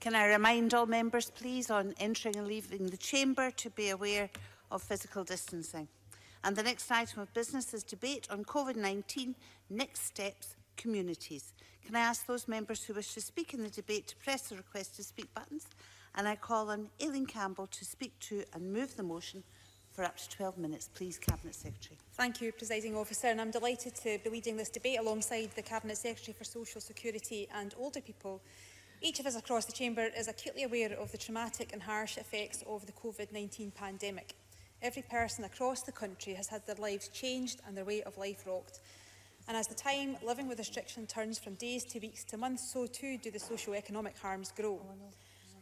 Can I remind all members, please, on entering and leaving the chamber to be aware of physical distancing. And the next item of business is debate on COVID-19 next steps communities. Can I ask those members who wish to speak in the debate to press the request to speak buttons? And I call on Aileen Campbell to speak to and move the motion for up to 12 minutes. Please, Cabinet Secretary. Thank you, Presiding Officer, and I'm delighted to be leading this debate alongside the Cabinet Secretary for Social Security and Older People. Each of us across the Chamber is acutely aware of the traumatic and harsh effects of the COVID-19 pandemic. Every person across the country has had their lives changed and their way of life rocked. And as the time living with restriction turns from days to weeks to months, so too do the socio-economic harms grow. Oh,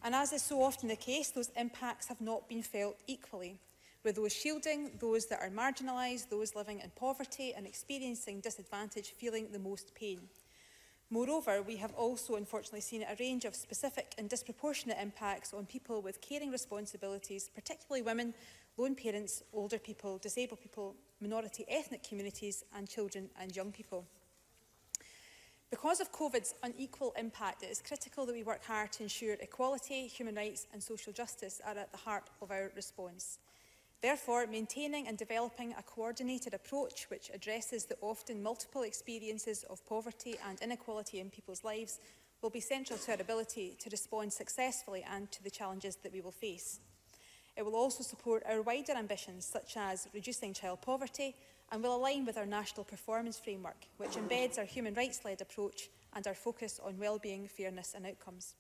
and as is so often the case, those impacts have not been felt equally, with those shielding, those that are marginalised, those living in poverty and experiencing disadvantage feeling the most pain. Moreover, we have also unfortunately seen a range of specific and disproportionate impacts on people with caring responsibilities, particularly women, lone parents, older people, disabled people, minority ethnic communities and children and young people. Because of COVID's unequal impact, it is critical that we work hard to ensure equality, human rights and social justice are at the heart of our response. Therefore, maintaining and developing a coordinated approach which addresses the often multiple experiences of poverty and inequality in people's lives will be central to our ability to respond successfully and to the challenges that we will face. It will also support our wider ambitions, such as reducing child poverty, and will align with our national performance framework, which embeds our human rights-led approach and our focus on wellbeing, fairness and outcomes.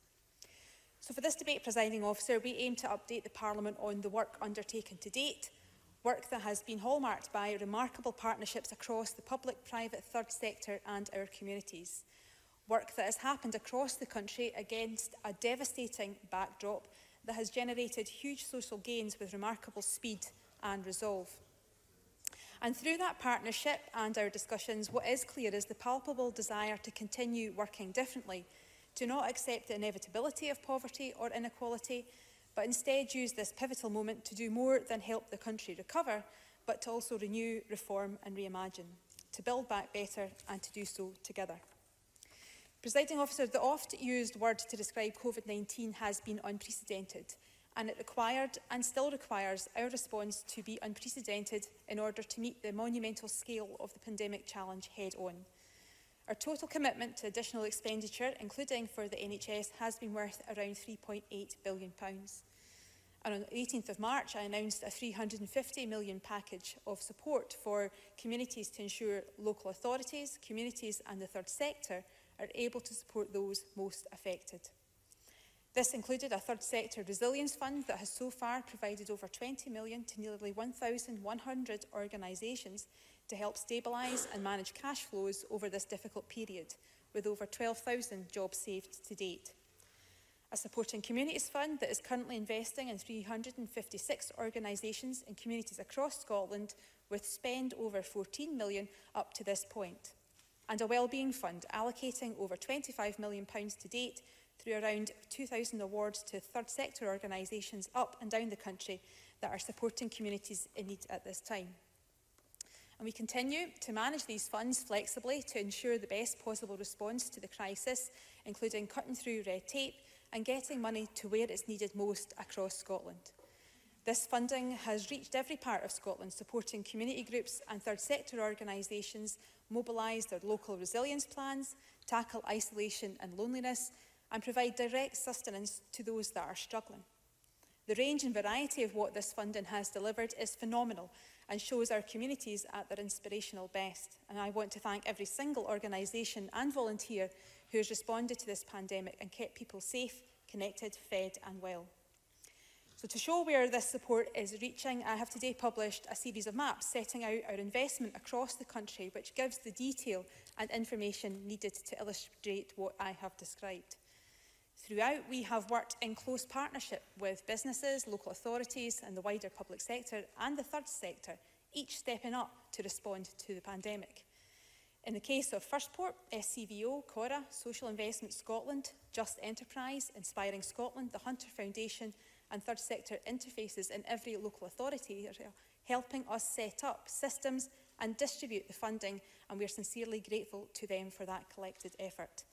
So for this debate, presiding officer, we aim to update the Parliament on the work undertaken to date, work that has been hallmarked by remarkable partnerships across the public, private, third sector and our communities. Work that has happened across the country against a devastating backdrop that has generated huge social gains with remarkable speed and resolve. And through that partnership and our discussions, what is clear is the palpable desire to continue working differently – Do not accept the inevitability of poverty or inequality, but instead use this pivotal moment to do more than help the country recover, but to also renew, reform and reimagine, to build back better and to do so together. Presiding officer, the oft used word to describe COVID-19 has been unprecedented and it required and still requires our response to be unprecedented in order to meet the monumental scale of the pandemic challenge head on. Our total commitment to additional expenditure, including for the NHS, has been worth around £3.8 billion. And on the 18th of March, I announced a £350 million package of support for communities to ensure local authorities, communities and the third sector are able to support those most affected. This included a third sector resilience fund that has so far provided over 20 million to nearly 1,100 organisations to help stabilise and manage cash flows over this difficult period, with over 12,000 jobs saved to date. A supporting communities fund that is currently investing in 356 organisations and communities across Scotland with spend over 14 million up to this point. And a wellbeing fund allocating over 25 million pounds to date through around 2,000 awards to third sector organisations up and down the country that are supporting communities in need at this time and we continue to manage these funds flexibly to ensure the best possible response to the crisis, including cutting through red tape and getting money to where it's needed most across Scotland. This funding has reached every part of Scotland, supporting community groups and third sector organisations mobilise their local resilience plans, tackle isolation and loneliness, and provide direct sustenance to those that are struggling. The range and variety of what this funding has delivered is phenomenal and shows our communities at their inspirational best. And I want to thank every single organisation and volunteer who has responded to this pandemic and kept people safe, connected, fed and well. So to show where this support is reaching, I have today published a series of maps setting out our investment across the country, which gives the detail and information needed to illustrate what I have described. Throughout, we have worked in close partnership with businesses, local authorities and the wider public sector and the third sector, each stepping up to respond to the pandemic. In the case of Firstport, SCVO, CORA, Social Investment Scotland, Just Enterprise, Inspiring Scotland, the Hunter Foundation and third sector interfaces in every local authority are helping us set up systems and distribute the funding and we are sincerely grateful to them for that collected effort.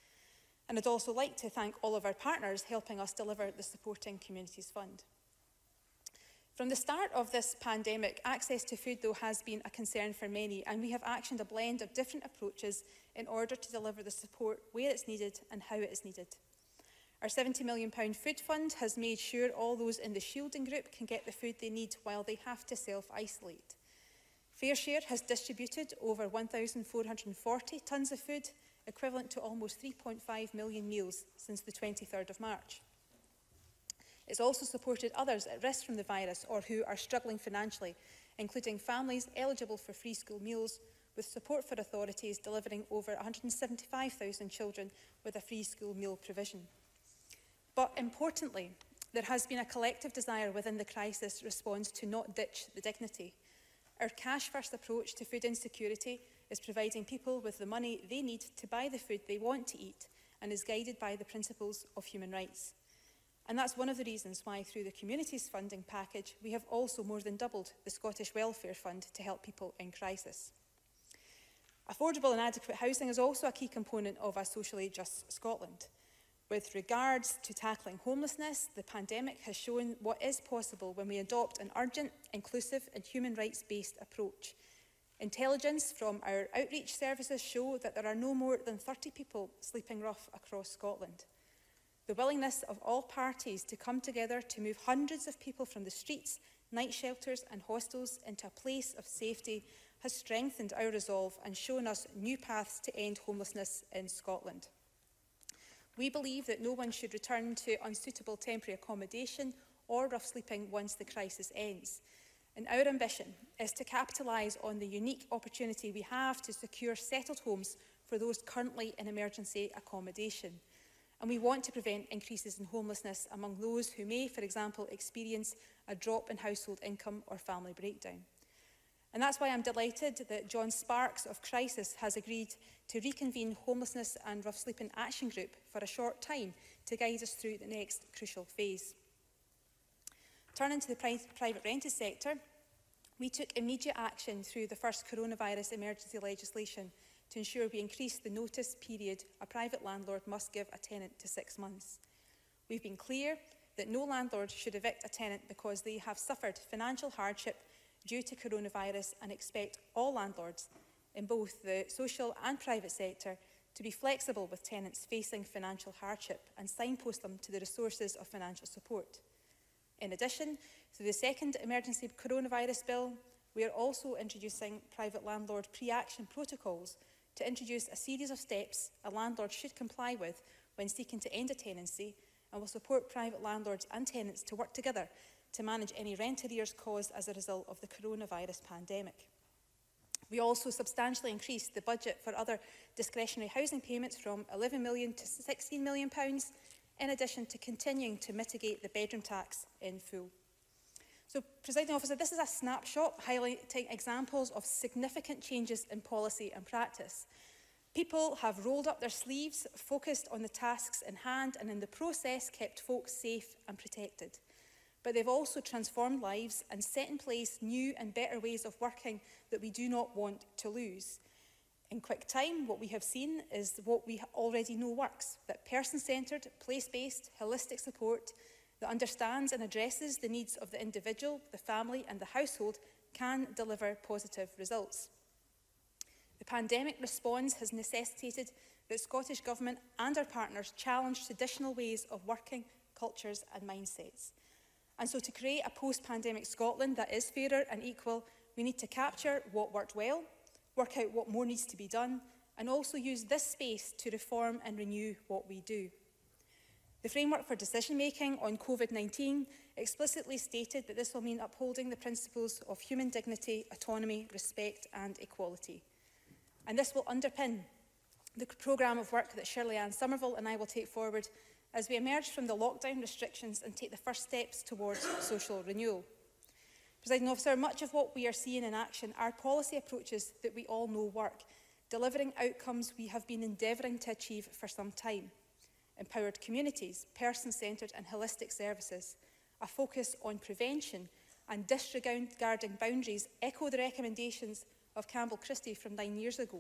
And I'd also like to thank all of our partners helping us deliver the Supporting Communities Fund. From the start of this pandemic, access to food, though, has been a concern for many, and we have actioned a blend of different approaches in order to deliver the support where it's needed and how it is needed. Our £70 million food fund has made sure all those in the shielding group can get the food they need while they have to self-isolate. Fair Share has distributed over 1,440 tonnes of food equivalent to almost 3.5 million meals since the 23rd of March. It's also supported others at risk from the virus or who are struggling financially, including families eligible for free school meals, with support for authorities delivering over 175,000 children with a free school meal provision. But importantly, there has been a collective desire within the crisis response to not ditch the dignity. Our cash-first approach to food insecurity is providing people with the money they need to buy the food they want to eat and is guided by the principles of human rights. And that's one of the reasons why, through the Communities Funding Package, we have also more than doubled the Scottish Welfare Fund to help people in crisis. Affordable and adequate housing is also a key component of a socially just Scotland. With regards to tackling homelessness, the pandemic has shown what is possible when we adopt an urgent, inclusive and human rights-based approach – Intelligence from our outreach services show that there are no more than 30 people sleeping rough across Scotland. The willingness of all parties to come together to move hundreds of people from the streets, night shelters and hostels into a place of safety has strengthened our resolve and shown us new paths to end homelessness in Scotland. We believe that no one should return to unsuitable temporary accommodation or rough sleeping once the crisis ends. And our ambition is to capitalise on the unique opportunity we have to secure settled homes for those currently in emergency accommodation. And we want to prevent increases in homelessness among those who may, for example, experience a drop in household income or family breakdown. And that's why I'm delighted that John Sparks of Crisis has agreed to reconvene Homelessness and Rough Sleeping Action Group for a short time to guide us through the next crucial phase. Turning to the pri private rented sector, we took immediate action through the first coronavirus emergency legislation to ensure we increased the notice period a private landlord must give a tenant to six months. We've been clear that no landlord should evict a tenant because they have suffered financial hardship due to coronavirus and expect all landlords in both the social and private sector to be flexible with tenants facing financial hardship and signpost them to the resources of financial support. In addition, through the second emergency coronavirus bill, we are also introducing private landlord pre-action protocols to introduce a series of steps a landlord should comply with when seeking to end a tenancy and will support private landlords and tenants to work together to manage any rent arrears caused as a result of the coronavirus pandemic. We also substantially increased the budget for other discretionary housing payments from 11 million to 16 million pounds in addition to continuing to mitigate the bedroom tax in full. So, Presiding Officer, this is a snapshot highlighting examples of significant changes in policy and practice. People have rolled up their sleeves, focused on the tasks in hand, and in the process kept folks safe and protected. But they've also transformed lives and set in place new and better ways of working that we do not want to lose. In quick time, what we have seen is what we already know works, that person-centred, place-based, holistic support that understands and addresses the needs of the individual, the family and the household can deliver positive results. The pandemic response has necessitated that Scottish Government and our partners challenge traditional ways of working, cultures and mindsets. And so to create a post-pandemic Scotland that is fairer and equal, we need to capture what worked well work out what more needs to be done, and also use this space to reform and renew what we do. The framework for decision-making on COVID-19 explicitly stated that this will mean upholding the principles of human dignity, autonomy, respect and equality. And this will underpin the programme of work that Shirley Ann Somerville and I will take forward as we emerge from the lockdown restrictions and take the first steps towards social renewal. Presiding officer, much of what we are seeing in action are policy approaches that we all know work, delivering outcomes we have been endeavouring to achieve for some time. Empowered communities, person-centred and holistic services, a focus on prevention and disregarding boundaries echo the recommendations of Campbell Christie from nine years ago.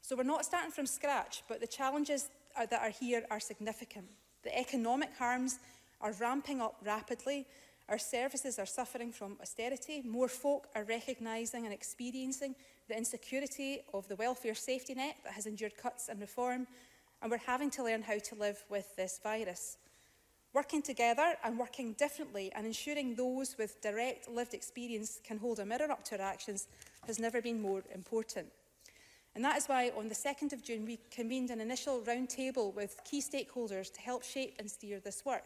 So we're not starting from scratch, but the challenges are, that are here are significant. The economic harms are ramping up rapidly Our services are suffering from austerity. More folk are recognising and experiencing the insecurity of the welfare safety net that has endured cuts and reform, and we're having to learn how to live with this virus. Working together and working differently and ensuring those with direct lived experience can hold a mirror up to our actions has never been more important. And that is why on the 2nd of June we convened an initial round table with key stakeholders to help shape and steer this work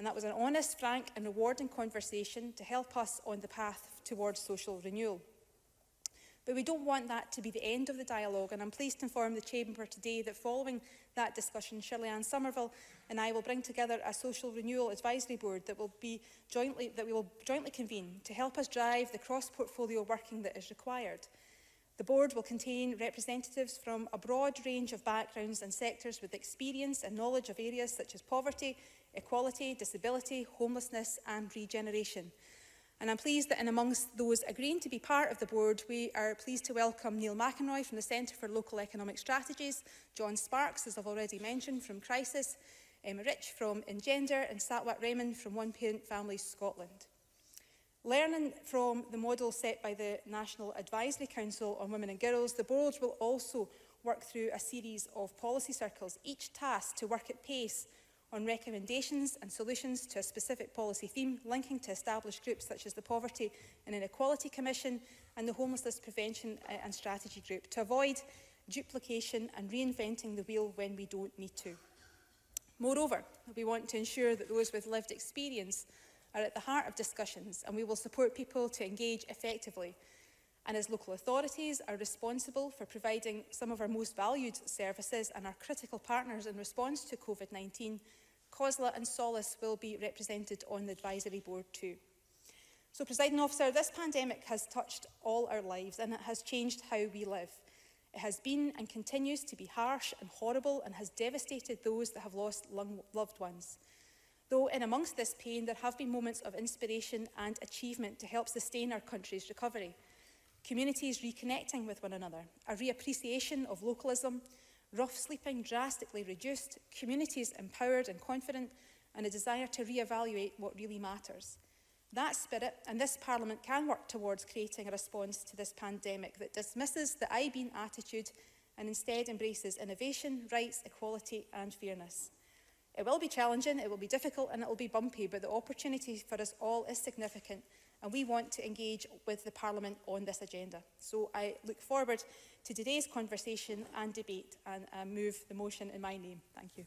and that was an honest, frank and rewarding conversation to help us on the path towards social renewal. But we don't want that to be the end of the dialogue, and I'm pleased to inform the Chamber today that following that discussion, Shirley Ann Somerville and I will bring together a social renewal advisory board that will be jointly that we will jointly convene to help us drive the cross-portfolio working that is required. The board will contain representatives from a broad range of backgrounds and sectors with experience and knowledge of areas such as poverty, equality, disability, homelessness and regeneration. And I'm pleased that in amongst those agreeing to be part of the board, we are pleased to welcome Neil McEnroy from the Centre for Local Economic Strategies, John Sparks, as I've already mentioned, from Crisis, Emma Rich from Engender and Satwat Raymond from One Parent Families Scotland. Learning from the model set by the National Advisory Council on Women and Girls, the board will also work through a series of policy circles, each tasked to work at pace on recommendations and solutions to a specific policy theme linking to established groups such as the Poverty and Inequality Commission and the Homelessness Prevention uh, and Strategy Group to avoid duplication and reinventing the wheel when we don't need to. Moreover, we want to ensure that those with lived experience are at the heart of discussions and we will support people to engage effectively. And as local authorities are responsible for providing some of our most valued services and are critical partners in response to COVID-19, COSLA and SOLAS will be represented on the advisory board too. So, presiding officer, this pandemic has touched all our lives and it has changed how we live. It has been and continues to be harsh and horrible and has devastated those that have lost loved ones. Though in amongst this pain, there have been moments of inspiration and achievement to help sustain our country's recovery. Communities reconnecting with one another, a reappreciation of localism, rough sleeping drastically reduced, communities empowered and confident, and a desire to re-evaluate what really matters. That spirit and this Parliament can work towards creating a response to this pandemic that dismisses the I-bean attitude and instead embraces innovation, rights, equality and fairness. It will be challenging, it will be difficult and it will be bumpy, but the opportunity for us all is significant and we want to engage with the Parliament on this agenda. So I look forward to today's conversation and debate and uh, move the motion in my name. Thank you.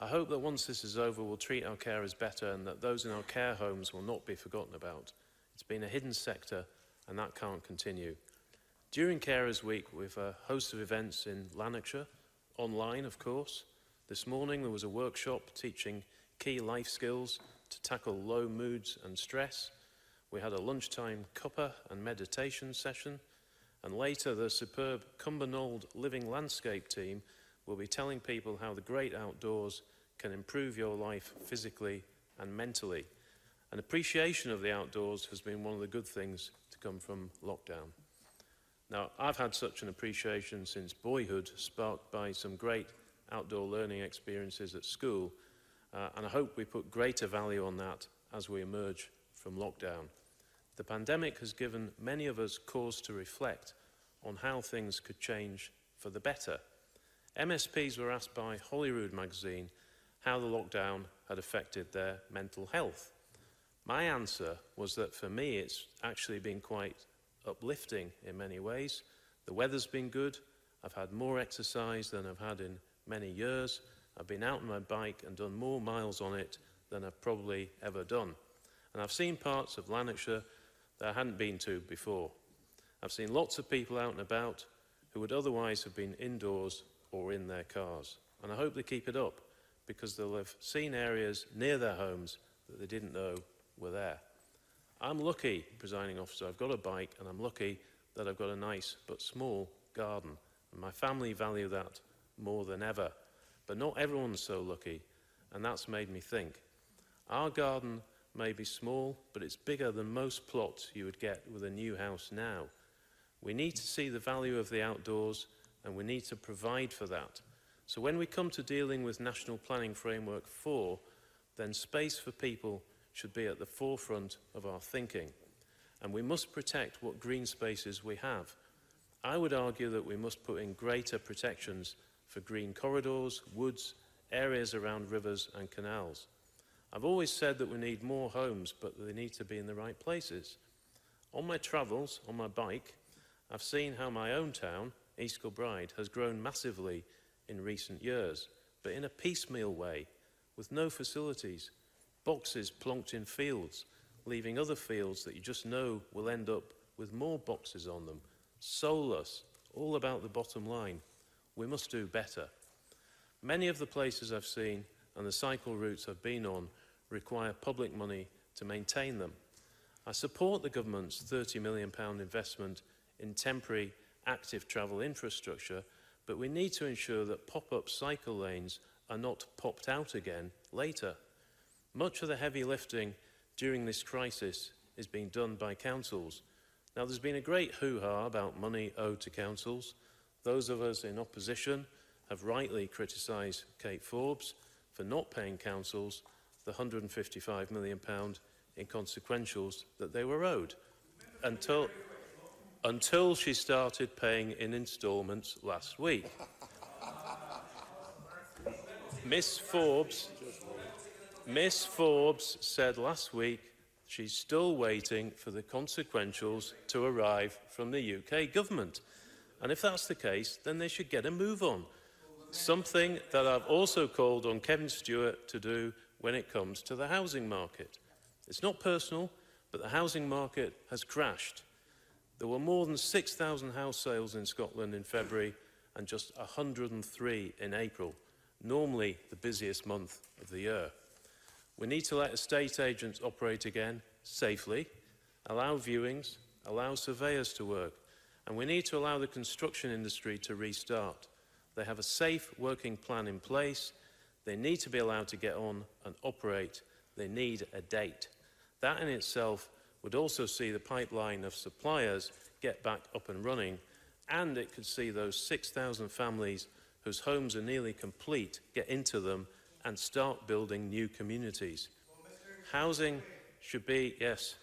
I hope that once this is over, we'll treat our carers better and that those in our care homes will not be forgotten about. It's been a hidden sector and that can't continue. During Carers Week, we've a host of events in Lanarkshire, online, of course. This morning, there was a workshop teaching key life skills to tackle low moods and stress. We had a lunchtime cuppa and meditation session. And later, the superb Cumbernauld Living Landscape team will be telling people how the great outdoors can improve your life physically and mentally. An appreciation of the outdoors has been one of the good things to come from lockdown. Now, I've had such an appreciation since boyhood, sparked by some great outdoor learning experiences at school, uh, and I hope we put greater value on that as we emerge from lockdown. The pandemic has given many of us cause to reflect on how things could change for the better. MSPs were asked by Holyrood magazine how the lockdown had affected their mental health. My answer was that for me it's actually been quite uplifting in many ways. The weather's been good. I've had more exercise than I've had in many years. I've been out on my bike and done more miles on it than I've probably ever done. And I've seen parts of Lanarkshire that I hadn't been to before. I've seen lots of people out and about who would otherwise have been indoors or in their cars. And I hope they keep it up because they'll have seen areas near their homes that they didn't know were there. I'm lucky, presiding officer, I've got a bike and I'm lucky that I've got a nice but small garden. And my family value that more than ever. But not everyone's so lucky, and that's made me think. Our garden may be small, but it's bigger than most plots you would get with a new house now. We need to see the value of the outdoors and we need to provide for that. So when we come to dealing with National Planning Framework 4, then space for people should be at the forefront of our thinking. And we must protect what green spaces we have. I would argue that we must put in greater protections for green corridors, woods, areas around rivers and canals. I've always said that we need more homes, but they need to be in the right places. On my travels, on my bike, I've seen how my own town, East Kilbride, has grown massively in recent years, but in a piecemeal way, with no facilities, boxes plonked in fields, leaving other fields that you just know will end up with more boxes on them, soulless, all about the bottom line. We must do better. Many of the places I've seen and the cycle routes I've been on require public money to maintain them. I support the government's £30 million investment in temporary active travel infrastructure, but we need to ensure that pop-up cycle lanes are not popped out again later. Much of the heavy lifting during this crisis is being done by councils. Now, there's been a great hoo-ha about money owed to councils. Those of us in opposition have rightly criticised Kate Forbes for not paying councils the £155 million in consequentials that they were owed until, until she started paying in instalments last week. Miss Forbes, Miss Forbes said last week she's still waiting for the consequentials to arrive from the UK government. And if that's the case, then they should get a move on. Something that I've also called on Kevin Stewart to do when it comes to the housing market. It's not personal, but the housing market has crashed. There were more than 6,000 house sales in Scotland in February and just 103 in April, normally the busiest month of the year. We need to let estate agents operate again safely, allow viewings, allow surveyors to work, and we need to allow the construction industry to restart. They have a safe working plan in place They need to be allowed to get on and operate. They need a date. That in itself would also see the pipeline of suppliers get back up and running, and it could see those 6,000 families whose homes are nearly complete get into them and start building new communities. Housing should be, yes.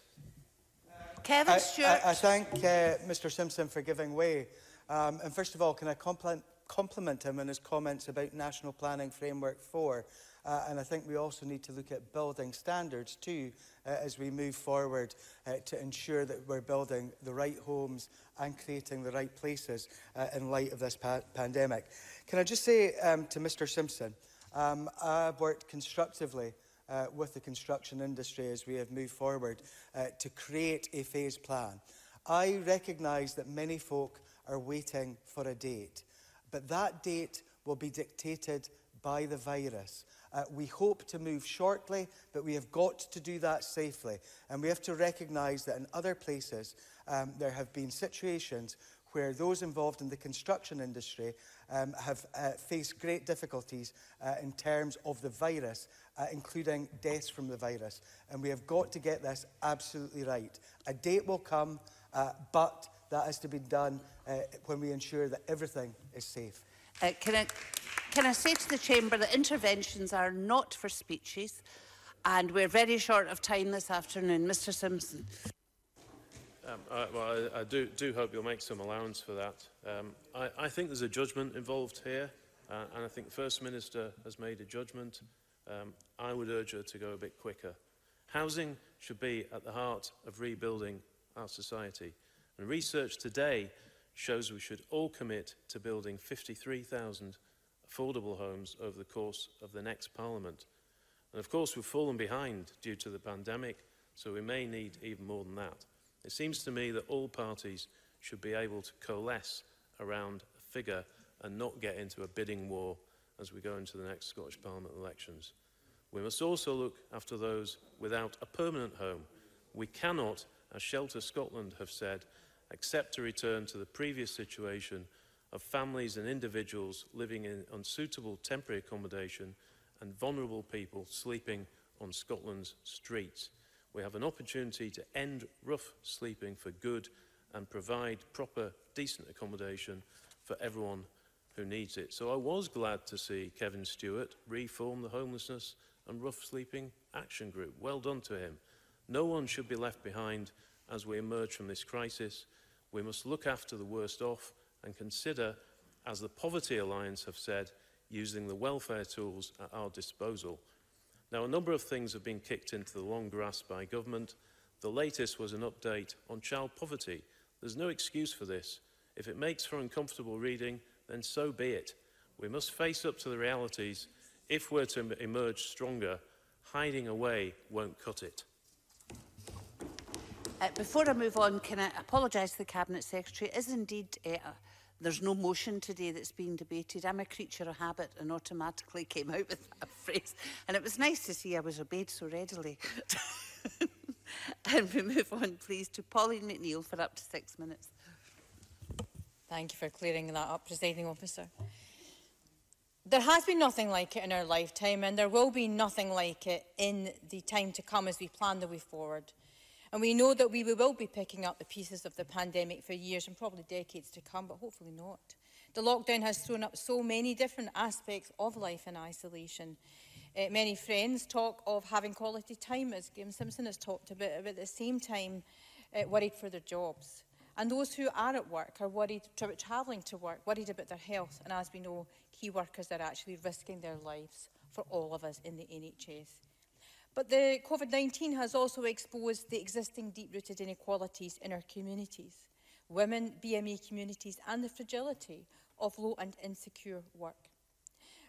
Kevin Stewart. I, I, I thank uh, Mr Simpson for giving way. Um, and first of all, can I compliment compliment him on his comments about National Planning Framework 4. Uh, and I think we also need to look at building standards too uh, as we move forward uh, to ensure that we're building the right homes and creating the right places uh, in light of this pa pandemic. Can I just say um, to Mr Simpson, um, I've worked constructively uh, with the construction industry as we have moved forward uh, to create a phase plan. I recognise that many folk are waiting for a date. but that date will be dictated by the virus. Uh, we hope to move shortly, but we have got to do that safely. And we have to recognise that in other places, um, there have been situations where those involved in the construction industry um, have uh, faced great difficulties uh, in terms of the virus, uh, including deaths from the virus. And we have got to get this absolutely right. A date will come, uh, but that has to be done uh, when we ensure that everything is safe. Uh, can, I, can I say to the Chamber that interventions are not for speeches and we're very short of time this afternoon. Mr Simpson. Um, I, well, I, I do, do hope you'll make some allowance for that. Um, I, I think there's a judgment involved here, uh, and I think the First Minister has made a judgment. Um, I would urge her to go a bit quicker. Housing should be at the heart of rebuilding our society. And research today shows we should all commit to building 53,000 affordable homes over the course of the next Parliament. And of course, we've fallen behind due to the pandemic, so we may need even more than that. It seems to me that all parties should be able to coalesce around a figure and not get into a bidding war as we go into the next Scottish Parliament elections. We must also look after those without a permanent home. We cannot, as Shelter Scotland have said, except to return to the previous situation of families and individuals living in unsuitable temporary accommodation and vulnerable people sleeping on Scotland's streets. We have an opportunity to end rough sleeping for good and provide proper, decent accommodation for everyone who needs it. So I was glad to see Kevin Stewart reform the Homelessness and Rough Sleeping Action Group. Well done to him. No one should be left behind as we emerge from this crisis we must look after the worst off and consider, as the Poverty Alliance have said, using the welfare tools at our disposal. Now, a number of things have been kicked into the long grass by government. The latest was an update on child poverty. There's no excuse for this. If it makes for uncomfortable reading, then so be it. We must face up to the realities if we're to emerge stronger. Hiding away won't cut it. Uh, before I move on, can I apologise to the Cabinet Secretary? It is indeed, uh, there's no motion today that's being debated. I'm a creature of habit and automatically came out with that phrase. And it was nice to see I was obeyed so readily. and we move on, please, to Pauline McNeill for up to six minutes. Thank you for clearing that up, Presiding Officer. There has been nothing like it in our lifetime, and there will be nothing like it in the time to come as we plan the way forward. And we know that we will be picking up the pieces of the pandemic for years and probably decades to come, but hopefully not. The lockdown has thrown up so many different aspects of life in isolation. Uh, many friends talk of having quality time, as Graham Simpson has talked about, but at the same time uh, worried for their jobs. And those who are at work are worried about travelling to work, worried about their health, and as we know, key workers are actually risking their lives for all of us in the NHS. But the COVID-19 has also exposed the existing deep-rooted inequalities in our communities, women, BME communities and the fragility of low and insecure work.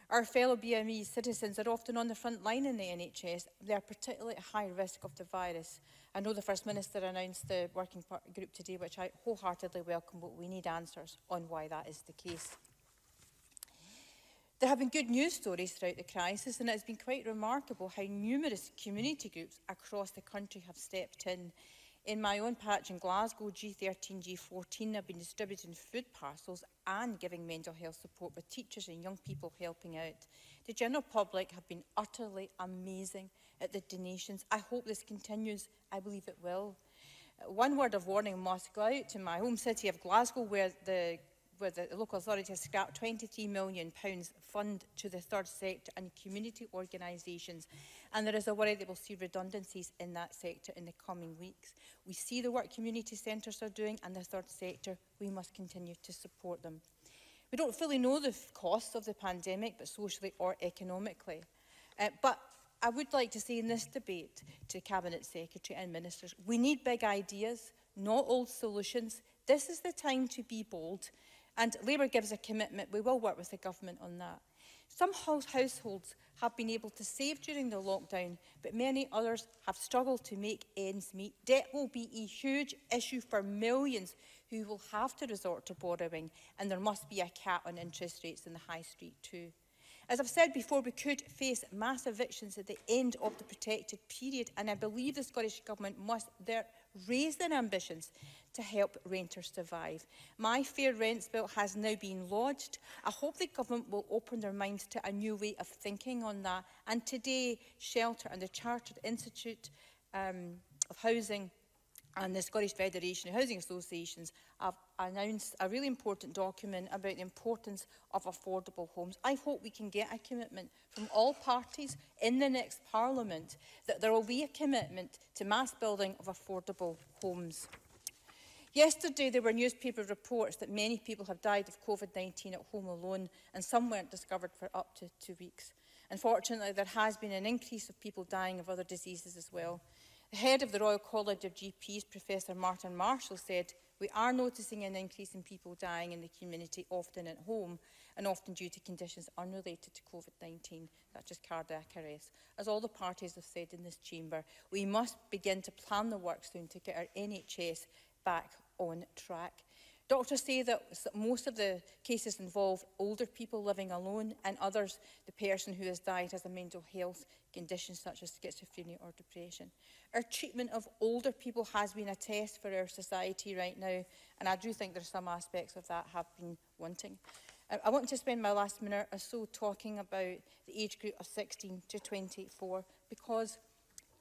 Our fellow BME citizens are often on the front line in the NHS. They are particularly at high risk of the virus. I know the First Minister announced the working group today, which I wholeheartedly welcome, but we need answers on why that is the case. There have been good news stories throughout the crisis and it has been quite remarkable how numerous community groups across the country have stepped in. In my own patch in Glasgow, G13, G14 have been distributing food parcels and giving mental health support with teachers and young people helping out. The general public have been utterly amazing at the donations. I hope this continues. I believe it will. One word of warning must go out to my home city of Glasgow, where the where the local authority has scrapped £23 million pounds fund to the third sector and community organisations. And there is a worry that we'll see redundancies in that sector in the coming weeks. We see the work community centres are doing and the third sector, we must continue to support them. We don't fully know the costs of the pandemic, but socially or economically. Uh, but I would like to say in this debate to Cabinet Secretary and Ministers, we need big ideas, not old solutions. This is the time to be bold And Labour gives a commitment. We will work with the government on that. Some households have been able to save during the lockdown, but many others have struggled to make ends meet. Debt will be a huge issue for millions who will have to resort to borrowing, and there must be a cap on interest rates in the high street too. As I've said before, we could face mass evictions at the end of the protected period, and I believe the Scottish Government must there raise their ambitions to help renters survive. My Fair Rents Bill has now been lodged. I hope the government will open their minds to a new way of thinking on that. And today, Shelter and the Chartered Institute um, of Housing and the Scottish Federation of Housing Associations have announced a really important document about the importance of affordable homes. I hope we can get a commitment from all parties in the next Parliament that there will be a commitment to mass building of affordable homes. Yesterday, there were newspaper reports that many people have died of COVID-19 at home alone, and some weren't discovered for up to two weeks. Unfortunately, there has been an increase of people dying of other diseases as well. The head of the Royal College of GPs, Professor Martin Marshall, said, We are noticing an increase in people dying in the community, often at home, and often due to conditions unrelated to COVID-19, such as cardiac arrest. As all the parties have said in this chamber, we must begin to plan the work soon to get our NHS back on track. Doctors say that most of the cases involve older people living alone and others, the person who has died has a mental health condition such as schizophrenia or depression. Our treatment of older people has been a test for our society right now and I do think there are some aspects of that have been wanting. I want to spend my last minute or so talking about the age group of 16 to 24 because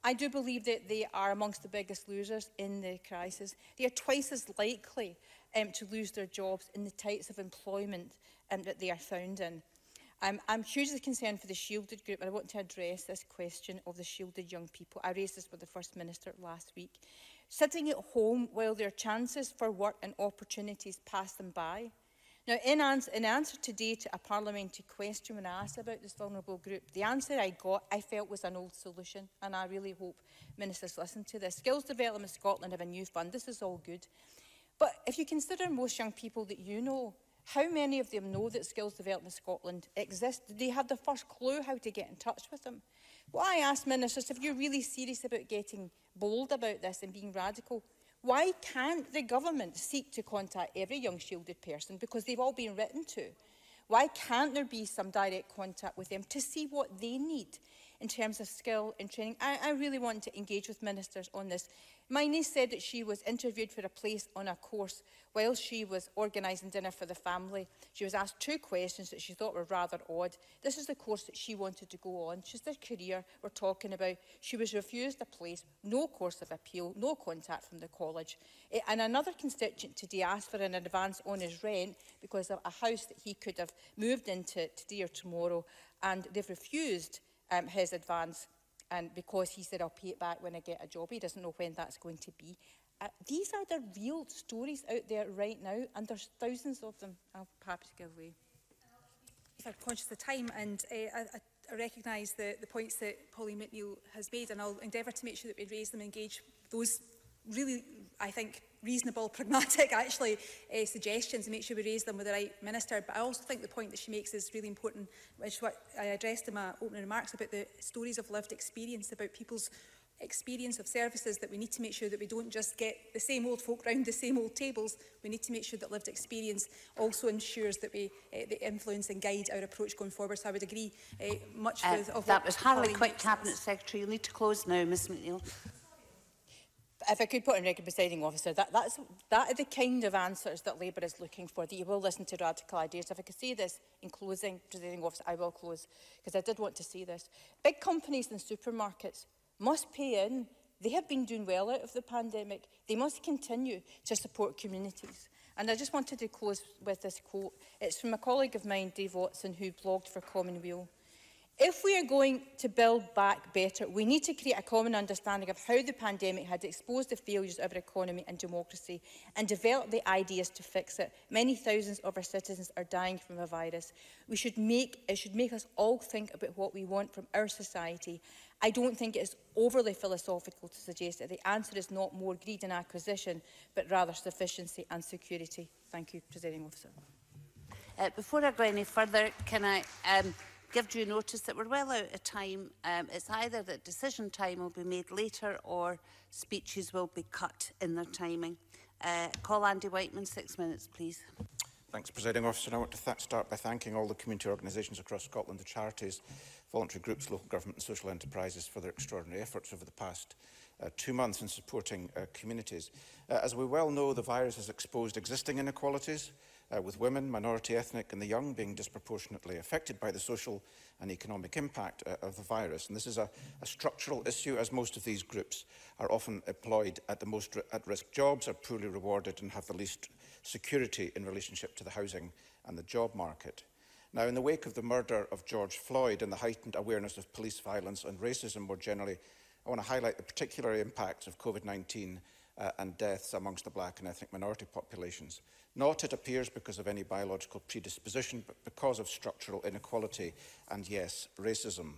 I do believe that they are amongst the biggest losers in the crisis. They are twice as likely um, to lose their jobs in the types of employment um, that they are found in. Um, I'm hugely concerned for the shielded group and I want to address this question of the shielded young people. I raised this with the First Minister last week. Sitting at home while their chances for work and opportunities pass them by. Now, in, ans in answer today to a parliamentary question when I asked about this vulnerable group, the answer I got I felt was an old solution, and I really hope ministers listen to this. Skills Development Scotland have a new fund. This is all good. But if you consider most young people that you know, how many of them know that Skills Development Scotland exists? Did they have the first clue how to get in touch with them? Well, I ask ministers, if you're really serious about getting bold about this and being radical, why can't the government seek to contact every young shielded person because they've all been written to? Why can't there be some direct contact with them to see what they need? in terms of skill and training. I, I really want to engage with ministers on this. My niece said that she was interviewed for a place on a course while she was organising dinner for the family. She was asked two questions that she thought were rather odd. This is the course that she wanted to go on. She's the career we're talking about. She was refused a place, no course of appeal, no contact from the college. Eh, and another constituent today asked for an advance on his rent because of a house that he could have moved into today or tomorrow and they've refused um, his advance and because he said I'll pay it back when I get a job he doesn't know when that's going to be uh, these are the real stories out there right now and there's thousands of them I'll perhaps give away I'm conscious of time and uh, I, I recognise the, the points that Polly McNeill has made and I'll endeavour to make sure that we raise them and engage those really, I think, reasonable, pragmatic, actually, uh, suggestions and make sure we raise them with the right minister. But I also think the point that she makes is really important, which what I addressed in my opening remarks about the stories of lived experience, about people's experience of services that we need to make sure that we don't just get the same old folk round the same old tables. We need to make sure that lived experience also ensures that we uh, the influence and guide our approach going forward. So I would agree uh, much uh, with... Of that was hardly Quick, Cabinet Secretary. you need to close now, miss mcneil if I could put in record presiding officer, that, that's, that are the kind of answers that Labour is looking for, that you will listen to radical ideas. If I could see this in closing, presiding officer, I will close, because I did want to see this. Big companies and supermarkets must pay in. They have been doing well out of the pandemic. They must continue to support communities. And I just wanted to close with this quote. It's from a colleague of mine, Dave Watson, who blogged for Commonweal. If we are going to build back better, we need to create a common understanding of how the pandemic had exposed the failures of our economy and democracy and develop the ideas to fix it. Many thousands of our citizens are dying from a virus. We should make, it should make us all think about what we want from our society. I don't think it is overly philosophical to suggest that the answer is not more greed and acquisition, but rather sufficiency and security. Thank you, Presiding Officer. Uh, before I go any further, can I... Um, give due notice that we're well out of time. Um, it's either that decision time will be made later or speeches will be cut in their timing. Uh, call Andy Whiteman, six minutes, please. Thanks, Presiding Officer. I want to th start by thanking all the community organisations across Scotland, the charities, voluntary groups, local government and social enterprises for their extraordinary efforts over the past uh, two months in supporting uh, communities. Uh, as we well know, the virus has exposed existing inequalities, uh, with women, minority ethnic and the young being disproportionately affected by the social and economic impact uh, of the virus. And this is a, a structural issue as most of these groups are often employed at the most at-risk jobs, are poorly rewarded and have the least security in relationship to the housing and the job market. Now, in the wake of the murder of George Floyd and the heightened awareness of police violence and racism more generally, I want to highlight the particular impacts of COVID-19 uh, and deaths amongst the black and ethnic minority populations. Not, it appears, because of any biological predisposition, but because of structural inequality and, yes, racism.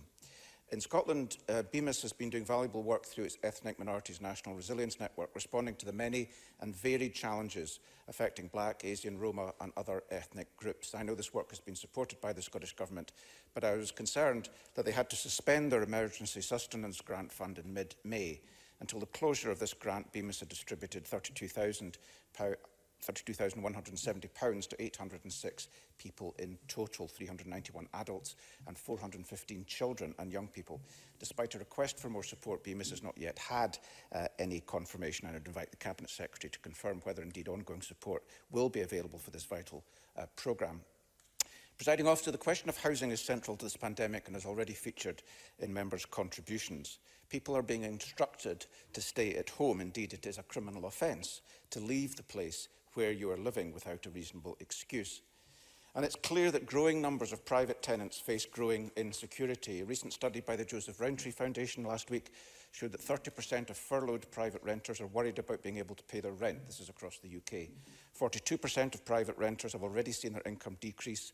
In Scotland, uh, BEMIS has been doing valuable work through its Ethnic Minorities National Resilience Network, responding to the many and varied challenges affecting black, Asian, Roma and other ethnic groups. I know this work has been supported by the Scottish Government, but I was concerned that they had to suspend their emergency sustenance grant fund in mid-May until the closure of this grant, Bemis had distributed £32,170 to 806 people in total, 391 adults and 415 children and young people. Despite a request for more support, Bemis has not yet had uh, any confirmation and I would invite the Cabinet Secretary to confirm whether indeed ongoing support will be available for this vital uh, programme. Presiding officer, the question of housing is central to this pandemic and has already featured in members' contributions. People are being instructed to stay at home. Indeed, it is a criminal offence to leave the place where you are living without a reasonable excuse. And it's clear that growing numbers of private tenants face growing insecurity. A recent study by the Joseph Rowntree Foundation last week showed that 30% of furloughed private renters are worried about being able to pay their rent. This is across the UK. 42% of private renters have already seen their income decrease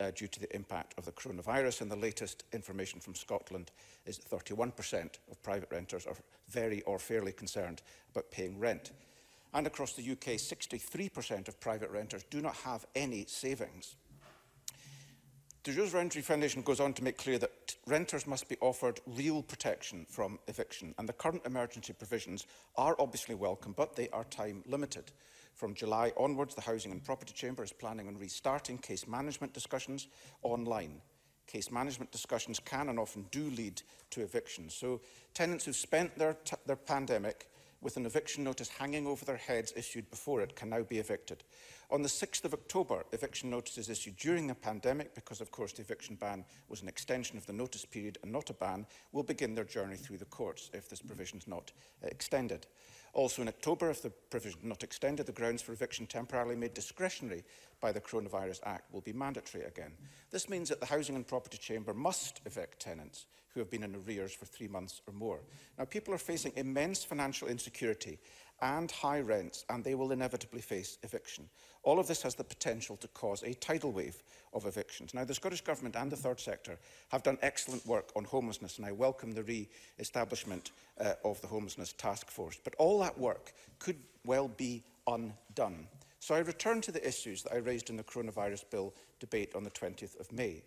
uh, due to the impact of the coronavirus. And the latest information from Scotland is that 31% of private renters are very or fairly concerned about paying rent. And across the UK, 63% of private renters do not have any savings. The Jules Rentry Foundation goes on to make clear that renters must be offered real protection from eviction, and the current emergency provisions are obviously welcome, but they are time limited. From July onwards, the Housing and Property Chamber is planning on restarting case management discussions online. Case management discussions can and often do lead to evictions. So tenants who've spent their, their pandemic with an eviction notice hanging over their heads issued before it can now be evicted. On the 6th of October, eviction notices issued during the pandemic, because of course the eviction ban was an extension of the notice period and not a ban, will begin their journey through the courts if this provision is not uh, extended. Also in October, if the provision not extended, the grounds for eviction temporarily made discretionary by the Coronavirus Act will be mandatory again. This means that the Housing and Property Chamber must evict tenants who have been in arrears for three months or more. Now, people are facing immense financial insecurity and high rents, and they will inevitably face eviction. All of this has the potential to cause a tidal wave of evictions. Now, the Scottish Government and the third sector have done excellent work on homelessness, and I welcome the re-establishment uh, of the Homelessness Task Force. But all that work could well be undone. So I return to the issues that I raised in the coronavirus bill debate on the 20th of May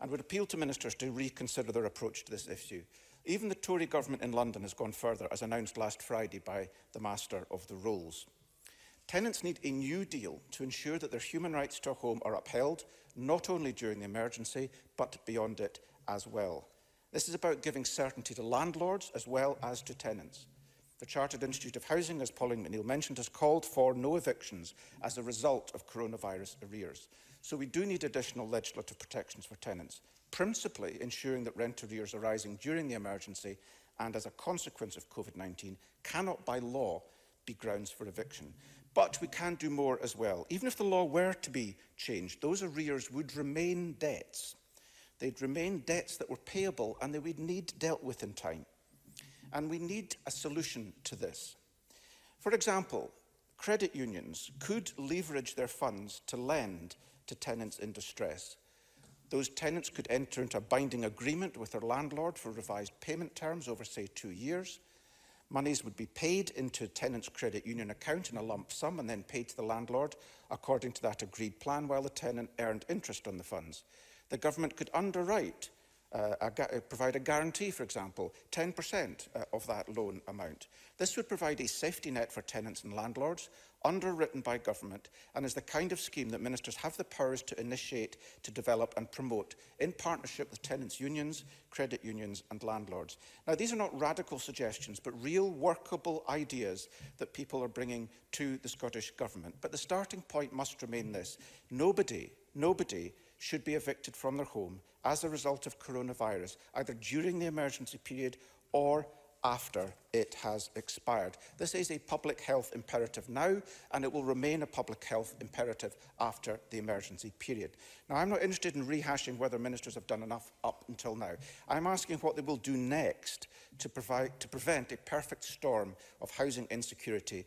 and would appeal to ministers to reconsider their approach to this issue Even the Tory government in London has gone further, as announced last Friday by the Master of the Rolls. Tenants need a new deal to ensure that their human rights to a home are upheld, not only during the emergency, but beyond it as well. This is about giving certainty to landlords as well as to tenants. The Chartered Institute of Housing, as Pauline McNeill mentioned, has called for no evictions as a result of coronavirus arrears. So we do need additional legislative protections for tenants principally ensuring that rent arrears arising during the emergency and as a consequence of COVID-19 cannot by law be grounds for eviction. But we can do more as well. Even if the law were to be changed, those arrears would remain debts. They'd remain debts that were payable and they would need dealt with in time. And we need a solution to this. For example, credit unions could leverage their funds to lend to tenants in distress. Those tenants could enter into a binding agreement with their landlord for revised payment terms over, say, two years. Monies would be paid into a tenant's credit union account in a lump sum and then paid to the landlord according to that agreed plan while the tenant earned interest on the funds. The government could underwrite uh, a uh, provide a guarantee, for example, 10% uh, of that loan amount. This would provide a safety net for tenants and landlords, underwritten by government, and is the kind of scheme that ministers have the powers to initiate, to develop and promote in partnership with tenants' unions, credit unions and landlords. Now, these are not radical suggestions, but real workable ideas that people are bringing to the Scottish Government. But the starting point must remain this. Nobody, nobody should be evicted from their home as a result of coronavirus, either during the emergency period or after it has expired. This is a public health imperative now, and it will remain a public health imperative after the emergency period. Now, I'm not interested in rehashing whether ministers have done enough up until now. I'm asking what they will do next to, provide, to prevent a perfect storm of housing insecurity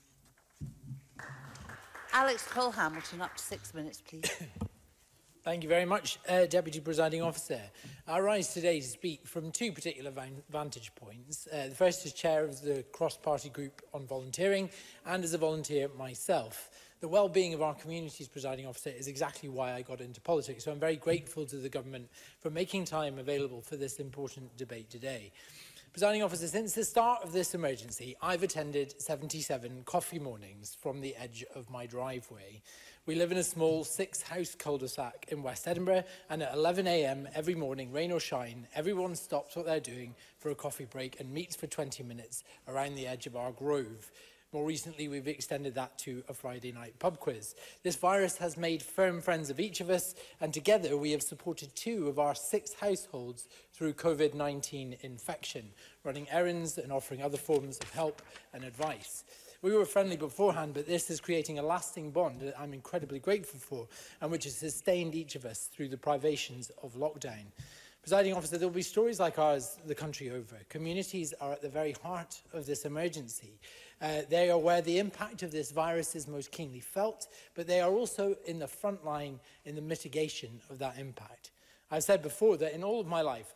Alex Cole Hamilton, up to six minutes, please. Thank you very much, uh, Deputy Presiding Officer. I rise today to speak from two particular vantage points. Uh, the first is chair of the cross-party group on volunteering and as a volunteer myself. The well-being of our communities, Presiding Officer, is exactly why I got into politics, so I'm very grateful to the government for making time available for this important debate today. Presiding officer, since the start of this emergency, I've attended 77 coffee mornings from the edge of my driveway. We live in a small six house cul de sac in West Edinburgh, and at 11am every morning, rain or shine, everyone stops what they're doing for a coffee break and meets for 20 minutes around the edge of our grove. More recently, we've extended that to a Friday night pub quiz. This virus has made firm friends of each of us, and together we have supported two of our six households through COVID 19 infection, running errands and offering other forms of help and advice. we were friendly beforehand, but this is creating a lasting bond that I'm incredibly grateful for and which has sustained each of us through the privations of lockdown. Presiding officer, there will be stories like ours the country over. Communities are at the very heart of this emergency. Uh, they are where the impact of this virus is most keenly felt, but they are also in the front line in the mitigation of that impact. I've said before that in all of my life,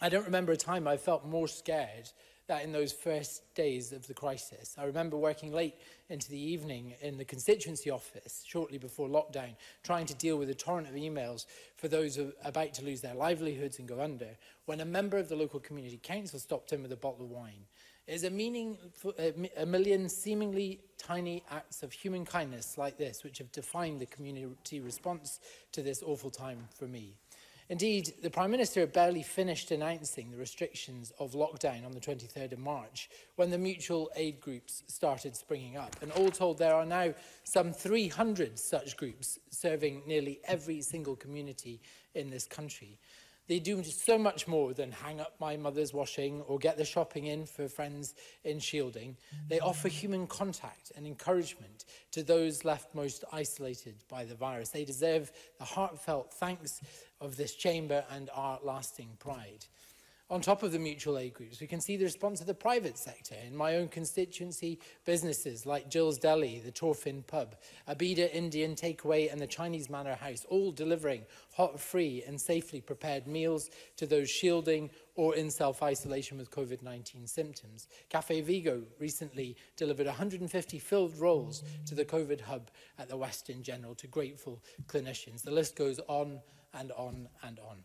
I don't remember a time I felt more scared that in those first days of the crisis. I remember working late into the evening in the constituency office shortly before lockdown, trying to deal with a torrent of emails for those about to lose their livelihoods and go under, when a member of the local community council stopped in with a bottle of wine. It is a, a million seemingly tiny acts of human kindness like this which have defined the community response to this awful time for me. Indeed, the Prime Minister barely finished announcing the restrictions of lockdown on the 23rd of March when the mutual aid groups started springing up. And all told, there are now some 300 such groups serving nearly every single community in this country. They do so much more than hang up my mother's washing or get the shopping in for friends in shielding. They offer human contact and encouragement to those left most isolated by the virus. They deserve the heartfelt thanks of this chamber and our lasting pride. On top of the mutual aid groups, we can see the response of the private sector. In my own constituency, businesses like Jill's Deli, the Torfin Pub, Abida Indian Takeaway and the Chinese Manor House, all delivering hot, free and safely prepared meals to those shielding or in self-isolation with COVID-19 symptoms. Cafe Vigo recently delivered 150 filled rolls to the COVID hub at the Western General to grateful clinicians. The list goes on and on and on.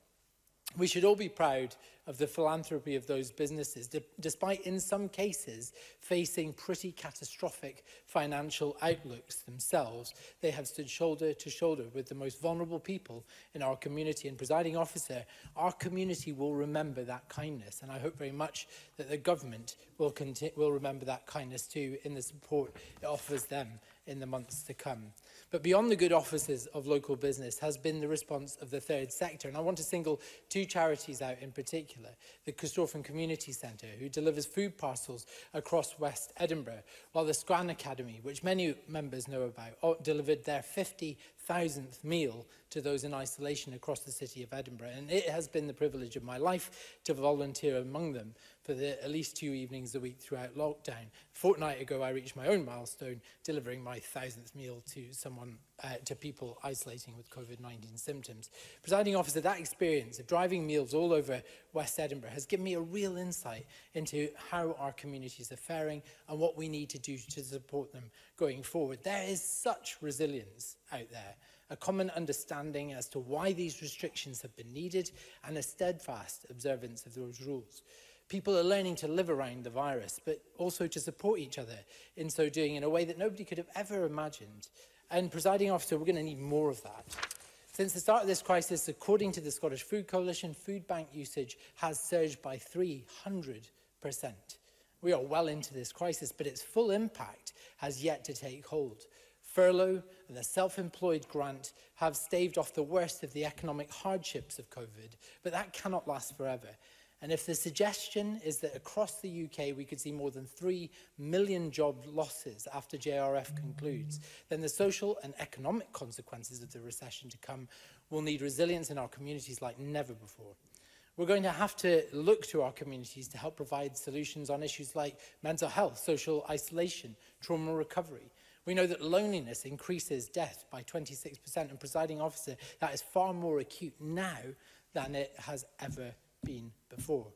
We should all be proud of the philanthropy of those businesses, de despite in some cases facing pretty catastrophic financial outlooks themselves. They have stood shoulder to shoulder with the most vulnerable people in our community. And presiding officer, our community will remember that kindness. And I hope very much that the government will, will remember that kindness too in the support it offers them in the months to come. But beyond the good offices of local business has been the response of the third sector. And I want to single two charities out in particular particular, the Christophan Community Centre, who delivers food parcels across West Edinburgh, while the Scran Academy, which many members know about, delivered their 50,000th meal to those in isolation across the city of Edinburgh. And it has been the privilege of my life to volunteer among them for the at least two evenings a week throughout lockdown. A fortnight ago, I reached my own milestone, delivering my thousandth meal to someone, uh, to people isolating with COVID-19 symptoms. Presiding officer, that experience of driving meals all over West Edinburgh has given me a real insight into how our communities are faring and what we need to do to support them going forward. There is such resilience out there a common understanding as to why these restrictions have been needed, and a steadfast observance of those rules. People are learning to live around the virus, but also to support each other in so doing in a way that nobody could have ever imagined. And, presiding officer, we're going to need more of that. Since the start of this crisis, according to the Scottish Food Coalition, food bank usage has surged by 300%. We are well into this crisis, but its full impact has yet to take hold. Furlough and the self employed grant have staved off the worst of the economic hardships of COVID, but that cannot last forever. And if the suggestion is that across the UK we could see more than 3 million job losses after JRF concludes, then the social and economic consequences of the recession to come will need resilience in our communities like never before. We're going to have to look to our communities to help provide solutions on issues like mental health, social isolation, trauma recovery. We know that loneliness increases death by 26% and presiding officer, that is far more acute now than it has ever been before.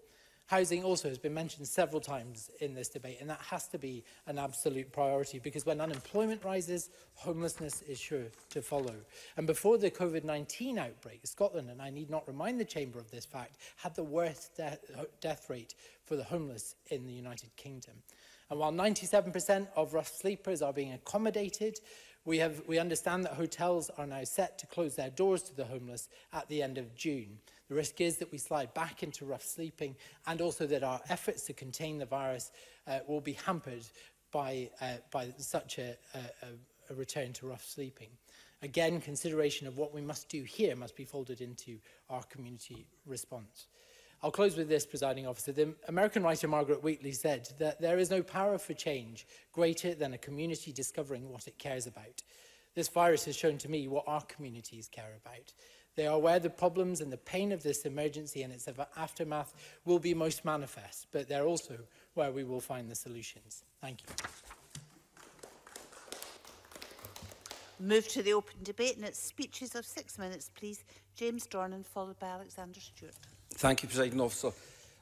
Housing also has been mentioned several times in this debate, and that has to be an absolute priority because when unemployment rises, homelessness is sure to follow. And before the COVID 19 outbreak, Scotland, and I need not remind the Chamber of this fact, had the worst de death rate for the homeless in the United Kingdom. And while 97% of rough sleepers are being accommodated, we, have, we understand that hotels are now set to close their doors to the homeless at the end of June. The risk is that we slide back into rough sleeping and also that our efforts to contain the virus uh, will be hampered by, uh, by such a, a, a return to rough sleeping. Again, consideration of what we must do here must be folded into our community response. I'll close with this, presiding officer. The American writer Margaret Wheatley said that there is no power for change greater than a community discovering what it cares about. This virus has shown to me what our communities care about. They are where the problems and the pain of this emergency and its aftermath will be most manifest, but they're also where we will find the solutions. Thank you. Move to the open debate and it's speeches of six minutes, please. James Dornan, followed by Alexander Stewart. Thank you, President Officer.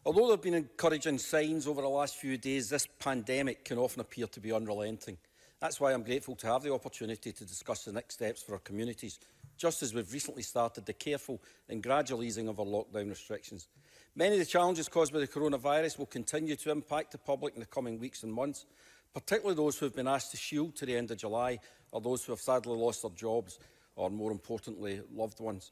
Although there have been encouraging signs over the last few days, this pandemic can often appear to be unrelenting. That's why I'm grateful to have the opportunity to discuss the next steps for our communities, just as we've recently started the careful and gradual easing of our lockdown restrictions. Many of the challenges caused by the coronavirus will continue to impact the public in the coming weeks and months, particularly those who have been asked to shield to the end of July or those who have sadly lost their jobs or, more importantly, loved ones.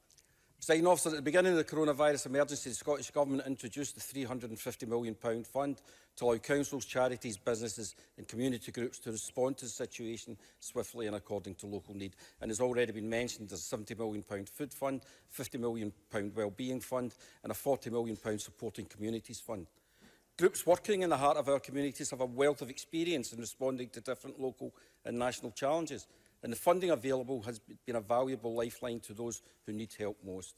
Presiding off at the beginning of the coronavirus emergency, the Scottish Government introduced the £350 million fund to allow councils, charities, businesses and community groups to respond to the situation swiftly and according to local need. And has already been mentioned, there's a £70 million food fund, £50 million wellbeing fund and a £40 million supporting communities fund. Groups working in the heart of our communities have a wealth of experience in responding to different local and national challenges. and the funding available has been a valuable lifeline to those who need help most.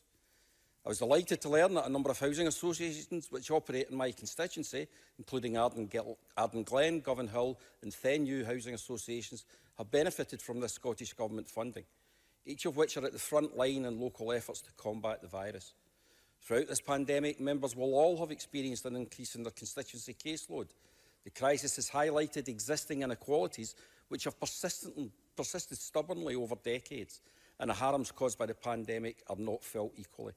I was delighted to learn that a number of housing associations which operate in my constituency, including Arden, Arden Glen, Govan Hill and Thenew housing associations, have benefited from this Scottish Government funding, each of which are at the front line in local efforts to combat the virus. Throughout this pandemic, members will all have experienced an increase in their constituency caseload, The crisis has highlighted existing inequalities which have persistent, persisted stubbornly over decades, and the harms caused by the pandemic are not felt equally.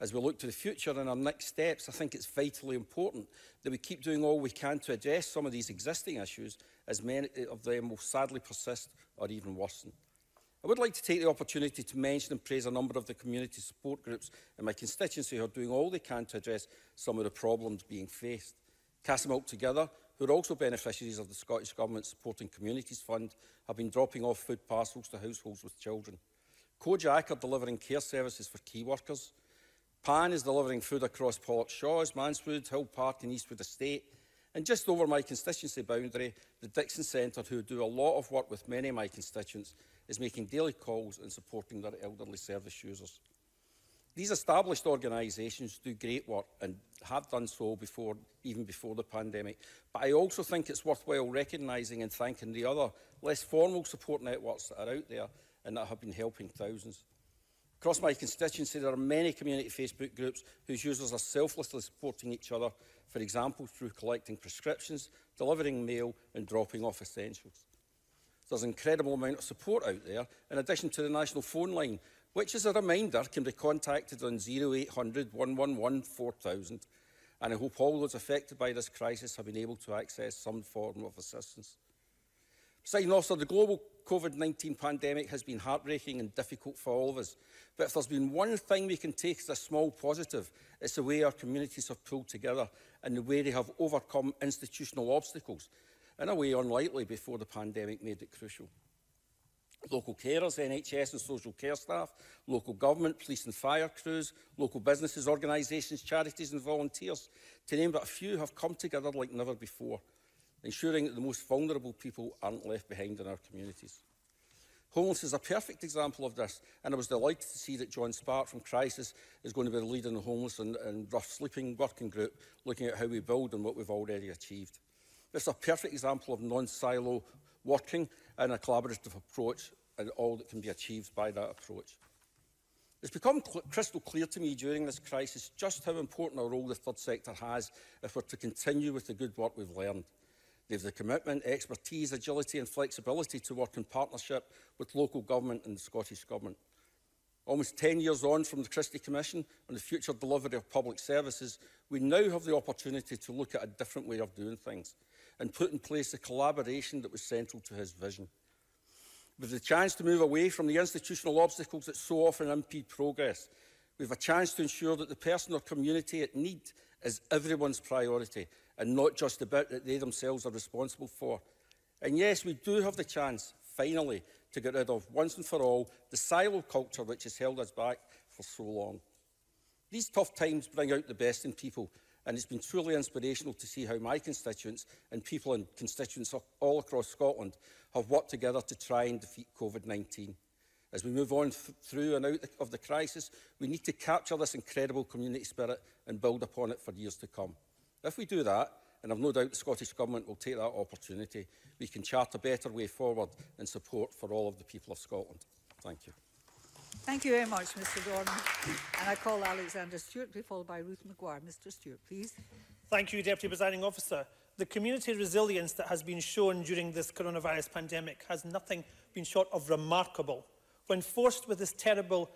As we look to the future and our next steps, I think it's vitally important that we keep doing all we can to address some of these existing issues, as many of them will sadly persist or even worsen. I would like to take the opportunity to mention and praise a number of the community support groups in my constituency who are doing all they can to address some of the problems being faced. Casamilk Together who are also beneficiaries of the Scottish Government's Supporting Communities Fund, have been dropping off food parcels to households with children. Kojak are delivering care services for key workers. Pan is delivering food across Pollock Shaws, Manswood, Hill Park and Eastwood Estate. And just over my constituency boundary, the Dixon Centre, who do a lot of work with many of my constituents, is making daily calls and supporting their elderly service users. These established organisations do great work and have done so before, even before the pandemic. But I also think it's worthwhile recognising and thanking the other less formal support networks that are out there and that have been helping thousands. Across my constituency, there are many community Facebook groups whose users are selflessly supporting each other, for example, through collecting prescriptions, delivering mail and dropping off essentials. There's an incredible amount of support out there, in addition to the national phone line, which, as a reminder, can be contacted on 0800 111 4000. And I hope all those affected by this crisis have been able to access some form of assistance. Sign also, the global COVID 19 pandemic has been heartbreaking and difficult for all of us. But if there's been one thing we can take as a small positive, it's the way our communities have pulled together and the way they have overcome institutional obstacles in a way unlikely before the pandemic made it crucial local carers, NHS and social care staff, local government, police and fire crews, local businesses, organisations, charities and volunteers, to name but a few, have come together like never before, ensuring that the most vulnerable people aren't left behind in our communities. Homeless is a perfect example of this, and I was delighted to see that John Spark from Crisis is going to be the leader in the Homeless and, and Rough Sleeping Working Group, looking at how we build on what we've already achieved. This is a perfect example of non-silo working and a collaborative approach and all that can be achieved by that approach. It's become cl crystal clear to me during this crisis just how important a role the third sector has if we're to continue with the good work we've learned. They have the commitment, expertise, agility and flexibility to work in partnership with local government and the Scottish Government. Almost 10 years on from the Christie Commission on the future delivery of public services, we now have the opportunity to look at a different way of doing things and put in place the collaboration that was central to his vision. With the chance to move away from the institutional obstacles that so often impede progress, we have a chance to ensure that the person or community at need is everyone's priority and not just the bit that they themselves are responsible for. And yes, we do have the chance, finally, to get rid of, once and for all, the silo culture which has held us back for so long. These tough times bring out the best in people and it's been truly inspirational to see how my constituents and people and constituents all across Scotland have worked together to try and defeat COVID-19. As we move on th through and out of the crisis, we need to capture this incredible community spirit and build upon it for years to come. If we do that, and I've no doubt the Scottish Government will take that opportunity, we can chart a better way forward and support for all of the people of Scotland. Thank you. Thank you very much, Mr Gordon. And I call Alexander Stewart, be followed by Ruth McGuire. Mr Stewart, please. Thank you, Deputy Presiding Officer. The community resilience that has been shown during this coronavirus pandemic has nothing been short of remarkable. When forced with this terrible,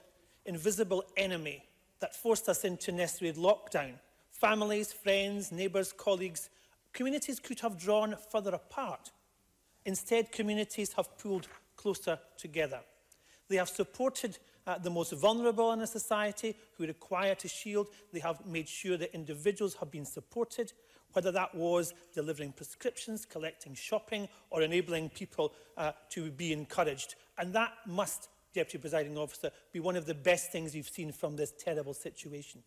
invisible enemy that forced us into necessary lockdown, families, friends, neighbours, colleagues, communities could have drawn further apart. Instead, communities have pulled closer together. They have supported uh, the most vulnerable in a society who require to shield. They have made sure that individuals have been supported, whether that was delivering prescriptions, collecting shopping, or enabling people uh, to be encouraged. And that must, Deputy Presiding Officer, be one of the best things we've seen from this terrible situation.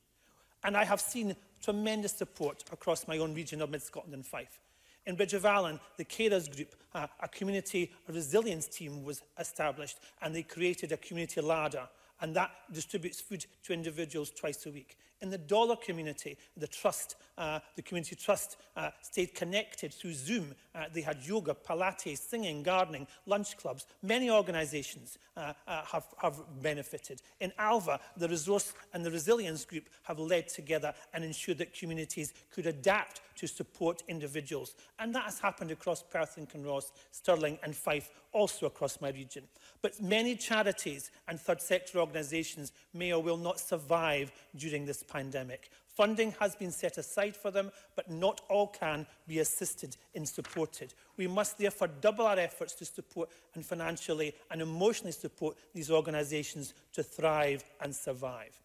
And I have seen tremendous support across my own region of Mid Scotland and Fife. In Allen, the Carers Group, uh, a community resilience team was established and they created a community ladder and that distributes food to individuals twice a week in the dollar community, the trust, uh, the community trust uh, stayed connected through Zoom. Uh, they had yoga, Pilates, singing, gardening, lunch clubs. Many organisations uh, uh, have, have benefited. In ALVA, the resource and the resilience group have led together and ensured that communities could adapt to support individuals. And that has happened across Perth and Kinross, Stirling and Fife, also across my region. But many charities and third sector organisations may or will not survive during this pandemic. Funding has been set aside for them, but not all can be assisted and supported. We must therefore double our efforts to support and financially and emotionally support these organisations to thrive and survive.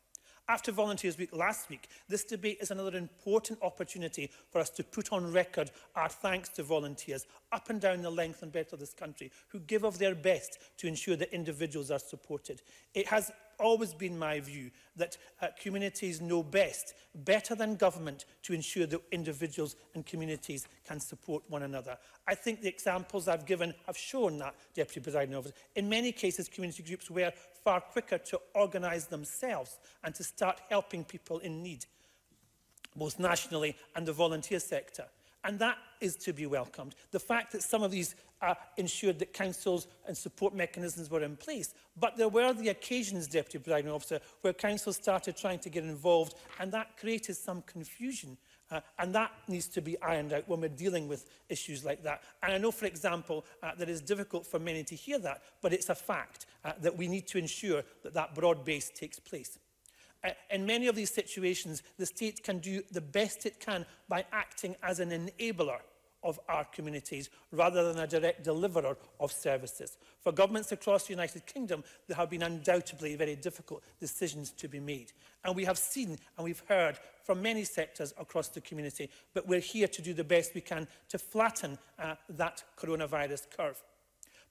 After Volunteers Week last week, this debate is another important opportunity for us to put on record our thanks to volunteers up and down the length and breadth of this country who give of their best to ensure that individuals are supported. It has always been my view that uh, communities know best, better than government, to ensure that individuals and communities can support one another. I think the examples I've given have shown that, Deputy Presiding Officer. In many cases, community groups were far quicker to organise themselves and to start helping people in need, both nationally and the volunteer sector. And that is to be welcomed. The fact that some of these uh, ensured that councils and support mechanisms were in place. But there were the occasions, Deputy Presiding Officer, where councils started trying to get involved and that created some confusion. Uh, and that needs to be ironed out when we're dealing with issues like that. And I know, for example, uh, that it's difficult for many to hear that, but it's a fact uh, that we need to ensure that that broad base takes place. Uh, in many of these situations, the state can do the best it can by acting as an enabler of our communities rather than a direct deliverer of services. For governments across the United Kingdom, there have been undoubtedly very difficult decisions to be made. And we have seen and we've heard from many sectors across the community, but we're here to do the best we can to flatten uh, that coronavirus curve.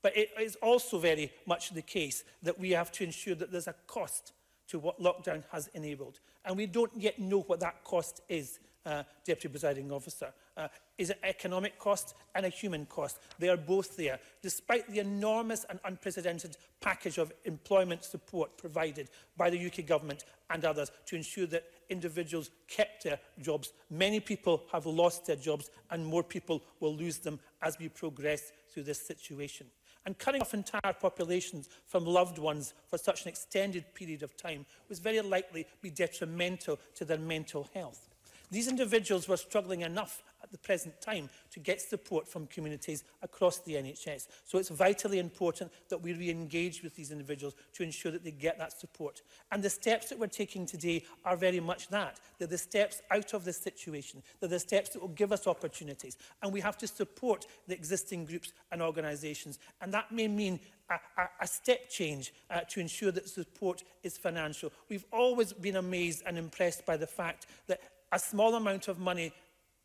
But it is also very much the case that we have to ensure that there's a cost to what lockdown has enabled. And we don't yet know what that cost is, uh, Deputy Presiding Officer. Uh, is an economic cost and a human cost? They are both there, despite the enormous and unprecedented package of employment support provided by the UK government and others to ensure that individuals kept their jobs. Many people have lost their jobs and more people will lose them as we progress through this situation. And cutting off entire populations from loved ones for such an extended period of time was very likely to be detrimental to their mental health. These individuals were struggling enough the present time to get support from communities across the NHS. So it's vitally important that we re-engage with these individuals to ensure that they get that support. And the steps that we're taking today are very much that. They're the steps out of this situation. They're the steps that will give us opportunities. And we have to support the existing groups and organisations. And that may mean a, a, a step change uh, to ensure that support is financial. We've always been amazed and impressed by the fact that a small amount of money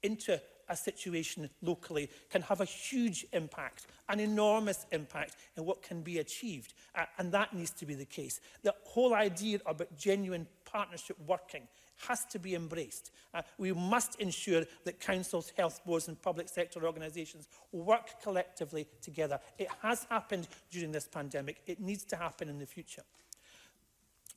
into a situation locally can have a huge impact, an enormous impact in what can be achieved. Uh, and that needs to be the case. The whole idea about genuine partnership working has to be embraced. Uh, we must ensure that councils, health boards and public sector organisations work collectively together. It has happened during this pandemic. It needs to happen in the future.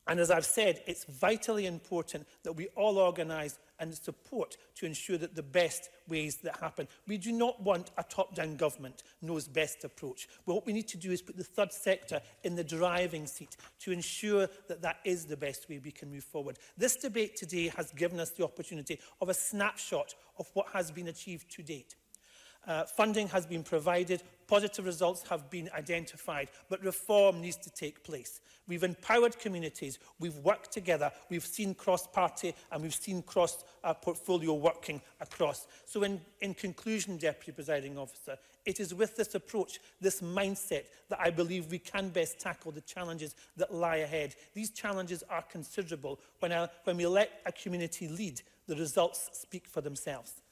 And as I've said, it's vitally important that we all organise and support to ensure that the best ways that happen. We do not want a top-down government knows best approach. But what we need to do is put the third sector in the driving seat to ensure that that is the best way we can move forward. This debate today has given us the opportunity of a snapshot of what has been achieved to date. Uh, funding has been provided, positive results have been identified, but reform needs to take place. We've empowered communities, we've worked together, we've seen cross-party and we've seen cross-portfolio uh, working across. So in, in conclusion, Deputy Presiding Officer, it is with this approach, this mindset, that I believe we can best tackle the challenges that lie ahead. These challenges are considerable. When, I, when we let a community lead, the results speak for themselves.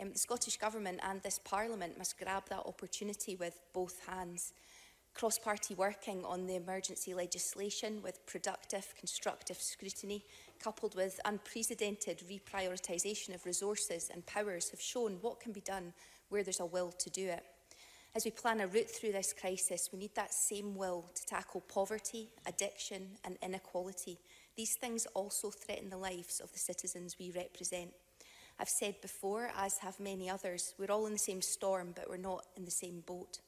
Um, the Scottish Government and this Parliament must grab that opportunity with both hands. Cross-party working on the emergency legislation with productive, constructive scrutiny, coupled with unprecedented reprioritisation of resources and powers have shown what can be done where there's a will to do it. As we plan a route through this crisis, we need that same will to tackle poverty, addiction and inequality. These things also threaten the lives of the citizens we represent. I've said before, as have many others, we're all in the same storm, but we're not in the same boat.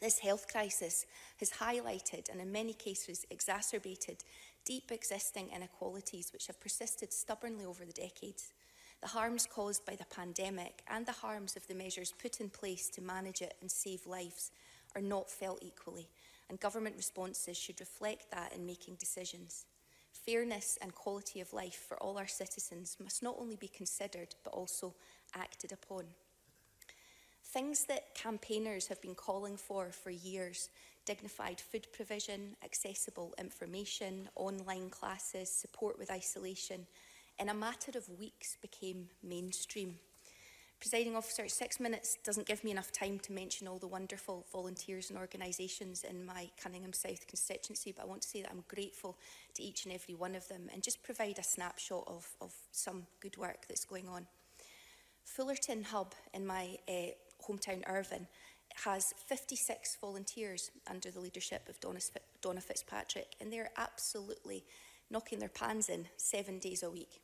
This health crisis has highlighted and, in many cases, exacerbated deep existing inequalities which have persisted stubbornly over the decades. The harms caused by the pandemic and the harms of the measures put in place to manage it and save lives are not felt equally, and government responses should reflect that in making decisions fairness and quality of life for all our citizens must not only be considered but also acted upon. Things that campaigners have been calling for for years dignified food provision, accessible information, online classes, support with isolation in a matter of weeks became mainstream. Presiding officer, six minutes doesn't give me enough time to mention all the wonderful volunteers and organisations in my Cunningham South constituency, but I want to say that I'm grateful to each and every one of them and just provide a snapshot of, of some good work that's going on. Fullerton Hub in my uh, hometown Irvine has 56 volunteers under the leadership of Donna, Donna Fitzpatrick, and they're absolutely knocking their pans in seven days a week.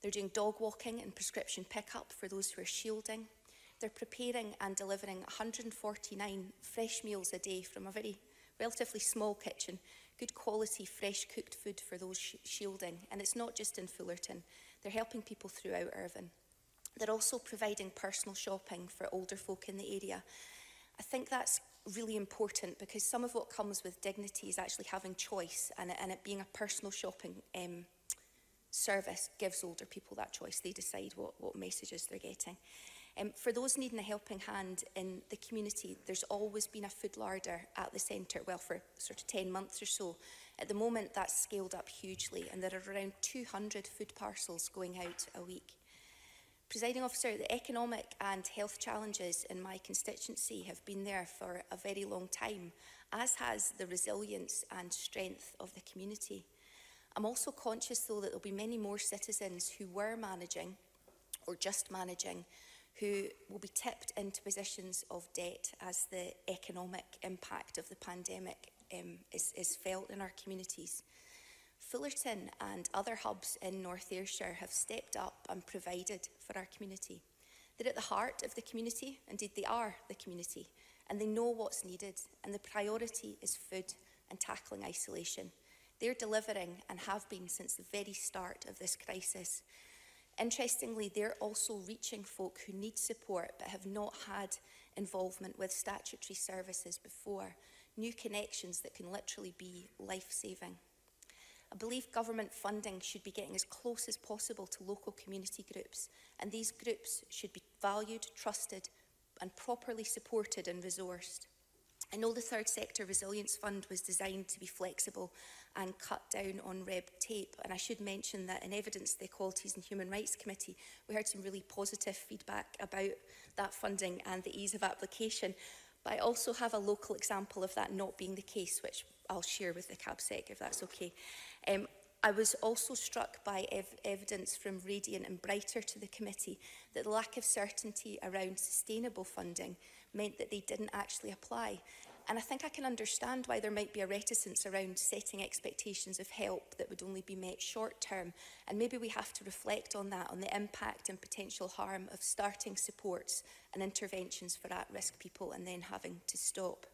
They're doing dog walking and prescription pickup for those who are shielding. They're preparing and delivering 149 fresh meals a day from a very relatively small kitchen, good quality fresh cooked food for those sh shielding. And it's not just in Fullerton. They're helping people throughout Irvine. They're also providing personal shopping for older folk in the area. I think that's really important because some of what comes with dignity is actually having choice and, and it being a personal shopping um, service gives older people that choice. They decide what, what messages they're getting. Um, for those needing a helping hand in the community, there's always been a food larder at the centre, well, for sort of 10 months or so. At the moment, that's scaled up hugely, and there are around 200 food parcels going out a week. Presiding officer, the economic and health challenges in my constituency have been there for a very long time, as has the resilience and strength of the community. I'm also conscious, though, that there'll be many more citizens who were managing or just managing who will be tipped into positions of debt as the economic impact of the pandemic um, is, is felt in our communities. Fullerton and other hubs in North Ayrshire have stepped up and provided for our community. They're at the heart of the community, indeed they are the community, and they know what's needed, and the priority is food and tackling isolation. They're delivering and have been since the very start of this crisis. Interestingly, they're also reaching folk who need support but have not had involvement with statutory services before, new connections that can literally be life-saving. I believe government funding should be getting as close as possible to local community groups, and these groups should be valued, trusted, and properly supported and resourced. And all the Third Sector Resilience Fund was designed to be flexible and cut down on red tape. And I should mention that in evidence, the Equalities and Human Rights Committee, we heard some really positive feedback about that funding and the ease of application. But I also have a local example of that not being the case, which I'll share with the CABSEC if that's okay. Um, I was also struck by ev evidence from Radiant and Brighter to the committee that the lack of certainty around sustainable funding meant that they didn't actually apply. And I think I can understand why there might be a reticence around setting expectations of help that would only be met short term. And maybe we have to reflect on that, on the impact and potential harm of starting supports and interventions for at risk people and then having to stop.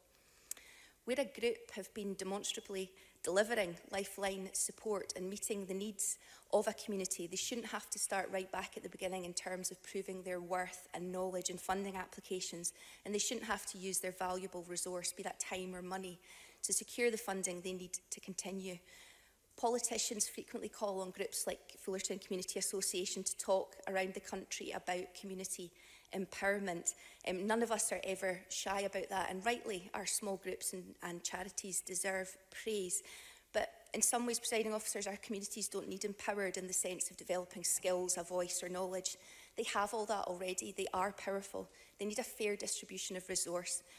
Where a group have been demonstrably delivering lifeline support and meeting the needs of a community, they shouldn't have to start right back at the beginning in terms of proving their worth and knowledge and funding applications, and they shouldn't have to use their valuable resource, be that time or money, to secure the funding they need to continue. Politicians frequently call on groups like Fullerton Community Association to talk around the country about community empowerment. Um, none of us are ever shy about that, and rightly, our small groups and, and charities deserve praise. But in some ways, presiding officers, our communities don't need empowered in the sense of developing skills, a voice, or knowledge. They have all that already. They are powerful. They need a fair distribution of resource.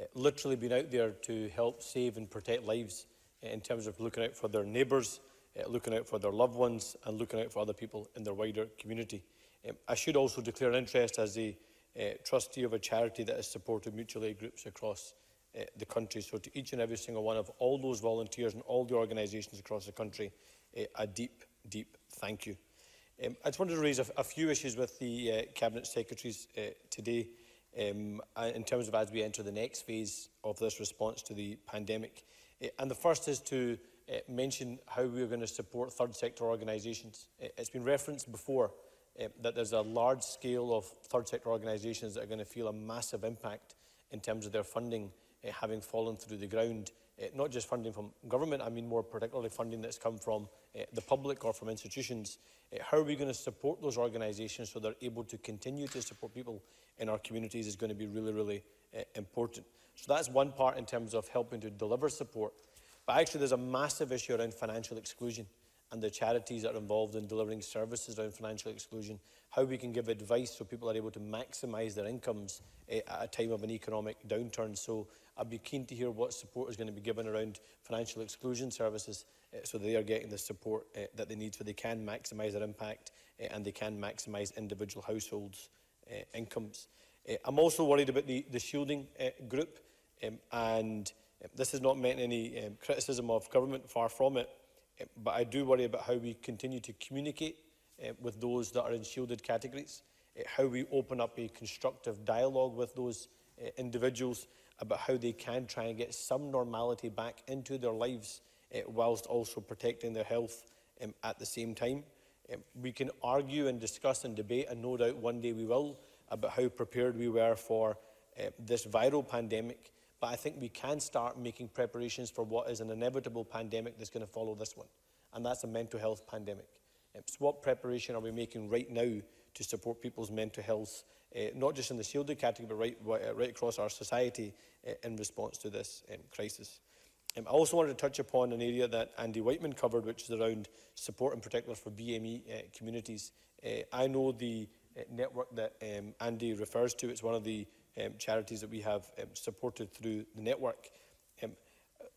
uh, literally been out there to help save and protect lives uh, in terms of looking out for their neighbours, uh, looking out for their loved ones and looking out for other people in their wider community. Um, I should also declare an interest as a uh, trustee of a charity that has supported mutual aid groups across Eh, the country. So to each and every single one of all those volunteers and all the organisations across the country, uh, a deep, deep thank you. Um, I just wanted to raise a, a few issues with the uh, Cabinet Secretaries today um, in terms of as we enter the next phase of this response to the pandemic. and the first is to mention how we are going to support third sector organisations. it's been referenced before that there's a large scale of third sector organisations that are going to feel a massive impact in terms of their funding uh, having fallen through the ground, uh, not just funding from government, I mean more particularly funding that's come from uh, the public or from institutions. how are we going to support those organisations so they're able to continue to support people in our communities is going to be really, really important. So that's one part in terms of helping to deliver support. But actually, there's a massive issue around financial exclusion and the charities that are involved in delivering services around financial exclusion, how we can give advice so people are able to maximise their incomes at a time of an economic downturn. So I'd be keen to hear what support is going to be given around financial exclusion services eh, so they are getting the support eh, that they need so they can maximise their impact eh, and they can maximise individual households' incomes. I'm also worried about the, the shielding group um, and this is not meant any um, criticism of government, far from it, but I do worry about how we continue to communicate uh, with those that are in shielded categories, uh, how we open up a constructive dialogue with those uh, individuals, about how they can try and get some normality back into their lives uh, whilst also protecting their health um, at the same time. Um, we can argue and discuss and debate, and no doubt one day we will, about how prepared we were for uh, this viral pandemic. But I think we can start making preparations for what is an inevitable pandemic that's going to follow this one, and that's a mental health pandemic. Um, so, what preparation are we making right now to support people's mental health uh, not just in the shielded category, but right, uh, right across our society uh, in response to this um, crisis. Um, I also wanted to touch upon an area that Andy Whiteman covered, which is around support in particular for BME communities. I know the network that um, Andy refers to. It's one of the um, charities that we have um, supported through the network. Um,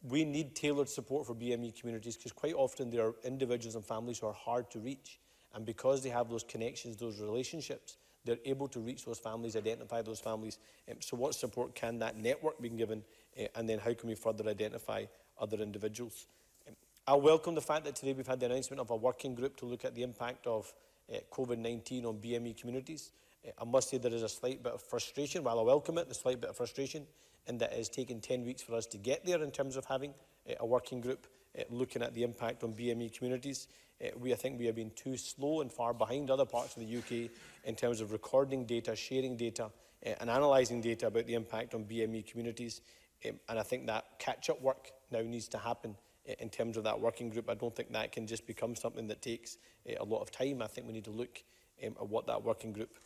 we need tailored support for BME communities because quite often there are individuals and families who are hard to reach. And because they have those connections, those relationships, they're able to reach those families, identify those families. Um, so, what support can that network be given, uh, and then how can we further identify other individuals? Um, I welcome the fact that today we've had the announcement of a working group to look at the impact of uh, COVID 19 on BME communities. Uh, I must say there is a slight bit of frustration, while I welcome it, the slight bit of frustration, and that it has taken 10 weeks for us to get there in terms of having uh, a working group uh, looking at the impact on BME communities. Eh, we, I think we have been too slow and far behind other parts of the UK in terms of recording data, sharing data, eh, and analysing data about the impact on BME communities. Eh, and I think that catch-up work now needs to happen in terms of that working group. I don't think that can just become something that takes a lot of time. I think we need to look at what that working group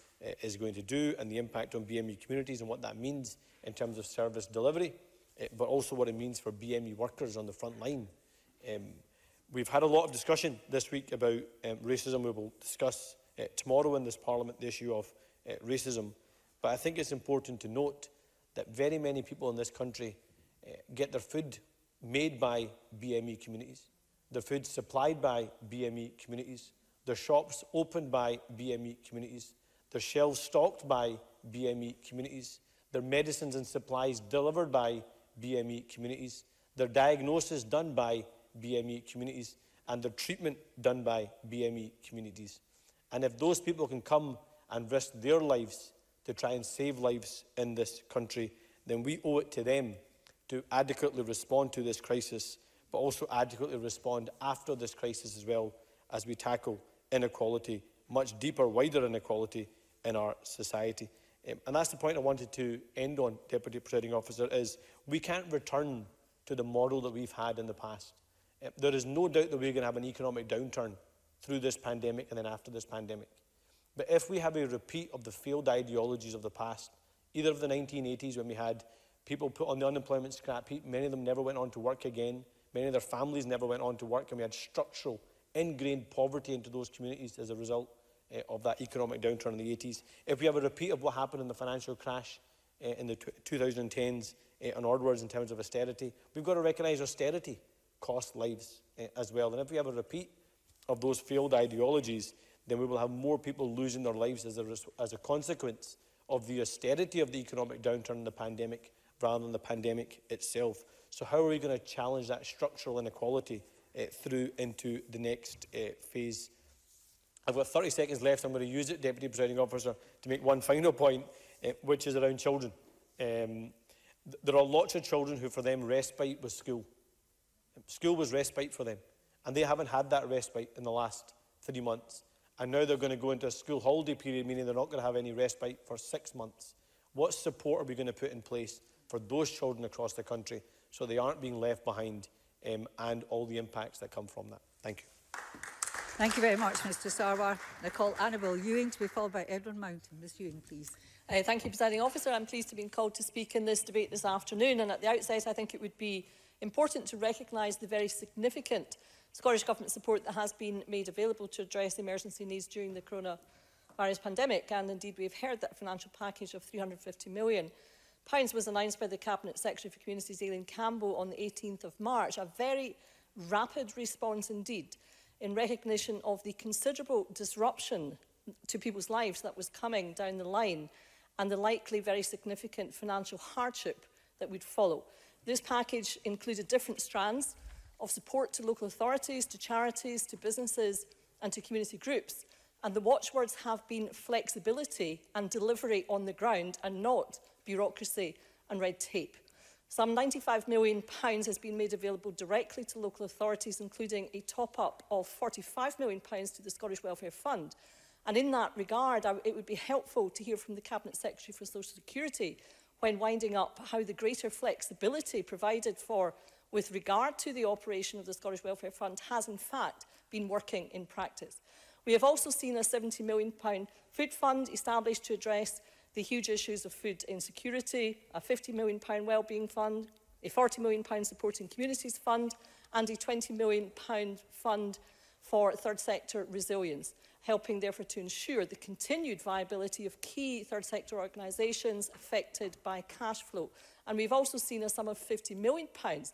is going to do and the impact on BME communities and what that means in terms of service delivery, but also what it means for BME workers on the front line. Um, We've had a lot of discussion this week about um, racism. We will discuss uh, tomorrow in this Parliament the issue of uh, racism. But I think it's important to note that very many people in this country uh, get their food made by BME communities, their food supplied by BME communities, their shops opened by BME communities, their shelves stocked by BME communities, their medicines and supplies delivered by BME communities, their diagnosis done by BME communities and their treatment done by BME communities. And if those people can come and risk their lives to try and save lives in this country, then we owe it to them to adequately respond to this crisis, but also adequately respond after this crisis as well as we tackle inequality, much deeper, wider inequality in our society. Um, and that's the point I wanted to end on, Deputy Presiding Officer, is we can't return to the model that we've had in the past. There is no doubt that we're going to have an economic downturn through this pandemic and then after this pandemic. But if we have a repeat of the failed ideologies of the past, either of the 1980s when we had people put on the unemployment scrap heap, many of them never went on to work again, many of their families never went on to work, and we had structural, ingrained poverty into those communities as a result uh, of that economic downturn in the 80s. If we have a repeat of what happened in the financial crash uh, in the 2010s uh, eh, and onwards in terms of austerity, we've got to recognise austerity cost lives eh, as well. And if we have a repeat of those failed ideologies, then we will have more people losing their lives as a, as a consequence of the austerity of the economic downturn and the pandemic rather than the pandemic itself. So, how are we going to challenge that structural inequality uh, through into the next uh, phase? I've got 30 seconds left. I'm going to use it, Deputy Presiding Officer, to make one final point, uh, which is around children. Um, th there are lots of children who, for them, respite was school. School was respite for them, and they haven't had that respite in the last three months. And now they're going to go into a school holiday period, meaning they're not going to have any respite for six months. What support are we going to put in place for those children across the country so they aren't being left behind um, and all the impacts that come from that? Thank you. Thank you very much, Mr Sarwar. I call Annabel Ewing to be followed by Edwin Mountain. Ms Ewing, please. Uh, thank you, Presiding Officer. I'm pleased to be called to speak in this debate this afternoon. And at the outset, I think it would be important to recognise the very significant Scottish Government support that has been made available to address emergency needs during the coronavirus pandemic. And indeed, we've heard that financial package of £350 million pounds was announced by the Cabinet Secretary for Communities, Aileen Campbell, on the 18th of March. A very rapid response indeed in recognition of the considerable disruption to people's lives that was coming down the line and the likely very significant financial hardship that would follow. This package included different strands of support to local authorities, to charities, to businesses and to community groups. And the watchwords have been flexibility and delivery on the ground and not bureaucracy and red tape. Some £95 million pounds has been made available directly to local authorities, including a top-up of £45 million pounds to the Scottish Welfare Fund. And in that regard, I, it would be helpful to hear from the Cabinet Secretary for Social Security when winding up how the greater flexibility provided for with regard to the operation of the Scottish Welfare Fund has in fact been working in practice. We have also seen a £70 million food fund established to address the huge issues of food insecurity, a £50 million wellbeing fund, a £40 million supporting communities fund and a £20 million fund for third sector resilience, helping therefore to ensure the continued viability of key third sector organisations affected by cash flow. And we've also seen a sum of £50 million pounds,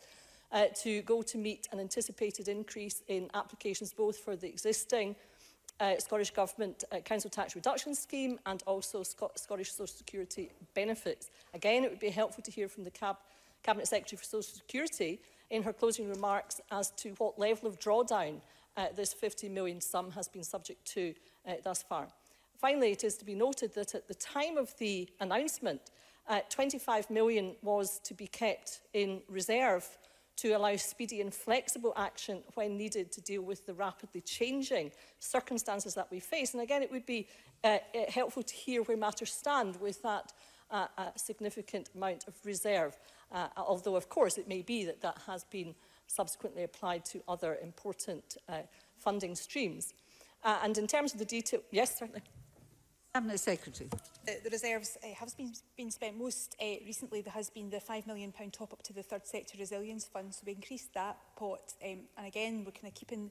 uh, to go to meet an anticipated increase in applications both for the existing uh, Scottish Government uh, Council Tax Reduction Scheme and also Scot Scottish Social Security benefits. Again, it would be helpful to hear from the Cab Cabinet Secretary for Social Security in her closing remarks as to what level of drawdown uh, this 50 million sum has been subject to uh, thus far. Finally, it is to be noted that at the time of the announcement, uh, 25 million was to be kept in reserve to allow speedy and flexible action when needed to deal with the rapidly changing circumstances that we face. And again, it would be uh, uh helpful to hear where matters stand with that uh, uh, significant amount of reserve, uh, although, of course, it may be that that has been subsequently applied to other important uh, funding streams. Uh, and in terms of the detail, yes, certainly. Cabinet Secretary. The, the reserves uh, eh, have been, been spent most uh, recently. There has been the £5 million top up to the Third Sector Resilience Fund, so we increased that pot. Um, and again, we're kind of keeping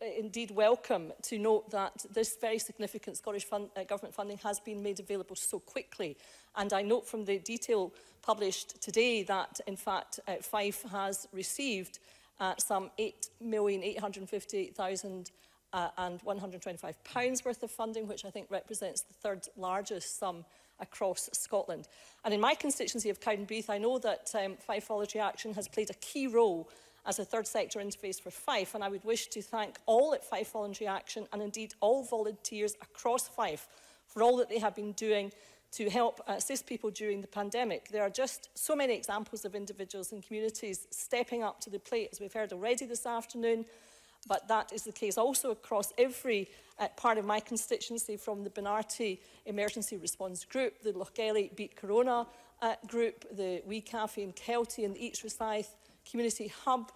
indeed welcome to note that this very significant Scottish fund, uh, Government funding has been made available so quickly. And I note from the detail published today that, in fact, uh, Fife has received uh, some 8,858,000 uh, and £125 worth of funding, which I think represents the third largest sum across Scotland. And in my constituency of Cowdenbeath, I know that um, Fife Voluntary Action has played a key role as a third sector interface for Fife, and I would wish to thank all at Fife Voluntary Action and indeed all volunteers across Fife for all that they have been doing to help assist people during the pandemic. There are just so many examples of individuals and communities stepping up to the plate, as we've heard already this afternoon, but that is the case also across every uh, part of my constituency from the Benarti Emergency Response Group, the Lochgelly Beat Corona uh, Group, the Wee Cafe in Kelty and the Each Resythe Community Hub,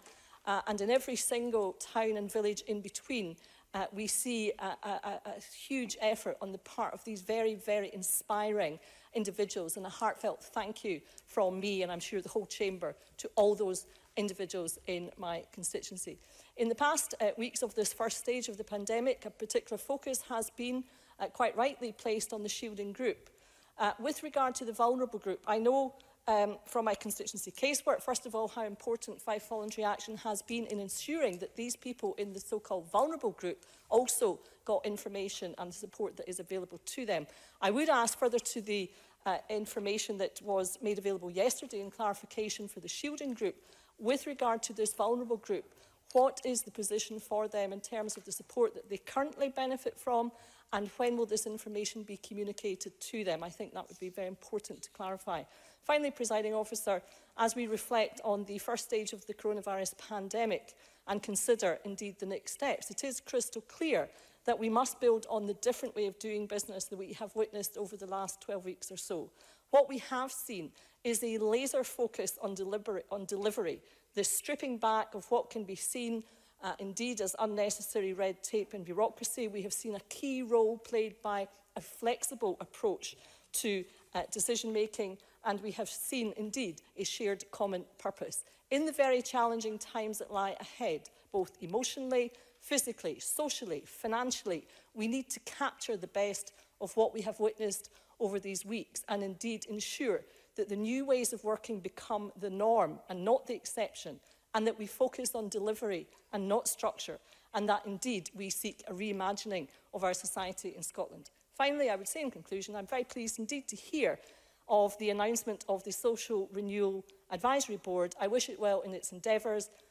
uh, and in every single town and village in between, uh, we see a, a, a huge effort on the part of these very, very inspiring individuals and a heartfelt thank you from me and I'm sure the whole chamber to all those individuals in my constituency. In the past uh, weeks of this first stage of the pandemic, a particular focus has been uh, quite rightly placed on the shielding group. Uh, with regard to the vulnerable group, I know um, from my constituency casework, first of all, how important Five Voluntary Action has been in ensuring that these people in the so-called vulnerable group also got information and support that is available to them. I would ask further to the uh, information that was made available yesterday in clarification for the shielding group with regard to this vulnerable group What is the position for them in terms of the support that they currently benefit from and when will this information be communicated to them? I think that would be very important to clarify. Finally, presiding officer, as we reflect on the first stage of the coronavirus pandemic and consider indeed the next steps, it is crystal clear that we must build on the different way of doing business that we have witnessed over the last 12 weeks or so. What we have seen is a laser focus on, on delivery the stripping back of what can be seen uh, indeed as unnecessary red tape and bureaucracy, we have seen a key role played by a flexible approach to uh, decision making and we have seen indeed a shared common purpose. In the very challenging times that lie ahead, both emotionally, physically, socially, financially, we need to capture the best of what we have witnessed over these weeks and indeed ensure that the new ways of working become the norm and not the exception, and that we focus on delivery and not structure, and that indeed we seek a reimagining of our society in Scotland. Finally, I would say in conclusion, I'm very pleased indeed to hear of the announcement of the Social Renewal Advisory Board. I wish it well in its endeavours,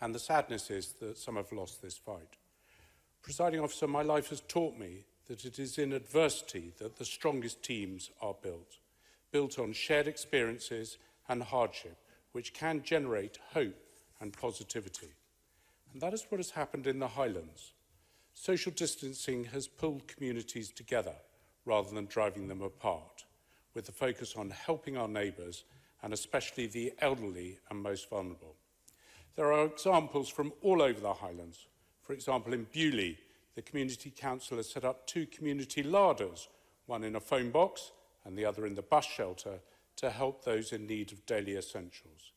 and the sadness is that some have lost this fight. Presiding Officer, my life has taught me that it is in adversity that the strongest teams are built, built on shared experiences and hardship, which can generate hope and positivity. And that is what has happened in the Highlands. Social distancing has pulled communities together rather than driving them apart, with a focus on helping our neighbours and especially the elderly and most vulnerable. There are examples from all over the Highlands. For example, in Bewley, the Community Council has set up two community larders, one in a phone box and the other in the bus shelter, to help those in need of daily essentials.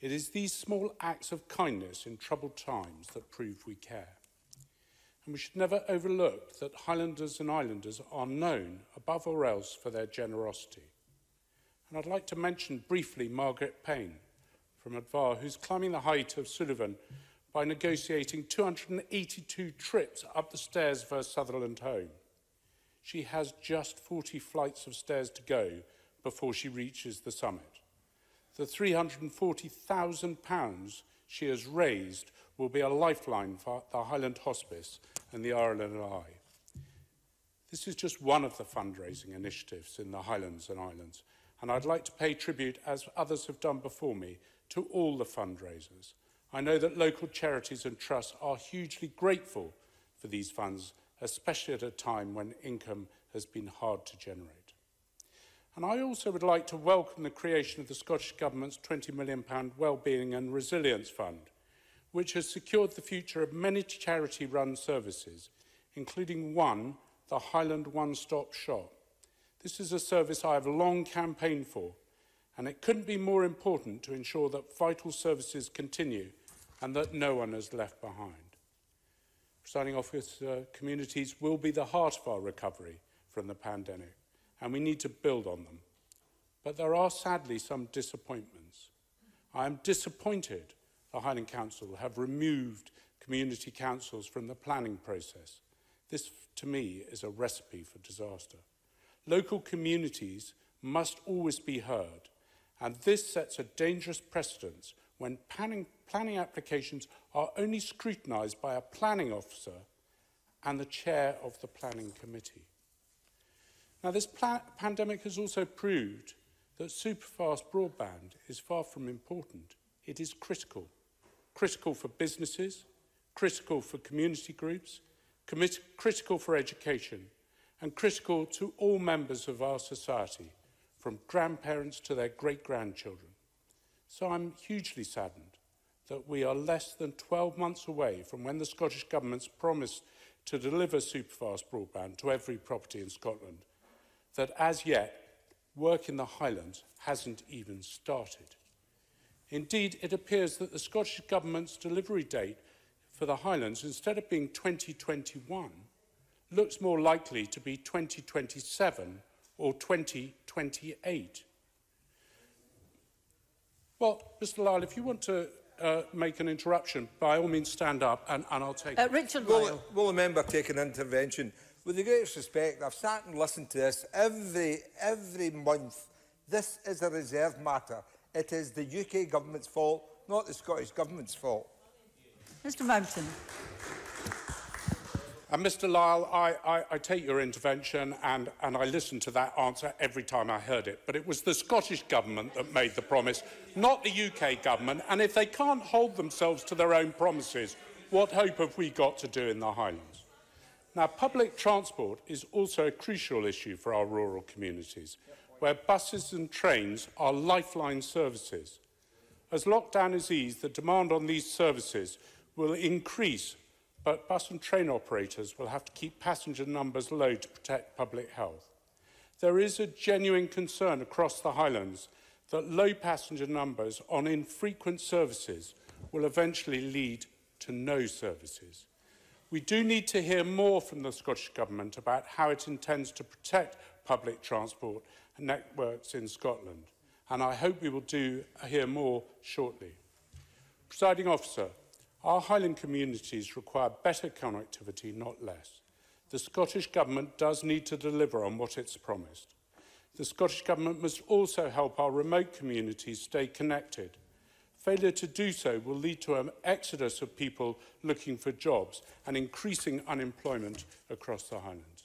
It is these small acts of kindness in troubled times that prove we care. And we should never overlook that Highlanders and Islanders are known above all else for their generosity. And I'd like to mention briefly Margaret Payne from Advar, who's climbing the height of Sullivan by negotiating 282 trips up the stairs of her Sutherland home. She has just 40 flights of stairs to go before she reaches the summit. The £340,000 she has raised will be a lifeline for the Highland Hospice and the RLNI. This is just one of the fundraising initiatives in the Highlands and Islands, and I'd like to pay tribute, as others have done before me, to all the fundraisers. I know that local charities and trusts are hugely grateful for these funds, especially at a time when income has been hard to generate. And I also would like to welcome the creation of the Scottish Government's £20 million Wellbeing and Resilience Fund, which has secured the future of many charity-run services, including one, the Highland One Stop Shop. This is a service I have long campaigned for, and it couldn't be more important to ensure that vital services continue and that no one is left behind. Presiding officer uh, communities will be the heart of our recovery from the pandemic and we need to build on them. But there are sadly some disappointments. I am disappointed the Highland Council have removed community councils from the planning process. This, to me, is a recipe for disaster. Local communities must always be heard, and this sets a dangerous precedent when planning, planning applications are only scrutinised by a planning officer and the chair of the planning committee. Now, this pandemic has also proved that superfast broadband is far from important. It is critical. Critical for businesses, critical for community groups, critical for education, and critical to all members of our society, from grandparents to their great grandchildren. So I'm hugely saddened that we are less than 12 months away from when the Scottish Government's promised to deliver superfast broadband to every property in Scotland that as yet work in the Highlands hasn't even started. Indeed, it appears that the Scottish Government's delivery date for the Highlands, instead of being 2021, looks more likely to be 2027 or 2028. Well, Mr. Lyle, if you want to uh, make an interruption, by all means stand up and, and I'll take uh, it. Richard Lyle. Will, will a member take an intervention? with the greatest respect, I've sat and listened to this every, every month. This is a reserved matter. It is the UK government's fault, not the Scottish government's fault. Mr Mountain. And Mr Lyle, I, I, I take your intervention and, and I listened to that answer every time I heard it. But it was the Scottish Government that made the promise, not the UK Government. And if they can't hold themselves to their own promises, what hope have we got to do in the Highlands? Now, public transport is also a crucial issue for our rural communities, where buses and trains are lifeline services. As lockdown is eased, the demand on these services will increase, but bus and train operators will have to keep passenger numbers low to protect public health. There is a genuine concern across the Highlands that low passenger numbers on infrequent services will eventually lead to no services. We do need to hear more from the Scottish Government about how it intends to protect public transport networks in Scotland, and I hope we will do hear more shortly. Presiding officer, our Highland communities require better connectivity, not less. The Scottish Government does need to deliver on what it's promised. The Scottish Government must also help our remote communities stay connected – Failure to do so will lead to an exodus of people looking for jobs and increasing unemployment across the Highlands.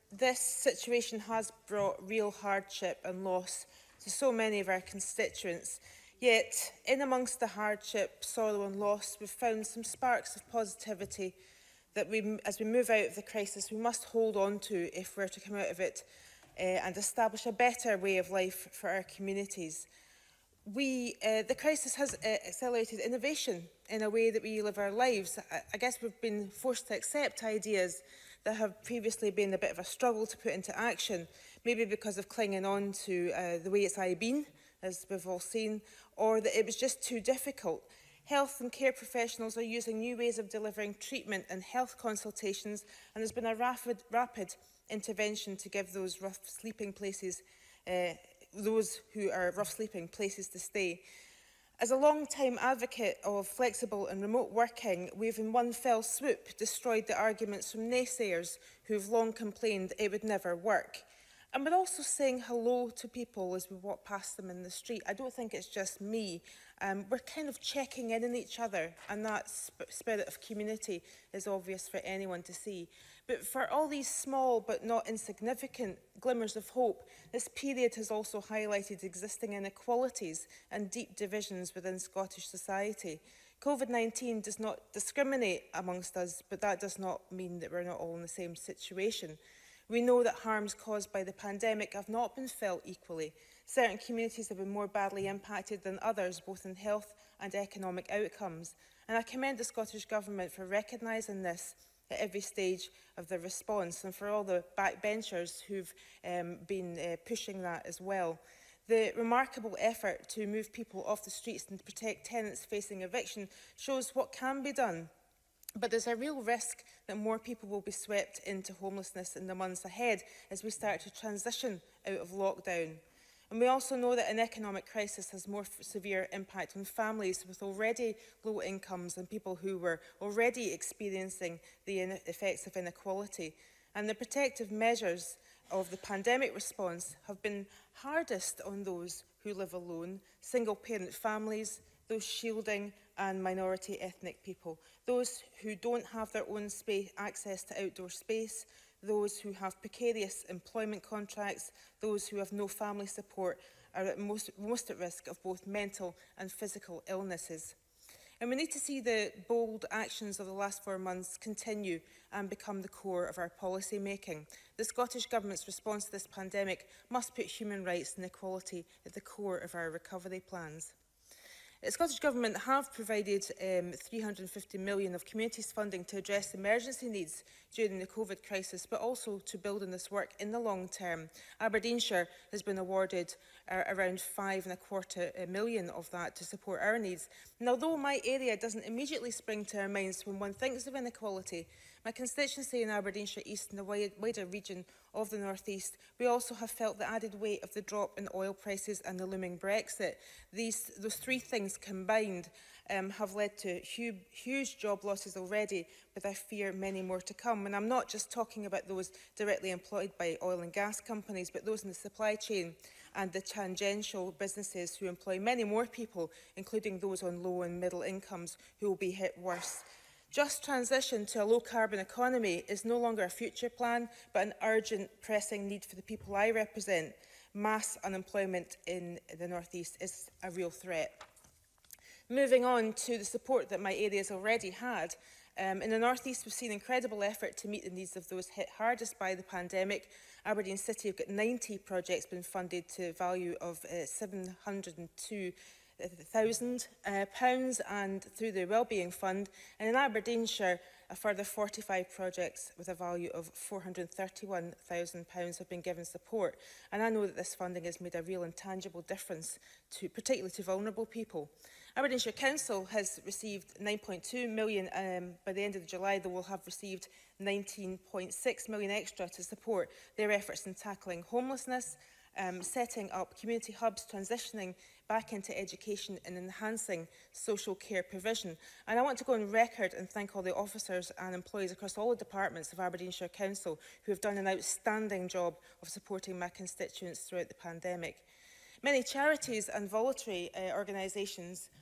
This situation has brought real hardship and loss to so many of our constituents. Yet, in amongst the hardship, sorrow and loss, we've found some sparks of positivity that we, as we move out of the crisis, we must hold on to if we're to come out of it uh, and establish a better way of life for our communities. We, uh, the crisis has uh, accelerated innovation in a way that we live our lives. I, I guess we've been forced to accept ideas that have previously been a bit of a struggle to put into action, maybe because of clinging on to uh, the way it's I been, as we've all seen, or that it was just too difficult. Health and care professionals are using new ways of delivering treatment and health consultations, and there's been a rapid, rapid intervention to give those rough sleeping places, uh, those who are rough sleeping places to stay. As a long-time advocate of flexible and remote working, we have in one fell swoop destroyed the arguments from naysayers who have long complained it would never work. And we're also saying hello to people as we walk past them in the street. I don't think it's just me um, we're kind of checking in on each other, and that sp spirit of community is obvious for anyone to see. But for all these small but not insignificant glimmers of hope, this period has also highlighted existing inequalities and deep divisions within Scottish society. COVID-19 does not discriminate amongst us, but that does not mean that we're not all in the same situation. We know that harms caused by the pandemic have not been felt equally, Certain communities have been more badly impacted than others, both in health and economic outcomes. And I commend the Scottish Government for recognising this at every stage of the response and for all the backbenchers who've um, been uh, pushing that as well. The remarkable effort to move people off the streets and to protect tenants facing eviction shows what can be done. But there's a real risk that more people will be swept into homelessness in the months ahead as we start to transition out of lockdown. And we also know that an economic crisis has more severe impact on families with already low incomes and people who were already experiencing the effects of inequality. And the protective measures of the pandemic response have been hardest on those who live alone, single-parent families, those shielding and minority ethnic people, those who don't have their own space, access to outdoor space, those who have precarious employment contracts, those who have no family support are at most, most at risk of both mental and physical illnesses. And we need to see the bold actions of the last four months continue and become the core of our policy making. The Scottish Government's response to this pandemic must put human rights and equality at the core of our recovery plans. The Scottish Government have provided um, 350 million of communities funding to address emergency needs during the COVID crisis, but also to build on this work in the long term. Aberdeenshire has been awarded uh, around five and a quarter uh, million of that to support our needs. And although my area doesn't immediately spring to our minds when one thinks of inequality, My constituency in Aberdeenshire East and the wider region of the North East, we also have felt the added weight of the drop in oil prices and the looming Brexit. These, those three things combined um, have led to huge, huge job losses already, but I fear many more to come. And I'm not just talking about those directly employed by oil and gas companies, but those in the supply chain and the tangential businesses who employ many more people, including those on low and middle incomes, who will be hit worse. Just transition to a low-carbon economy is no longer a future plan, but an urgent, pressing need for the people I represent. Mass unemployment in the North East is a real threat. Moving on to the support that my area has already had, um, in the North East we've seen incredible effort to meet the needs of those hit hardest by the pandemic. Aberdeen City have got 90 projects been funded to a value of uh, 702 £1,000 uh, and through the Wellbeing Fund. And in Aberdeenshire, a further 45 projects with a value of £431,000 have been given support. And I know that this funding has made a real and tangible difference, to, particularly to vulnerable people. Aberdeenshire Council has received 9.2 million. Um, by the end of July, they will have received 19.6 million extra to support their efforts in tackling homelessness, um, setting up community hubs, transitioning back into education and enhancing social care provision. And I want to go on record and thank all the officers and employees across all the departments of Aberdeenshire Council who have done an outstanding job of supporting my constituents throughout the pandemic. Many charities and voluntary uh, organisations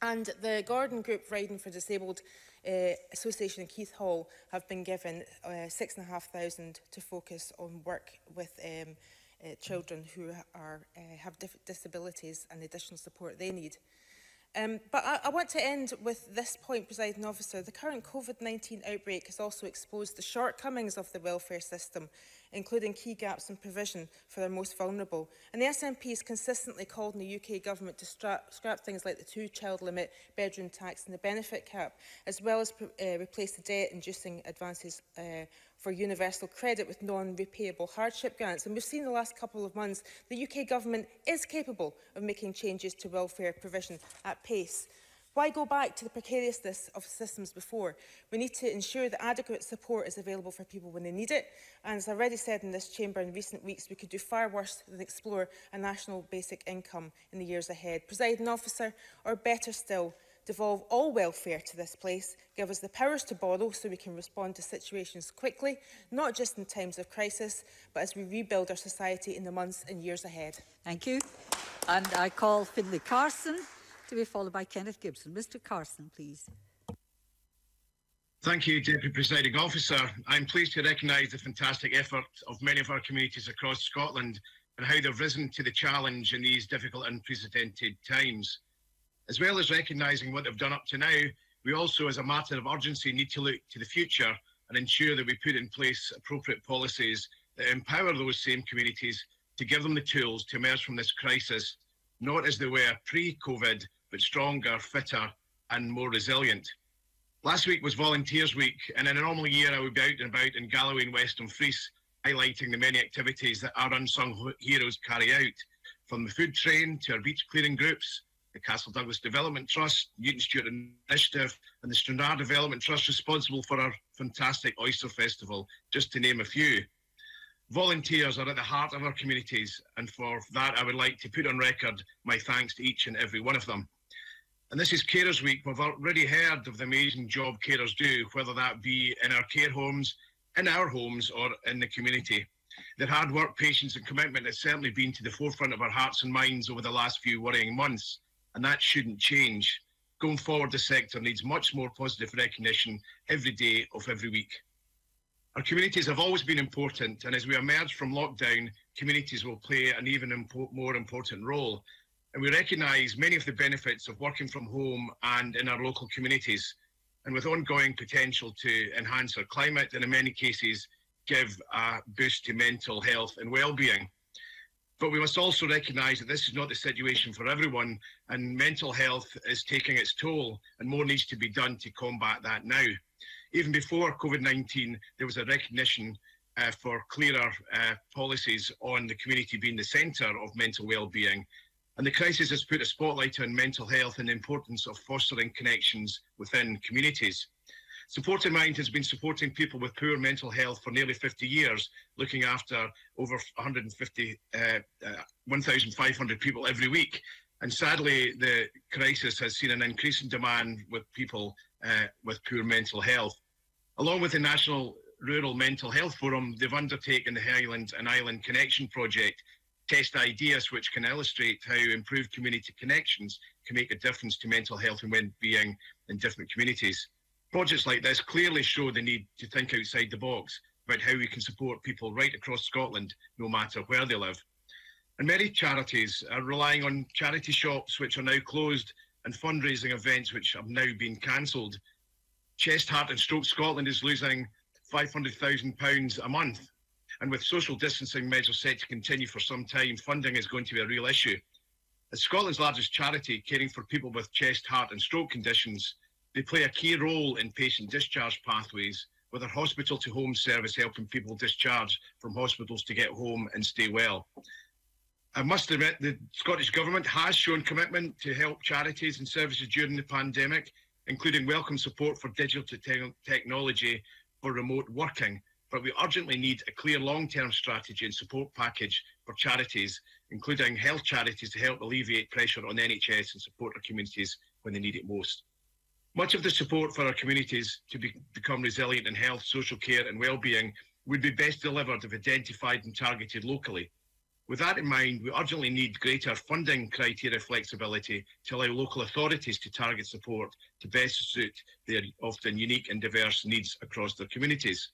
And the Gordon Group Riding for Disabled uh, Association in Keith Hall have been given uh, 6,500 to focus on work with um, uh, children who are, uh, have disabilities and additional support they need. Um, but I, I want to end with this point, presiding officer. The current COVID-19 outbreak has also exposed the shortcomings of the welfare system including key gaps in provision for their most vulnerable. And the SNP has consistently called on the UK government to scrap things like the two-child limit, bedroom tax and the benefit cap, as well as uh, replace the debt-inducing advances uh, for universal credit with non-repayable hardship grants. And we've seen the last couple of months the UK government is capable of making changes to welfare provision at pace. Why go back to the precariousness of systems before? We need to ensure that adequate support is available for people when they need it. And as I already said in this chamber in recent weeks, we could do far worse than explore a national basic income in the years ahead. Presiding officer, or better still, devolve all welfare to this place, give us the powers to borrow so we can respond to situations quickly, not just in times of crisis, but as we rebuild our society in the months and years ahead. Thank you. And I call Finlay Carson to be followed by Kenneth Gibson. Mr Carson, please. Thank you, Deputy Presiding Officer. I'm pleased to recognise the fantastic effort of many of our communities across Scotland and how they've risen to the challenge in these difficult, unprecedented times. As well as recognising what they've done up to now, we also, as a matter of urgency, need to look to the future and ensure that we put in place appropriate policies that empower those same communities to give them the tools to emerge from this crisis, not as they were pre COVID, but stronger, fitter, and more resilient. Last week was Volunteers Week, and in a normal year, I would be out and about in Galloway and Western Fries, highlighting the many activities that our unsung heroes carry out, from the food train to our beach clearing groups, the Castle Douglas Development Trust, Newton Stewart Initiative, and the Stranraer Development Trust, responsible for our fantastic Oyster Festival, just to name a few. Volunteers are at the heart of our communities, and for that, I would like to put on record my thanks to each and every one of them. And this is Carers Week. We've already heard of the amazing job carers do, whether that be in our care homes, in our homes, or in the community. Their hard work, patience, and commitment has certainly been to the forefront of our hearts and minds over the last few worrying months, and that shouldn't change. Going forward, the sector needs much more positive recognition every day of every week. Our communities have always been important, and as we emerge from lockdown, communities will play an even impo- more important role and we recognise many of the benefits of working from home and in our local communities, and with ongoing potential to enhance our climate and in many cases give a boost to mental health and well-being. But we must also recognise that this is not the situation for everyone, and mental health is taking its toll, and more needs to be done to combat that now. Even before COVID 19, there was a recognition uh, for clearer uh, policies on the community being the centre of mental well-being and the crisis has put a spotlight on mental health and the importance of fostering connections within communities. Support in Mind has been supporting people with poor mental health for nearly 50 years, looking after over 150, uh, uh, 1,500 people every week. And sadly, the crisis has seen an increase in demand with people uh, with poor mental health. Along with the National Rural Mental Health Forum, they've undertaken the Highland and Island Connection Project, test ideas which can illustrate how improved community connections can make a difference to mental health and well-being in different communities. Projects like this clearly show the need to think outside the box about how we can support people right across Scotland, no matter where they live. And many charities are relying on charity shops which are now closed and fundraising events which have now been cancelled. Chest, Heart and Stroke Scotland is losing £500,000 a month and with social distancing measures set to continue for some time, funding is going to be a real issue. As Scotland's largest charity caring for people with chest, heart, and stroke conditions, they play a key role in patient discharge pathways, with our hospital to home service helping people discharge from hospitals to get home and stay well. I must admit, the Scottish Government has shown commitment to help charities and services during the pandemic, including welcome support for digital te technology for remote working but we urgently need a clear long-term strategy and support package for charities, including health charities to help alleviate pressure on NHS and support our communities when they need it most. Much of the support for our communities to be, become resilient in health, social care and well-being would be best delivered if identified and targeted locally. With that in mind, we urgently need greater funding criteria flexibility to allow local authorities to target support to best suit their often unique and diverse needs across their communities.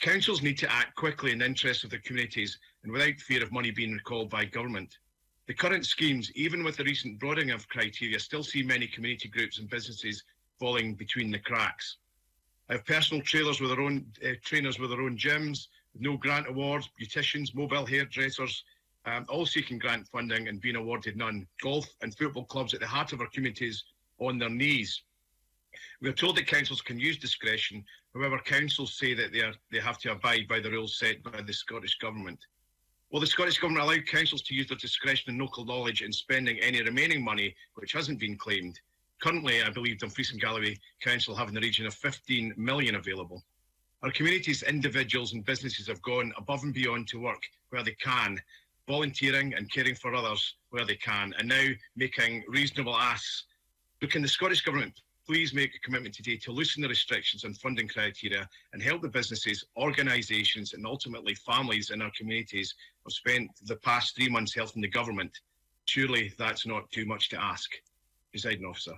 Councils need to act quickly in the interests of their communities and without fear of money being recalled by government. The current schemes, even with the recent broadening of criteria, still see many community groups and businesses falling between the cracks. I have personal trailers with their own uh, trainers with their own gyms, no grant awards, beauticians, mobile hairdressers, um, all seeking grant funding and being awarded none. Golf and football clubs at the heart of our communities on their knees. We are told that councils can use discretion. However, councils say that they, are, they have to abide by the rules set by the Scottish Government. Will the Scottish Government allow councils to use their discretion and local knowledge in spending any remaining money which hasn't been claimed? Currently, I believe Dumfries and Galloway Council have in the region of 15 million available. Our communities, individuals, and businesses have gone above and beyond to work where they can, volunteering and caring for others where they can, and now making reasonable asks. But can the Scottish Government please make a commitment today to loosen the restrictions on funding criteria and help the businesses, organisations and ultimately families in our communities who have spent the past three months helping the government. Surely that's not too much to ask. Presiding officer.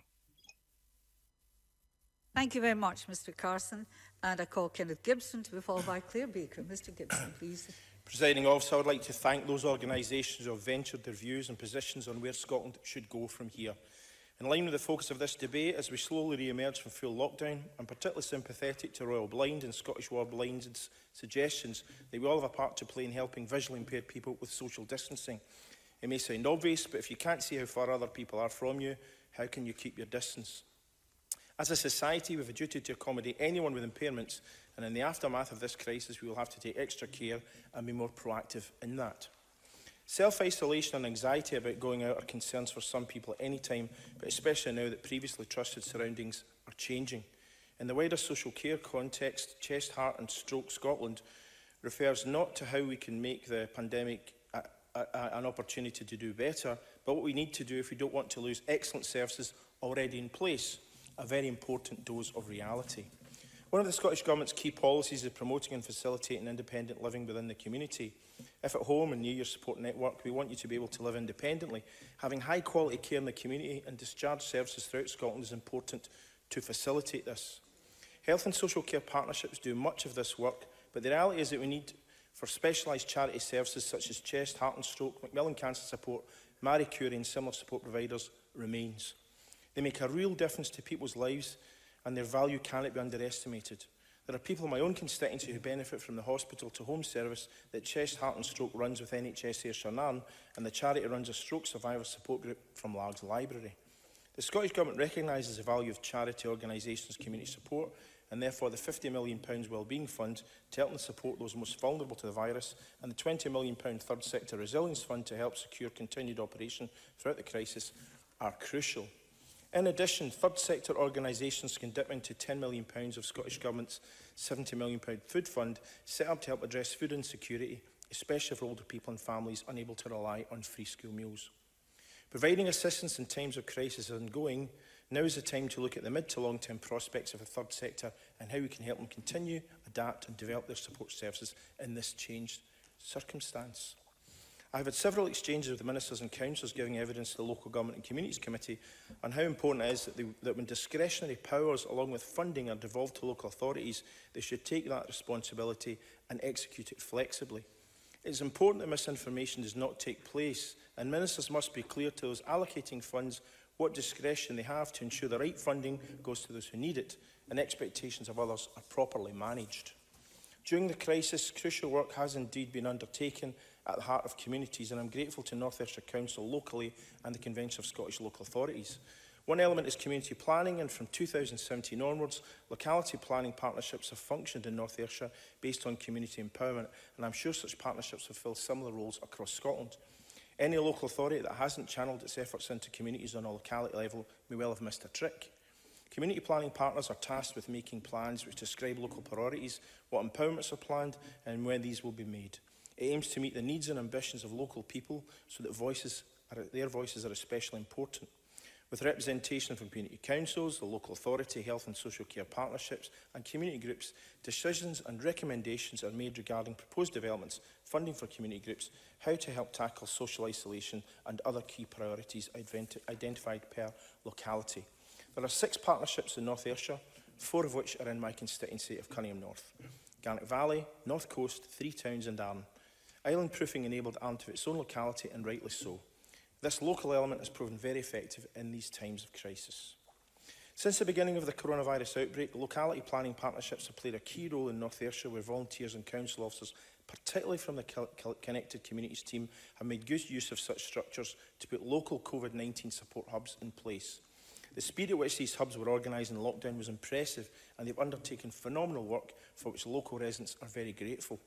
Thank you very much, Mr Carson. And I call Kenneth Gibson to be followed by Claire Baker. Mr Gibson, please. Presiding officer, I would like to thank those organisations who have ventured their views and positions on where Scotland should go from here. In line with the focus of this debate, as we slowly re-emerge from full lockdown, I'm particularly sympathetic to Royal Blind and Scottish War Blind's suggestions that we all have a part to play in helping visually impaired people with social distancing. It may sound obvious, but if you can't see how far other people are from you, how can you keep your distance? As a society, we have a duty to accommodate anyone with impairments, and in the aftermath of this crisis, we will have to take extra care and be more proactive in that. Self-isolation and anxiety about going out are concerns for some people at any time, but especially now that previously trusted surroundings are changing. In the wider social care context, Chest, Heart and Stroke Scotland refers not to how we can make the pandemic a, a, a, an opportunity to do better, but what we need to do if we don't want to lose excellent services already in place, a very important dose of reality. One of the Scottish Government's key policies is promoting and facilitating independent living within the community. If at home and near your support network, we want you to be able to live independently. Having high quality care in the community and discharge services throughout Scotland is important to facilitate this. Health and social care partnerships do much of this work, but the reality is that we need for specialised charity services such as chest, heart and stroke, Macmillan Cancer Support, Marie Curie and similar support providers remains. They make a real difference to people's lives and their value cannot be underestimated. There are people in my own constituency who benefit from the hospital to home service that Chest Heart and Stroke runs with NHS Air Shannon and the charity runs a stroke survivor support group from Largs Library. The Scottish Government recognises the value of charity organisations' community support and therefore the £50 million Wellbeing Fund to help and support those most vulnerable to the virus and the £20 million Third Sector Resilience Fund to help secure continued operation throughout the crisis are crucial. In addition, third sector organisations dip to £10 million of Scottish Government's £70 million food fund set up to help address food insecurity, especially for older people and families unable to rely on free school meals. Providing assistance in times of crisis is ongoing. Now is the time to look at the mid to long-term prospects of the third sector and how we can help them continue, adapt and develop their support services in this changed circumstance. I have had several exchanges with the ministers and councillors giving evidence to the Local Government and Communities Committee on how important it is that, they, that when discretionary powers along with funding are devolved to local authorities, they should take that responsibility and execute it flexibly. It is important that misinformation does not take place and ministers must be clear to those allocating funds what discretion they have to ensure the right funding goes to those who need it and expectations of others are properly managed. During the crisis, crucial work has indeed been undertaken at the heart of communities, and I'm grateful to North Ayrshire Council locally and the Convention of Scottish Local Authorities. One element is community planning, and from 2017 onwards, locality planning partnerships have functioned in North Ayrshire based on community empowerment, and I'm sure such partnerships will fill similar roles across Scotland. Any local authority that hasn't channeled its efforts into communities on a locality level may well have missed a trick. Community planning partners are tasked with making plans which describe local priorities, what empowerments are planned and when these will be made. It aims to meet the needs and ambitions of local people so that voices are, their voices are especially important. With representation from community councils, the local authority, health and social care partnerships and community groups, decisions and recommendations are made regarding proposed developments, funding for community groups, how to help tackle social isolation and other key priorities identified per locality. There are six partnerships in North Ayrshire, four of which are in my constituency of Cunningham North. Garnet Valley, North Coast, Three Towns and Arden. Island proofing enabled Arm to its own locality, and rightly so. This local element has proven very effective in these times of crisis. Since the beginning of the coronavirus outbreak, locality planning partnerships have played a key role in North Ayrshire, where volunteers and council officers, particularly from the Connected Communities team, have made good use of such structures to put local COVID-19 support hubs in place. The speed at which these hubs were organised in lockdown was impressive, and they've undertaken phenomenal work for which local residents are very grateful.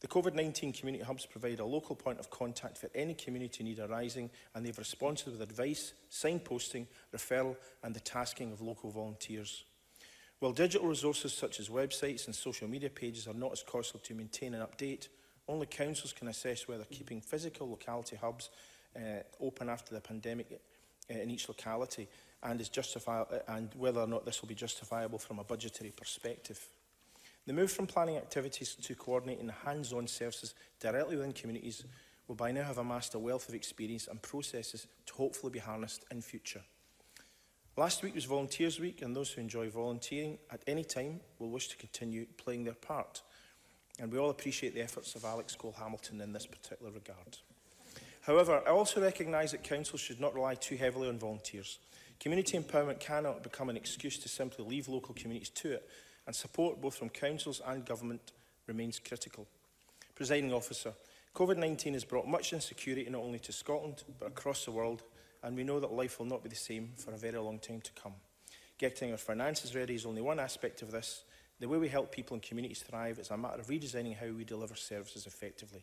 The COVID-19 community hubs provide a local point of contact for any community need arising and they've responded with advice, signposting, referral and the tasking of local volunteers. While digital resources such as websites and social media pages are not as costly to maintain and update, only councils can assess whether keeping physical locality hubs uh, open after the pandemic uh, in each locality and, is justifi and whether or not this will be justifiable from a budgetary perspective. The move from planning activities to coordinating hands-on services directly within communities will by now have amassed a wealth of experience and processes to hopefully be harnessed in future. Last week was Volunteers Week and those who enjoy volunteering at any time will wish to continue playing their part. And we all appreciate the efforts of Alex Cole Hamilton in this particular regard. However, I also recognise that council should not rely too heavily on volunteers. Community empowerment cannot become an excuse to simply leave local communities to it, and support both from councils and government remains critical. Presiding officer, COVID-19 has brought much insecurity not only to Scotland but across the world and we know that life will not be the same for a very long time to come. Getting our finances ready is only one aspect of this. The way we help people and communities thrive is a matter of redesigning how we deliver services effectively.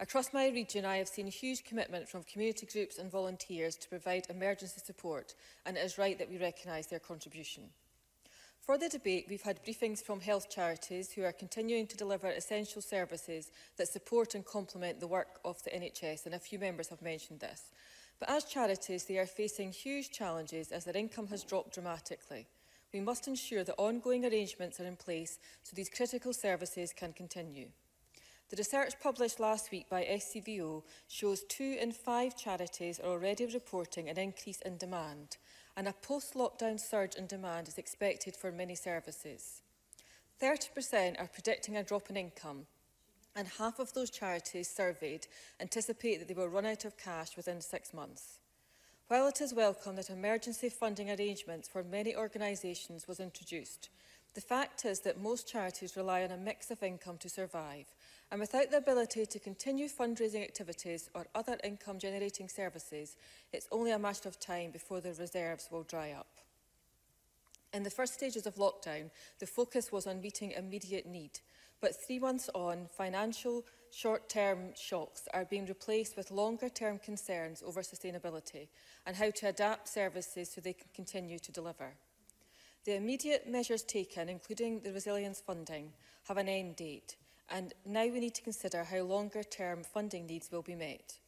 Across my region, I have seen huge commitment from community groups and volunteers to provide emergency support, and it is right that we recognise their contribution. For the debate, we've had briefings from health charities who are continuing to deliver essential services that support and complement the work of the NHS, and a few members have mentioned this. But as charities, they are facing huge challenges as their income has dropped dramatically. We must ensure that ongoing arrangements are in place so these critical services can continue. The research published last week by SCVO shows two in five charities are already reporting an increase in demand, and a post-lockdown surge in demand is expected for many services. 30% are predicting a drop in income, and half of those charities surveyed anticipate that they will run out of cash within six months. While it is welcome that emergency funding arrangements for many organisations was introduced, the fact is that most charities rely on a mix of income to survive, and without the ability to continue fundraising activities or other income generating services, it's only a matter of time before the reserves will dry up. In the first stages of lockdown, the focus was on meeting immediate need, but three months on, financial short-term shocks are being replaced with longer-term concerns over sustainability and how to adapt services so they can continue to deliver. The immediate measures taken, including the resilience funding, have an end date, and now we need to consider how longer term funding needs will be met.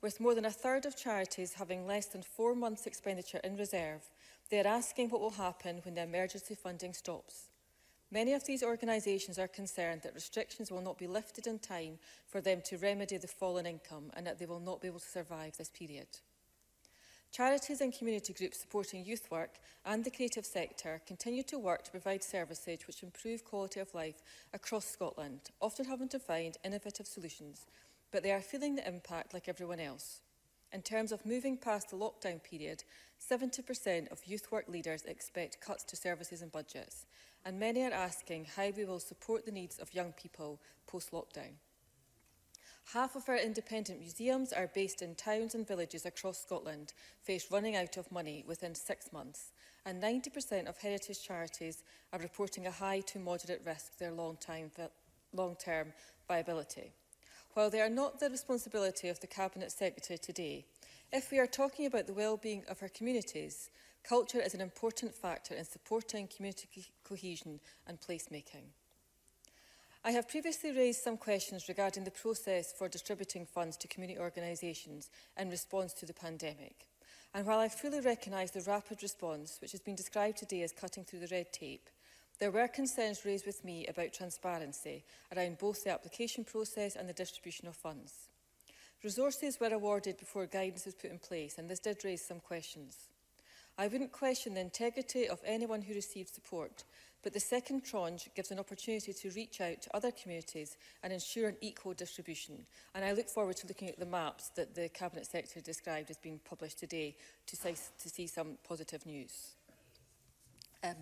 With more than a third of charities having less than four months' expenditure in reserve, they are asking what will happen when the emergency funding stops. Many of these organisations are concerned that restrictions will not be lifted in time for them to remedy the fallen income and that they will not be able to survive this period. Charities and community groups supporting youth work and the creative sector continue to work to provide services which improve quality of life across Scotland, often having to find innovative solutions, but they are feeling the impact like everyone else. In terms of moving past the lockdown period, 70% of youth work leaders expect cuts to services and budgets, and many are asking how we will support the needs of young people post-lockdown. Half of our independent museums are based in towns and villages across Scotland, face running out of money within six months, and 90% of heritage charities are reporting a high to moderate risk their long-term long viability. While they are not the responsibility of the Cabinet Secretary today, if we are talking about the well-being of our communities, culture is an important factor in supporting community cohesion and placemaking. I have previously raised some questions regarding the process for distributing funds to community organisations in response to the pandemic. And while I fully recognise the rapid response, which has been described today as cutting through the red tape, there were concerns raised with me about transparency around both the application process and the distribution of funds. Resources were awarded before guidance was put in place, and this did raise some questions. I wouldn't question the integrity of anyone who received support, But the second tranche gives an opportunity to reach out to other communities and ensure an equal distribution. And I look forward to looking at the maps that the Cabinet Secretary described as being published today to say, to see some positive news. Um,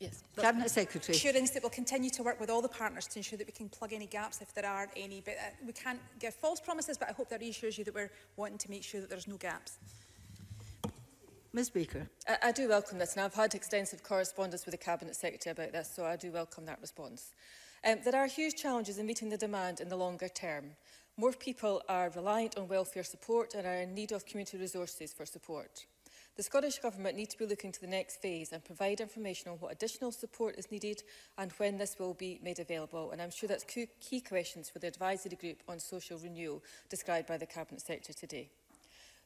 Yes. But Cabinet Secretary. Assurance that we'll continue to work with all the partners to ensure that we can plug any gaps if there are any. But uh, we can't give false promises, but I hope that reassures you that we're wanting to make sure that there's no gaps. Ms Baker. I, I do welcome this and I've had extensive correspondence with the Cabinet Secretary about this so I do welcome that response. Um, there are huge challenges in meeting the demand in the longer term. More people are reliant on welfare support and are in need of community resources for support. The Scottish Government needs to be looking to the next phase and provide information on what additional support is needed and when this will be made available. And I'm sure that's key questions for the advisory group on social renewal described by the Cabinet Secretary today.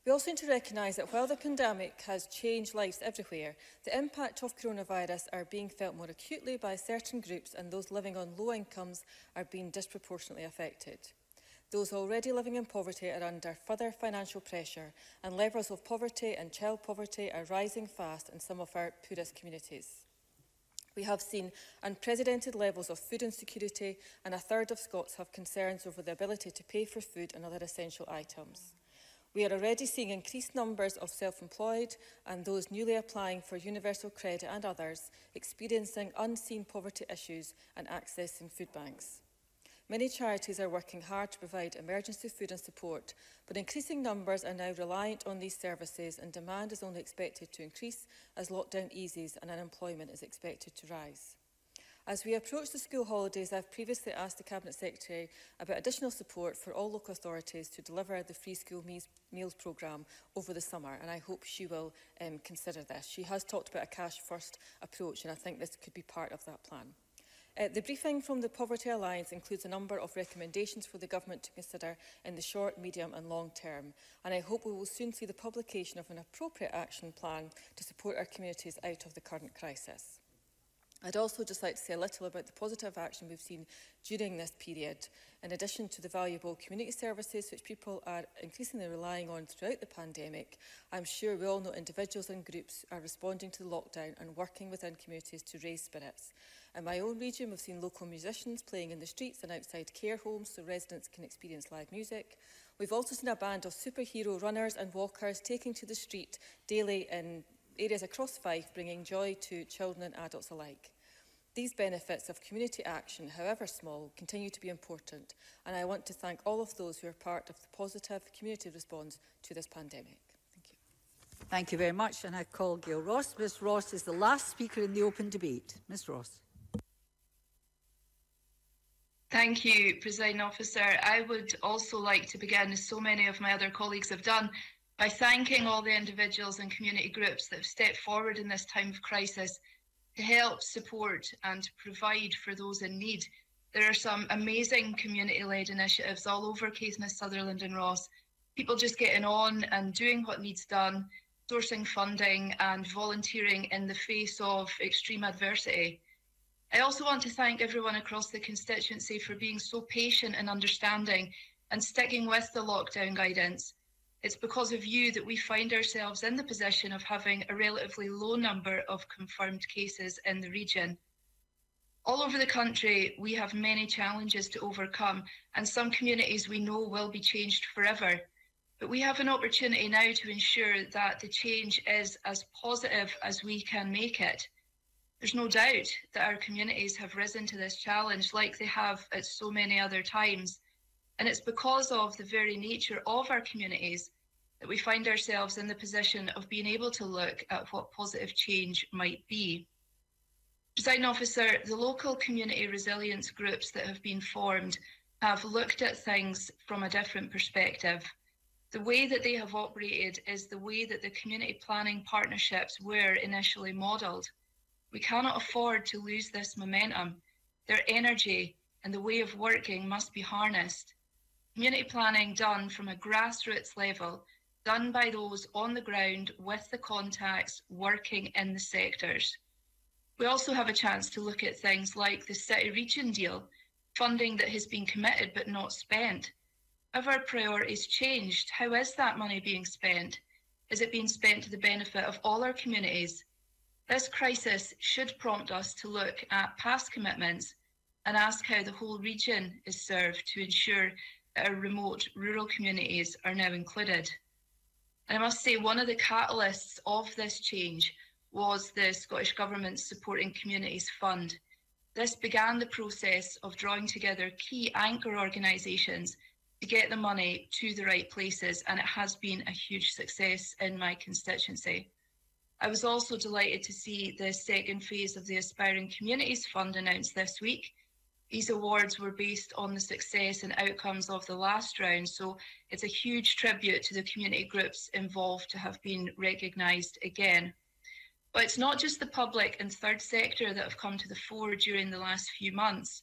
We also need to recognise that while the pandemic has changed lives everywhere, the impact of coronavirus are being felt more acutely by certain groups and those living on low incomes are being disproportionately affected. Those already living in poverty are under further financial pressure and levels of poverty and child poverty are rising fast in some of our poorest communities. We have seen unprecedented levels of food insecurity and a third of Scots have concerns over the ability to pay for food and other essential items. We are already seeing increased numbers of self-employed and those newly applying for universal credit and others experiencing unseen poverty issues and accessing food banks. Many charities are working hard to provide emergency food and support, but increasing numbers are now reliant on these services and demand is only expected to increase as lockdown eases and unemployment is expected to rise. As we approach the school holidays, I have previously asked the Cabinet Secretary about additional support for all local authorities to deliver the free school meals, meals programme over the summer, and I hope she will um, consider this. She has talked about a cash-first approach, and I think this could be part of that plan. Uh, the briefing from the Poverty Alliance includes a number of recommendations for the government to consider in the short, medium and long term, and I hope we will soon see the publication of an appropriate action plan to support our communities out of the current crisis. I'd also just like to say a little about the positive action we've seen during this period. In addition to the valuable community services which people are increasingly relying on throughout the pandemic, I'm sure we all know individuals and groups are responding to the lockdown and working within communities to raise spirits. In my own region, we've seen local musicians playing in the streets and outside care homes so residents can experience live music. We've also seen a band of superhero runners and walkers taking to the street daily in areas across Fife bringing joy to children and adults alike. These benefits of community action, however small, continue to be important, and I want to thank all of those who are part of the positive community response to this pandemic. Thank you. Thank you very much, and I call Gail Ross. Ms Ross is the last speaker in the open debate. Ms Ross. Thank you, President Officer. I would also like to begin, as so many of my other colleagues have done, by thanking all the individuals and community groups that have stepped forward in this time of crisis to help, support, and provide for those in need. There are some amazing community led initiatives all over Caithness, Sutherland, and Ross. People just getting on and doing what needs done, sourcing funding, and volunteering in the face of extreme adversity. I also want to thank everyone across the constituency for being so patient and understanding and sticking with the lockdown guidance. It's because of you that we find ourselves in the position of having a relatively low number of confirmed cases in the region. All over the country, we have many challenges to overcome, and some communities we know will be changed forever. But we have an opportunity now to ensure that the change is as positive as we can make it. There's no doubt that our communities have risen to this challenge like they have at so many other times. And it's because of the very nature of our communities that we find ourselves in the position of being able to look at what positive change might be. Presiding officer, the local community resilience groups that have been formed have looked at things from a different perspective. The way that they have operated is the way that the community planning partnerships were initially modelled. We cannot afford to lose this momentum. Their energy and the way of working must be harnessed community planning done from a grassroots level, done by those on the ground with the contacts working in the sectors. We also have a chance to look at things like the city region deal, funding that has been committed but not spent. Have our priorities changed? How is that money being spent? Is it being spent to the benefit of all our communities? This crisis should prompt us to look at past commitments and ask how the whole region is served to ensure our remote rural communities are now included. And I must say, one of the catalysts of this change was the Scottish Government's Supporting Communities Fund. This began the process of drawing together key anchor organisations to get the money to the right places, and it has been a huge success in my constituency. I was also delighted to see the second phase of the Aspiring Communities Fund announced this week, these awards were based on the success and outcomes of the last round, so it's a huge tribute to the community groups involved to have been recognised again. But it's not just the public and third sector that have come to the fore during the last few months.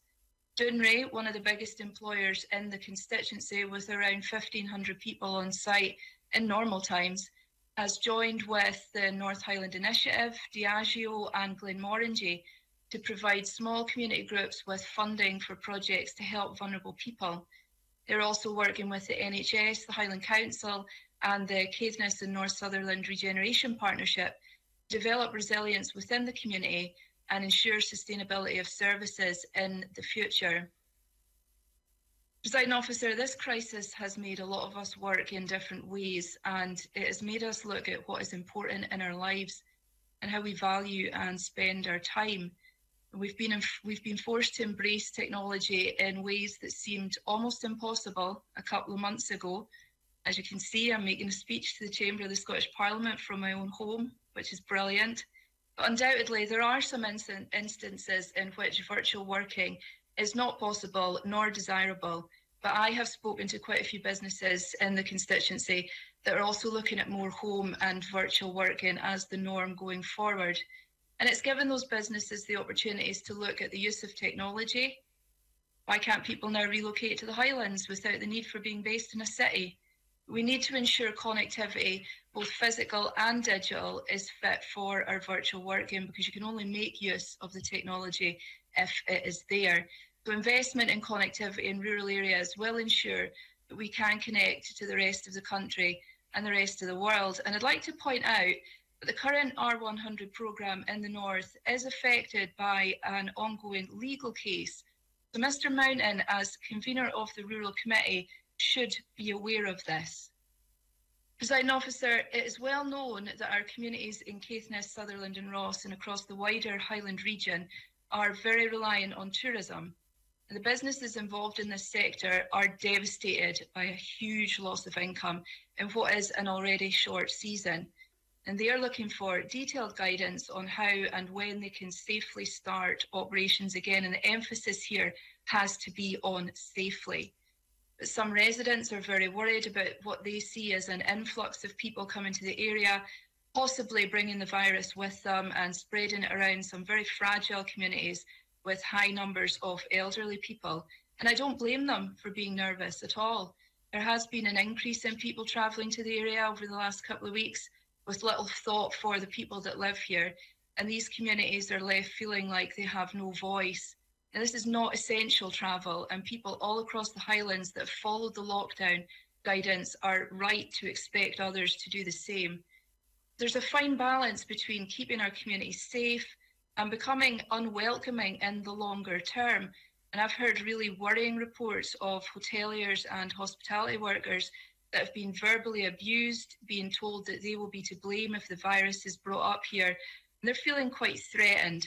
Dunray, one of the biggest employers in the constituency with around 1,500 people on site in normal times, has joined with the North Highland Initiative, Diageo, and Glenmorangie to provide small community groups with funding for projects to help vulnerable people. They're also working with the NHS, the Highland Council, and the Caithness and North Sutherland Regeneration Partnership to develop resilience within the community and ensure sustainability of services in the future. Presiding officer, this crisis has made a lot of us work in different ways and it has made us look at what is important in our lives and how we value and spend our time we've been we've been forced to embrace technology in ways that seemed almost impossible a couple of months ago. As you can see, I'm making a speech to the Chamber of the Scottish Parliament from my own home, which is brilliant. But undoubtedly, there are some instant instances in which virtual working is not possible nor desirable. But I have spoken to quite a few businesses in the constituency that are also looking at more home and virtual working as the norm going forward. And it's given those businesses the opportunities to look at the use of technology. Why can't people now relocate to the Highlands without the need for being based in a city? We need to ensure connectivity, both physical and digital, is fit for our virtual working because you can only make use of the technology if it is there. So, investment in connectivity in rural areas will ensure that we can connect to the rest of the country and the rest of the world. And I'd like to point out the current R100 program in the North is affected by an ongoing legal case. So Mr Mountain, as convener of the Rural Committee, should be aware of this. Presiding officer, it is well known that our communities in Caithness, Sutherland and Ross and across the wider Highland region are very reliant on tourism. And the businesses involved in this sector are devastated by a huge loss of income in what is an already short season and they are looking for detailed guidance on how and when they can safely start operations again. And the emphasis here has to be on safely. But some residents are very worried about what they see as an influx of people coming to the area, possibly bringing the virus with them and spreading it around some very fragile communities with high numbers of elderly people. And I don't blame them for being nervous at all. There has been an increase in people travelling to the area over the last couple of weeks with little thought for the people that live here. And these communities are left feeling like they have no voice. And this is not essential travel, and people all across the Highlands that have followed the lockdown guidance are right to expect others to do the same. There's a fine balance between keeping our communities safe and becoming unwelcoming in the longer term. And I've heard really worrying reports of hoteliers and hospitality workers that have been verbally abused, being told that they will be to blame if the virus is brought up here. And they're feeling quite threatened.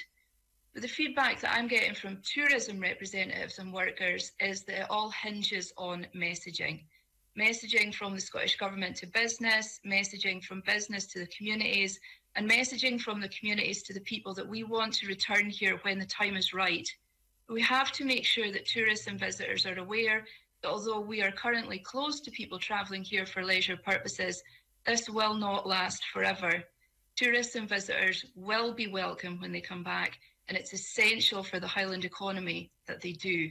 But the feedback that I'm getting from tourism representatives and workers is that it all hinges on messaging. Messaging from the Scottish Government to business, messaging from business to the communities, and messaging from the communities to the people that we want to return here when the time is right. We have to make sure that tourists and visitors are aware although we are currently closed to people travelling here for leisure purposes, this will not last forever. Tourists and visitors will be welcome when they come back, and it's essential for the Highland economy that they do.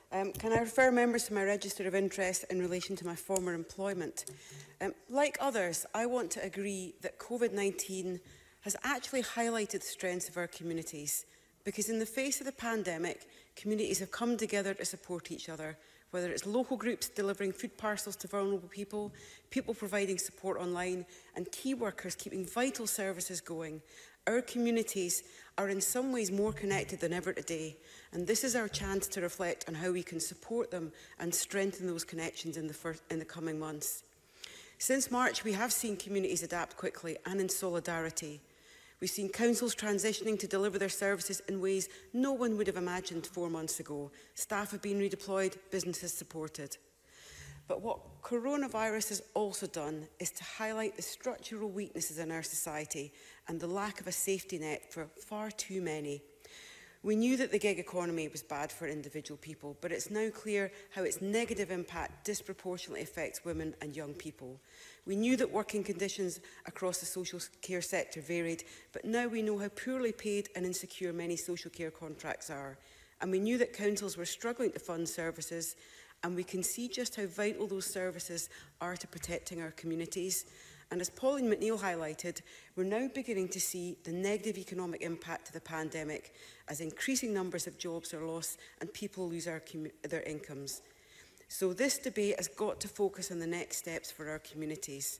Um, can I refer members to my register of interest in relation to my former employment? Um, like others, I want to agree that COVID-19 has actually highlighted the strengths of our communities because in the face of the pandemic, communities have come together to support each other whether it's local groups delivering food parcels to vulnerable people, people providing support online, and key workers keeping vital services going. Our communities are in some ways more connected than ever today, and this is our chance to reflect on how we can support them and strengthen those connections in the, first, in the coming months. Since March, we have seen communities adapt quickly and in solidarity. We've seen councils transitioning to deliver their services in ways no one would have imagined four months ago. Staff have been redeployed, businesses supported. But what coronavirus has also done is to highlight the structural weaknesses in our society and the lack of a safety net for far too many We knew that the gig economy was bad for individual people, but it's now clear how its negative impact disproportionately affects women and young people. We knew that working conditions across the social care sector varied, but now we know how poorly paid and insecure many social care contracts are. And we knew that councils were struggling to fund services, and we can see just how vital those services are to protecting our communities. And as Pauline McNeill highlighted, we're now beginning to see the negative economic impact of the pandemic as increasing numbers of jobs are lost and people lose our, their incomes. So this debate has got to focus on the next steps for our communities.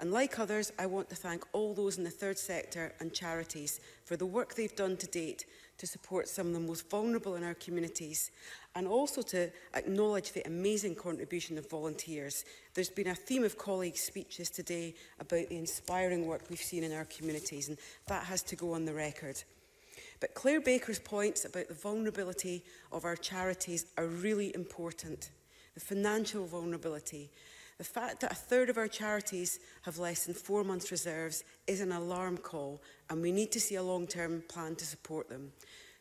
And like others, I want to thank all those in the third sector and charities for the work they've done to date to support some of the most vulnerable in our communities and also to acknowledge the amazing contribution of volunteers. There's been a theme of colleagues' speeches today about the inspiring work we've seen in our communities and that has to go on the record. But Claire Baker's points about the vulnerability of our charities are really important. The financial vulnerability, The fact that a third of our charities have less than four months reserves is an alarm call and we need to see a long-term plan to support them.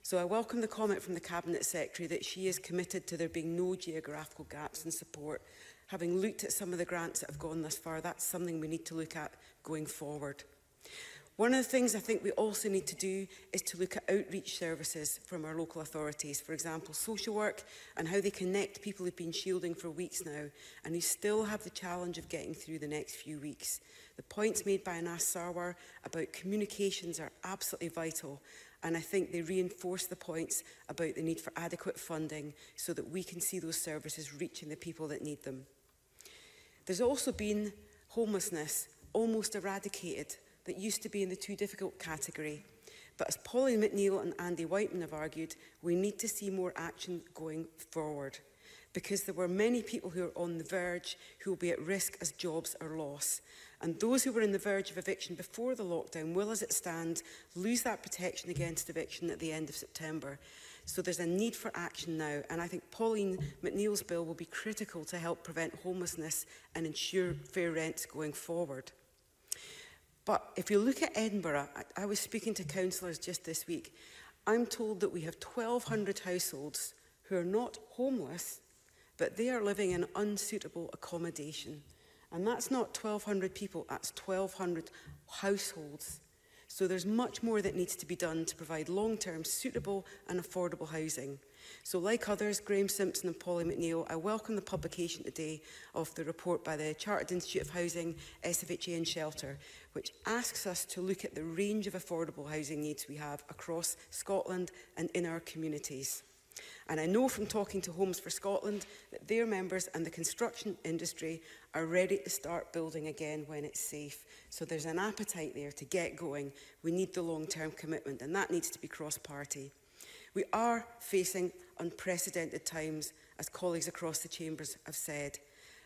So I welcome the comment from the Cabinet Secretary that she is committed to there being no geographical gaps in support. Having looked at some of the grants that have gone thus far, that's something we need to look at going forward. One of the things I think we also need to do is to look at outreach services from our local authorities, for example, social work and how they connect people who've been shielding for weeks now and who still have the challenge of getting through the next few weeks. The points made by Anas Sarwar about communications are absolutely vital and I think they reinforce the points about the need for adequate funding so that we can see those services reaching the people that need them. There's also been homelessness almost eradicated that used to be in the too difficult category. But as Pauline McNeill and Andy Whiteman have argued, we need to see more action going forward because there were many people who are on the verge who will be at risk as jobs are lost. And those who were in the verge of eviction before the lockdown will, as it stands, lose that protection against eviction at the end of September. So there's a need for action now, and I think Pauline McNeill's bill will be critical to help prevent homelessness and ensure fair rents going forward. But if you look at Edinburgh, I, I was speaking to councillors just this week. I'm told that we have 1,200 households who are not homeless, but they are living in unsuitable accommodation. And that's not 1,200 people, that's 1,200 households. So there's much more that needs to be done to provide long-term suitable and affordable housing. So like others, Graeme Simpson and Polly McNeil, I welcome the publication today of the report by the Chartered Institute of Housing, SFHA and Shelter, which asks us to look at the range of affordable housing needs we have across Scotland and in our communities. And I know from talking to Homes for Scotland that their members and the construction industry are ready to start building again when it's safe. So there's an appetite there to get going. We need the long-term commitment and that needs to be cross-party. We are facing unprecedented times, as colleagues across the chambers have said,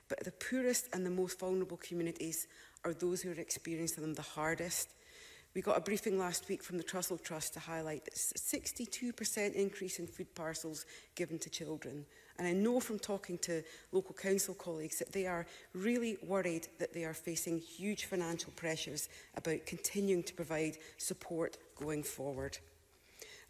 but the poorest and the most vulnerable communities are those who are experiencing them the hardest. We got a briefing last week from the Trussell Trust to highlight that 62% increase in food parcels given to children. And I know from talking to local council colleagues that they are really worried that they are facing huge financial pressures about continuing to provide support going forward.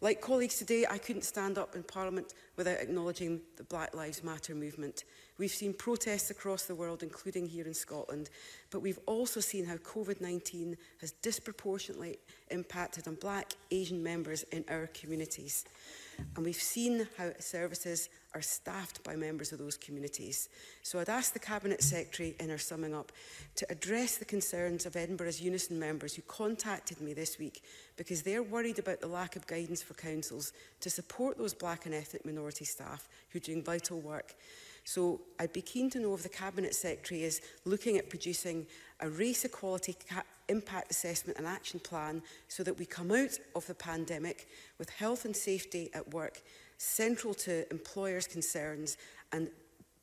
Like colleagues today, I couldn't stand up in Parliament without acknowledging the Black Lives Matter movement. We've seen protests across the world, including here in Scotland, but we've also seen how COVID-19 has disproportionately impacted on Black Asian members in our communities. And we've seen how services are staffed by members of those communities. So I'd ask the Cabinet Secretary in her summing up to address the concerns of Edinburgh's Unison members who contacted me this week because they're worried about the lack of guidance for councils to support those black and ethnic minority staff who are doing vital work. So I'd be keen to know if the Cabinet Secretary is looking at producing a race equality impact assessment and action plan so that we come out of the pandemic with health and safety at work central to employers' concerns and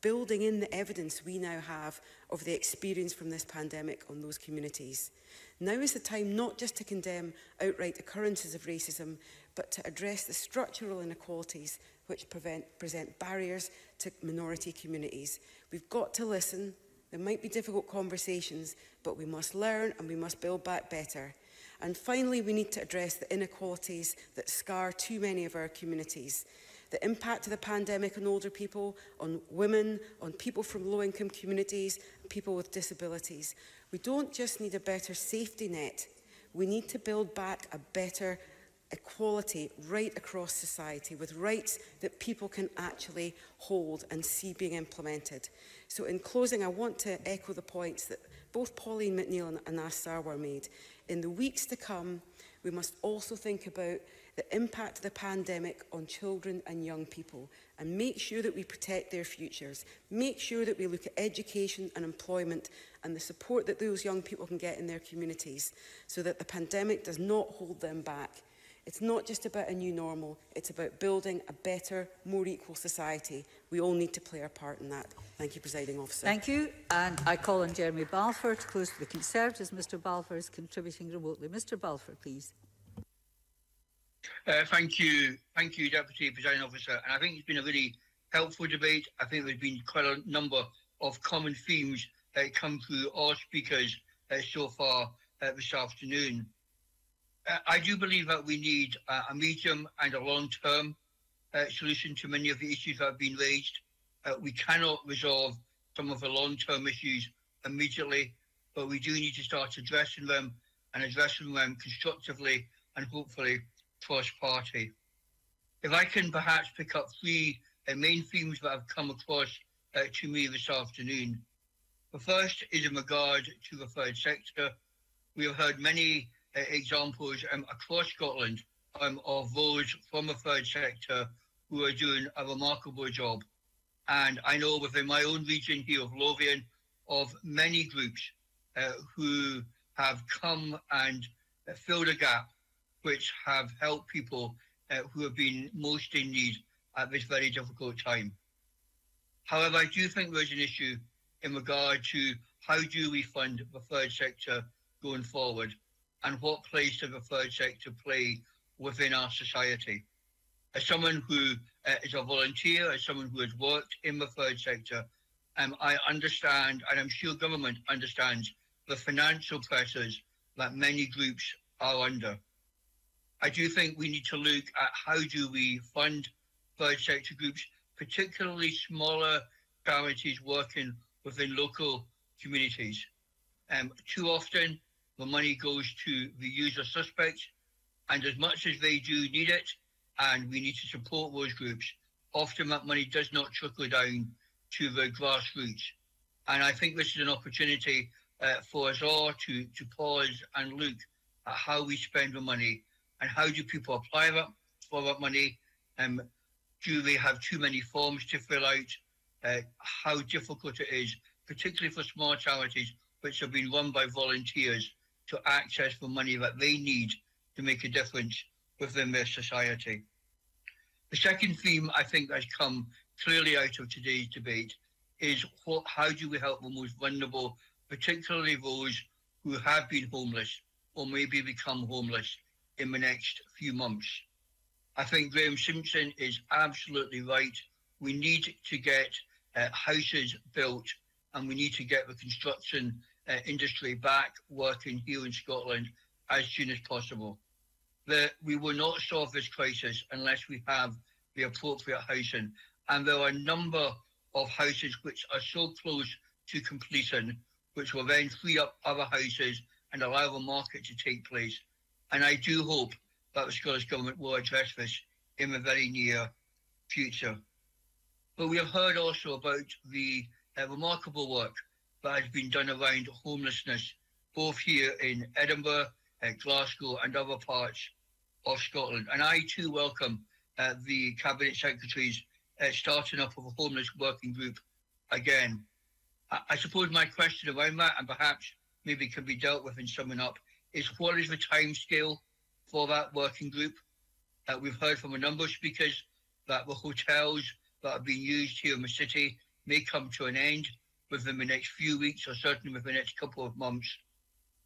building in the evidence we now have of the experience from this pandemic on those communities. Now is the time not just to condemn outright occurrences of racism, but to address the structural inequalities which prevent, present barriers to minority communities. We've got to listen. There might be difficult conversations, but we must learn and we must build back better. And finally, we need to address the inequalities that scar too many of our communities the impact of the pandemic on older people, on women, on people from low-income communities, people with disabilities. We don't just need a better safety net, we need to build back a better equality right across society with rights that people can actually hold and see being implemented. So in closing, I want to echo the points that both Pauline McNeill and Anas Sarwar made. In the weeks to come, we must also think about the impact the pandemic on children and young people and make sure that we protect their futures. Make sure that we look at education and employment and the support that those young people can get in their communities so that the pandemic does not hold them back. It's not just about a new normal, it's about building a better, more equal society. We all need to play our part in that. Thank you, Presiding Officer. Thank you. And I call on Jeremy Balfour to close to the Conservatives. Mr Balfour is contributing remotely. Mr Balfour, please. Uh, thank you. Thank you, Deputy Presiding Officer. And I think it's been a really helpful debate. I think there's been quite a number of common themes that come through all speakers uh, so far uh, this afternoon. Uh, I do believe that we need a medium and a long term uh, solution to many of the issues that have been raised. we cannot resolve some of the long term issues immediately, but we do need to start addressing them and addressing them constructively and hopefully first party. If I can perhaps pick up three uh, main themes that have come across uh, to me this afternoon. The first is in regard to the third sector. We have heard many uh, examples um, across Scotland um, of those from the third sector who are doing a remarkable job. And I know within my own region here of Lothian of many groups uh, who have come and uh, filled a gap which have helped people uh, who have been most in need at this very difficult time. However, I do think there's an issue in regard to how do we fund the third sector going forward and what place does the third sector play within our society. As someone who uh, is a volunteer, as someone who has worked in the third sector, um, I understand, and I'm sure government understands, the financial pressures that many groups are under. I do think we need to look at how do we fund third sector groups, particularly smaller charities working within local communities. Um, too often, the money goes to the user suspects, and as much as they do need it, and we need to support those groups, often that money does not trickle down to the grassroots. And I think this is an opportunity uh, for us all to, to pause and look at how we spend the money and how do people apply that for that money? Um, do they have too many forms to fill out? Uh, how difficult it is, particularly for small charities which have been run by volunteers to access the money that they need to make a difference within their society. The second theme I think has come clearly out of today's debate is what, how do we help the most vulnerable, particularly those who have been homeless or maybe become homeless in the next few months. I think Graham Simpson is absolutely right. We need to get uh, houses built and we need to get the construction uh, industry back working here in Scotland as soon as possible. That we will not solve this crisis unless we have the appropriate housing. And there are a number of houses which are so close to completion, which will then free up other houses and allow the market to take place. And I do hope that the Scottish Government will address this in the very near future. But we have heard also about the uh, remarkable work that has been done around homelessness, both here in Edinburgh, uh, Glasgow, and other parts of Scotland. And I too welcome uh, the Cabinet Secretary's uh, starting up of a homeless working group again. I, I suppose my question around that and perhaps maybe can be dealt with in summing up is what is the timescale for that working group? That we've heard from a number of speakers that the hotels that are being used here in the city may come to an end within the next few weeks or certainly within the next couple of months.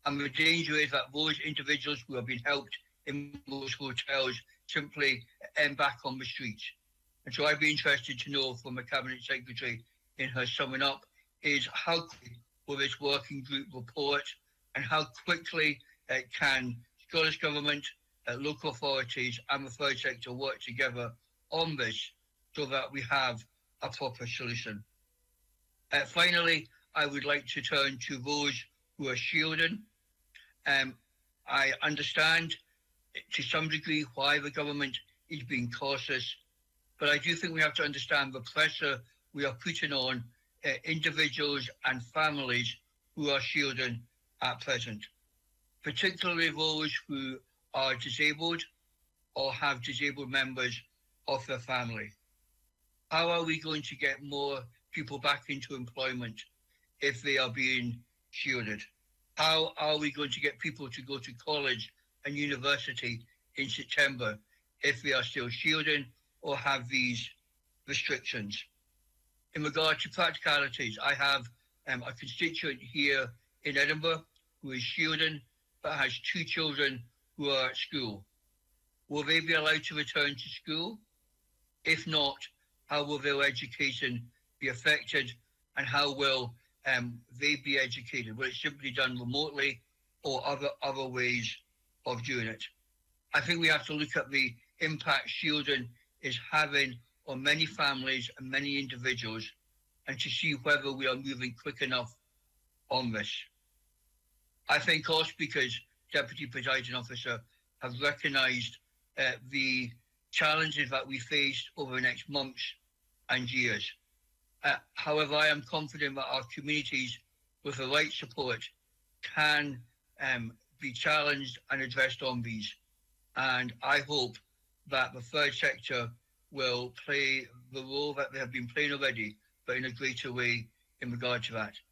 And the danger is that those individuals who have been helped in those hotels simply end back on the streets. And so I'd be interested to know from the Cabinet Secretary in her summing up is how will this working group report and how quickly can Scottish Government, uh, local authorities, and the third sector work together on this so that we have a proper solution. Uh, finally, I would like to turn to those who are shielding. Um, I understand to some degree why the government is being cautious, but I do think we have to understand the pressure we are putting on uh, individuals and families who are shielding at present particularly those who are disabled or have disabled members of their family. How are we going to get more people back into employment if they are being shielded? How are we going to get people to go to college and university in September if they are still shielding or have these restrictions? In regard to practicalities, I have um, a constituent here in Edinburgh who is shielding but has two children who are at school. Will they be allowed to return to school? If not, how will their education be affected and how will um, they be educated? Will it simply done remotely or other, other ways of doing it? I think we have to look at the impact shielding is having on many families and many individuals and to see whether we are moving quick enough on this. I think us, because Deputy Presiding Officer, have recognised uh, the challenges that we face over the next months and years. Uh, however, I am confident that our communities, with the right support, can um, be challenged and addressed on these. And I hope that the third sector will play the role that they have been playing already, but in a greater way in regard to that.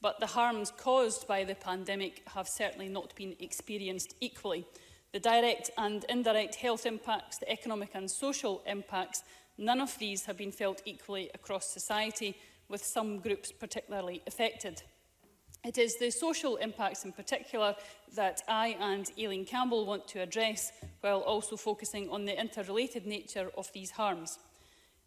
but the harms caused by the pandemic have certainly not been experienced equally the direct and indirect health impacts, the economic and social impacts, none of these have been felt equally across society, with some groups particularly affected. It is the social impacts in particular that I and Aileen Campbell want to address, while also focusing on the interrelated nature of these harms.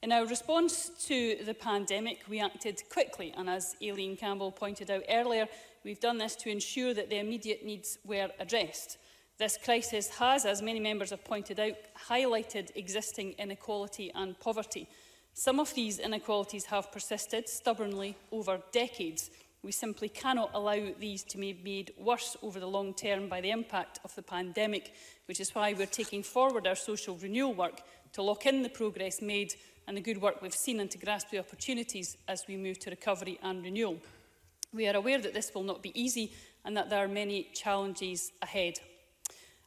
In our response to the pandemic, we acted quickly, and as Aileen Campbell pointed out earlier, we've done this to ensure that the immediate needs were addressed. This crisis has, as many members have pointed out, highlighted existing inequality and poverty. Some of these inequalities have persisted stubbornly over decades. We simply cannot allow these to be made worse over the long term by the impact of the pandemic, which is why we're taking forward our social renewal work to lock in the progress made and the good work we've seen and to grasp the opportunities as we move to recovery and renewal. We are aware that this will not be easy and that there are many challenges ahead.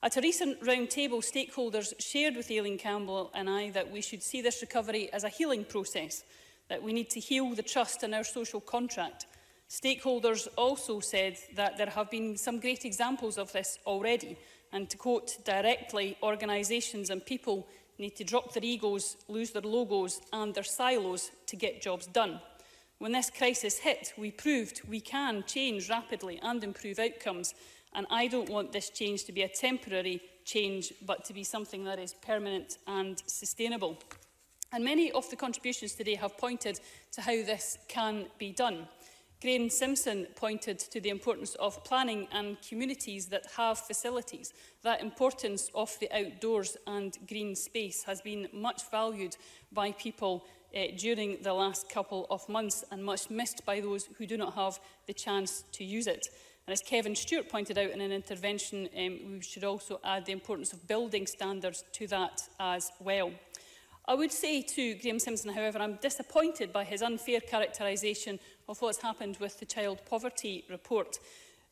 At a recent table, stakeholders shared with Aileen Campbell and I that we should see this recovery as a healing process, that we need to heal the trust in our social contract. Stakeholders also said that there have been some great examples of this already, and to quote directly, organisations and people need to drop their egos, lose their logos and their silos to get jobs done. When this crisis hit, we proved we can change rapidly and improve outcomes, And I don't want this change to be a temporary change, but to be something that is permanent and sustainable. And many of the contributions today have pointed to how this can be done. Graham Simpson pointed to the importance of planning and communities that have facilities. That importance of the outdoors and green space has been much valued by people uh, during the last couple of months and much missed by those who do not have the chance to use it. And as Kevin Stewart pointed out in an intervention, um, we should also add the importance of building standards to that as well. I would say to Graham Simpson, however, I'm disappointed by his unfair characterisation of what's happened with the child poverty report.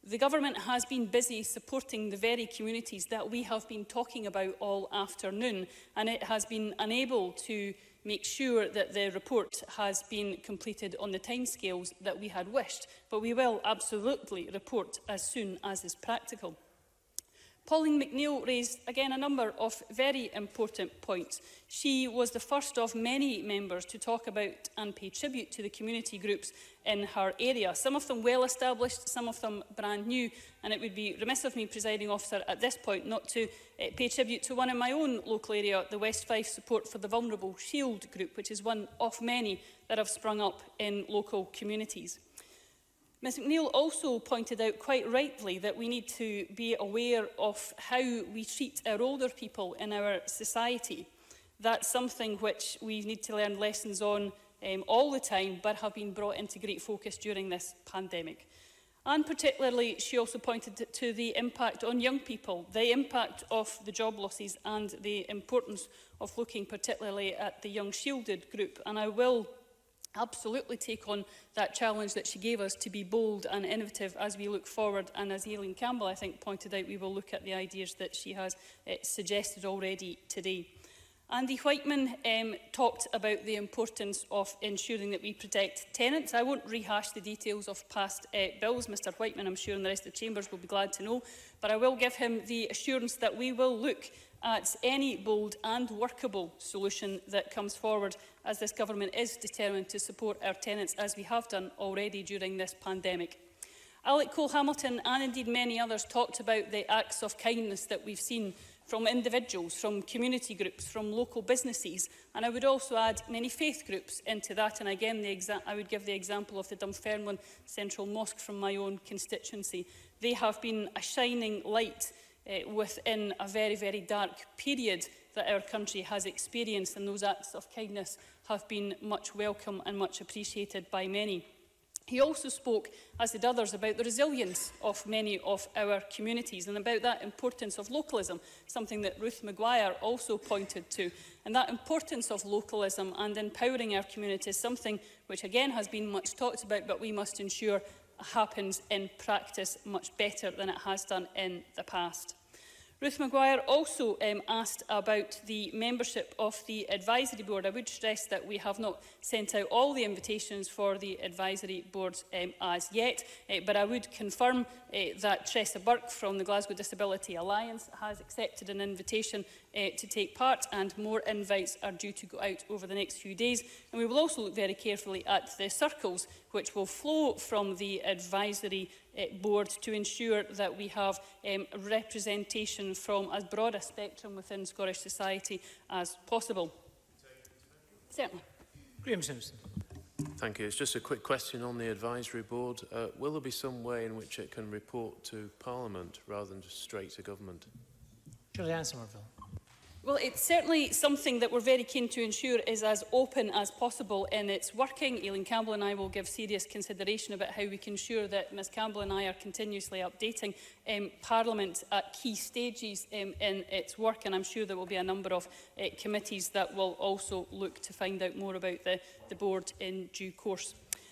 The government has been busy supporting the very communities that we have been talking about all afternoon, and it has been unable to make sure that the report has been completed on the timescales that we had wished, but we will absolutely report as soon as is practical. Pauline McNeill raised again a number of very important points. She was the first of many members to talk about and pay tribute to the community groups in her area, some of them well established, some of them brand new, and it would be remiss of me, presiding officer, at this point not to uh, pay tribute to one in my own local area, the West Fife Support for the Vulnerable Shield group, which is one of many that have sprung up in local communities. Ms McNeill also pointed out quite rightly that we need to be aware of how we treat our older people in our society. That's something which we need to learn lessons on um, all the time, but have been brought into great focus during this pandemic. And particularly, she also pointed to the impact on young people, the impact of the job losses and the importance of looking particularly at the young shielded group. And I will absolutely take on that challenge that she gave us to be bold and innovative as we look forward. And as Aileen Campbell, I think, pointed out, we will look at the ideas that she has uh, suggested already today. Andy Whiteman um, talked about the importance of ensuring that we protect tenants. I won't rehash the details of past uh, bills, Mr Whiteman, I'm sure, and the rest of the chambers will be glad to know, but I will give him the assurance that we will look at any bold and workable solution that comes forward, as this government is determined to support our tenants, as we have done already during this pandemic. Alec Cole Hamilton and indeed many others talked about the acts of kindness that we've seen from individuals, from community groups, from local businesses, and I would also add many faith groups into that. And again, the I would give the example of the Dunfermline Central Mosque from my own constituency. They have been a shining light uh, within a very, very dark period that our country has experienced, and those acts of kindness have been much welcome and much appreciated by many. He also spoke, as did others, about the resilience of many of our communities and about that importance of localism, something that Ruth Maguire also pointed to. And that importance of localism and empowering our communities, something which again has been much talked about, but we must ensure happens in practice much better than it has done in the past. Ruth Maguire also um, asked about the membership of the advisory board. I would stress that we have not sent out all the invitations for the advisory boards um, as yet, uh, but I would confirm uh, that Tressa Burke from the Glasgow Disability Alliance has accepted an invitation uh, to take part and more invites are due to go out over the next few days. And we will also look very carefully at the circles which will flow from the advisory uh, board to ensure that we have um, representation from as broad a spectrum within Scottish society as possible. Certainly. Graham Simpson. Thank you. It's just a quick question on the advisory board. Uh, will there be some way in which it can report to Parliament rather than just straight to government? Julianne Somerville. Well, it's certainly something that we're very keen to ensure is as open as possible in its working. Eileen Campbell and I will give serious consideration about how we can ensure that Ms Campbell and I are continuously updating um, Parliament at key stages um, in its work, and I'm sure there will be a number of uh, committees that will also look to find out more about the, the board in due course.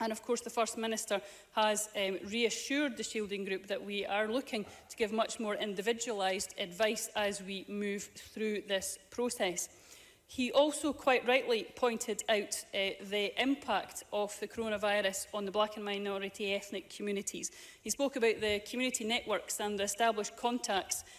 And of course, the First Minister has um, reassured the shielding group that we are looking to give much more individualised advice as we move through this process. He also quite rightly pointed out uh, the impact of the coronavirus on the black and minority ethnic communities. He spoke about the community networks and the established contacts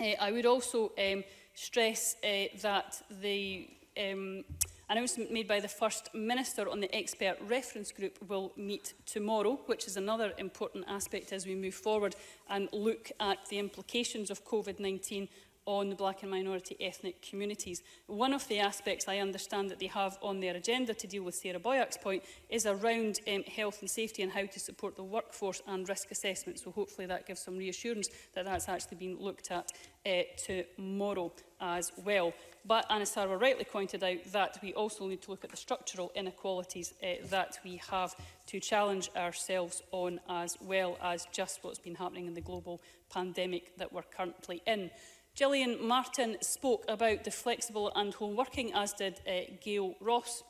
Uh, I would also um, stress uh, that the um, announcement made by the First Minister on the expert reference group will meet tomorrow, which is another important aspect as we move forward and look at the implications of COVID-19 on the black and minority ethnic communities. One of the aspects I understand that they have on their agenda to deal with Sarah Boyack's point is around um, health and safety and how to support the workforce and risk assessment. So hopefully that gives some reassurance that that's actually been looked at uh, tomorrow as well. But Anna rightly pointed out that we also need to look at the structural inequalities uh, that we have to challenge ourselves on as well as just what's been happening in the global pandemic that we're currently in. Gillian Martin spoke about the flexible and home working, as did uh, Gail Ross.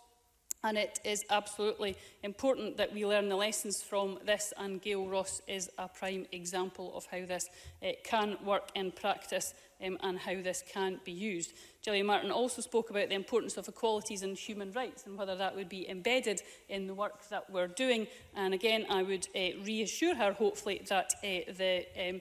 And it is absolutely important that we learn the lessons from this, and Gail Ross is a prime example of how this uh, can work in practice um, and how this can be used. Gillian Martin also spoke about the importance of equalities and human rights and whether that would be embedded in the work that we're doing. And again, I would uh, reassure her, hopefully, that uh, the um,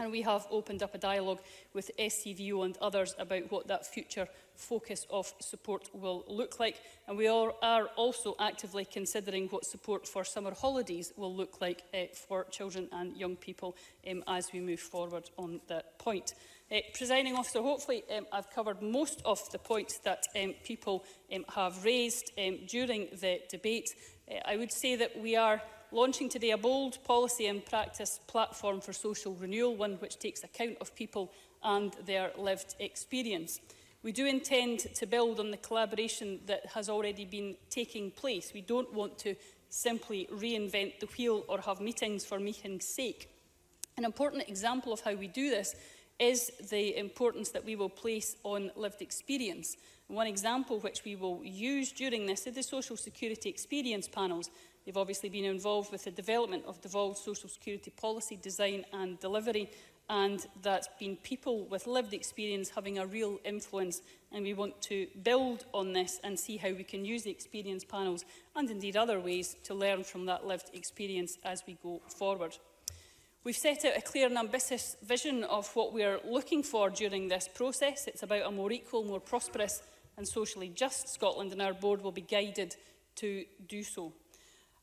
And we have opened up a dialogue with SCVO and others about what that future focus of support will look like. And we are, are also actively considering what support for summer holidays will look like uh, for children and young people um, as we move forward on that point. Uh, Presiding officer, hopefully um, I've covered most of the points that um, people um, have raised um, during the debate. Uh, I would say that we are launching today a bold policy and practice platform for social renewal, one which takes account of people and their lived experience. We do intend to build on the collaboration that has already been taking place. We don't want to simply reinvent the wheel or have meetings for meeting's sake. An important example of how we do this is the importance that we will place on lived experience. One example which we will use during this is the social security experience panels, They've obviously been involved with the development of devolved social security policy design and delivery and that's been people with lived experience having a real influence and we want to build on this and see how we can use the experience panels and indeed other ways to learn from that lived experience as we go forward. We've set out a clear and ambitious vision of what we are looking for during this process. It's about a more equal, more prosperous and socially just Scotland and our board will be guided to do so.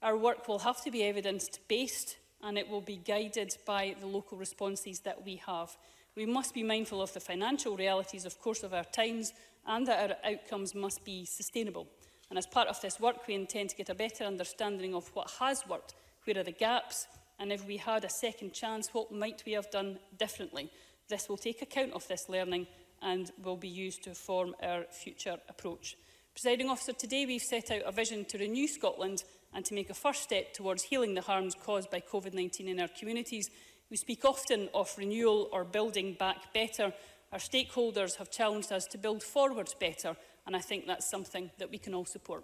Our work will have to be evidence-based and it will be guided by the local responses that we have. We must be mindful of the financial realities, of course, of our times and that our outcomes must be sustainable. And as part of this work, we intend to get a better understanding of what has worked, where are the gaps, and if we had a second chance, what might we have done differently? This will take account of this learning and will be used to form our future approach. Presiding officer, today we've set out a vision to renew Scotland and to make a first step towards healing the harms caused by COVID-19 in our communities. We speak often of renewal or building back better. Our stakeholders have challenged us to build forwards better, and I think that's something that we can all support.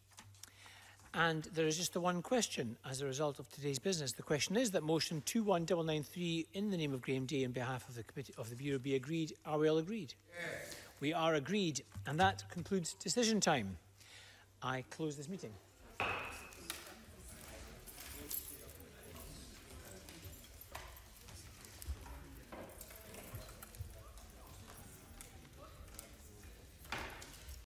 And there is just the one question as a result of today's business. The question is that motion 21993 in the name of Graham Day on behalf of the committee of the Bureau be agreed. Are we all agreed? Yes. We are agreed. And that concludes decision time. I close this meeting.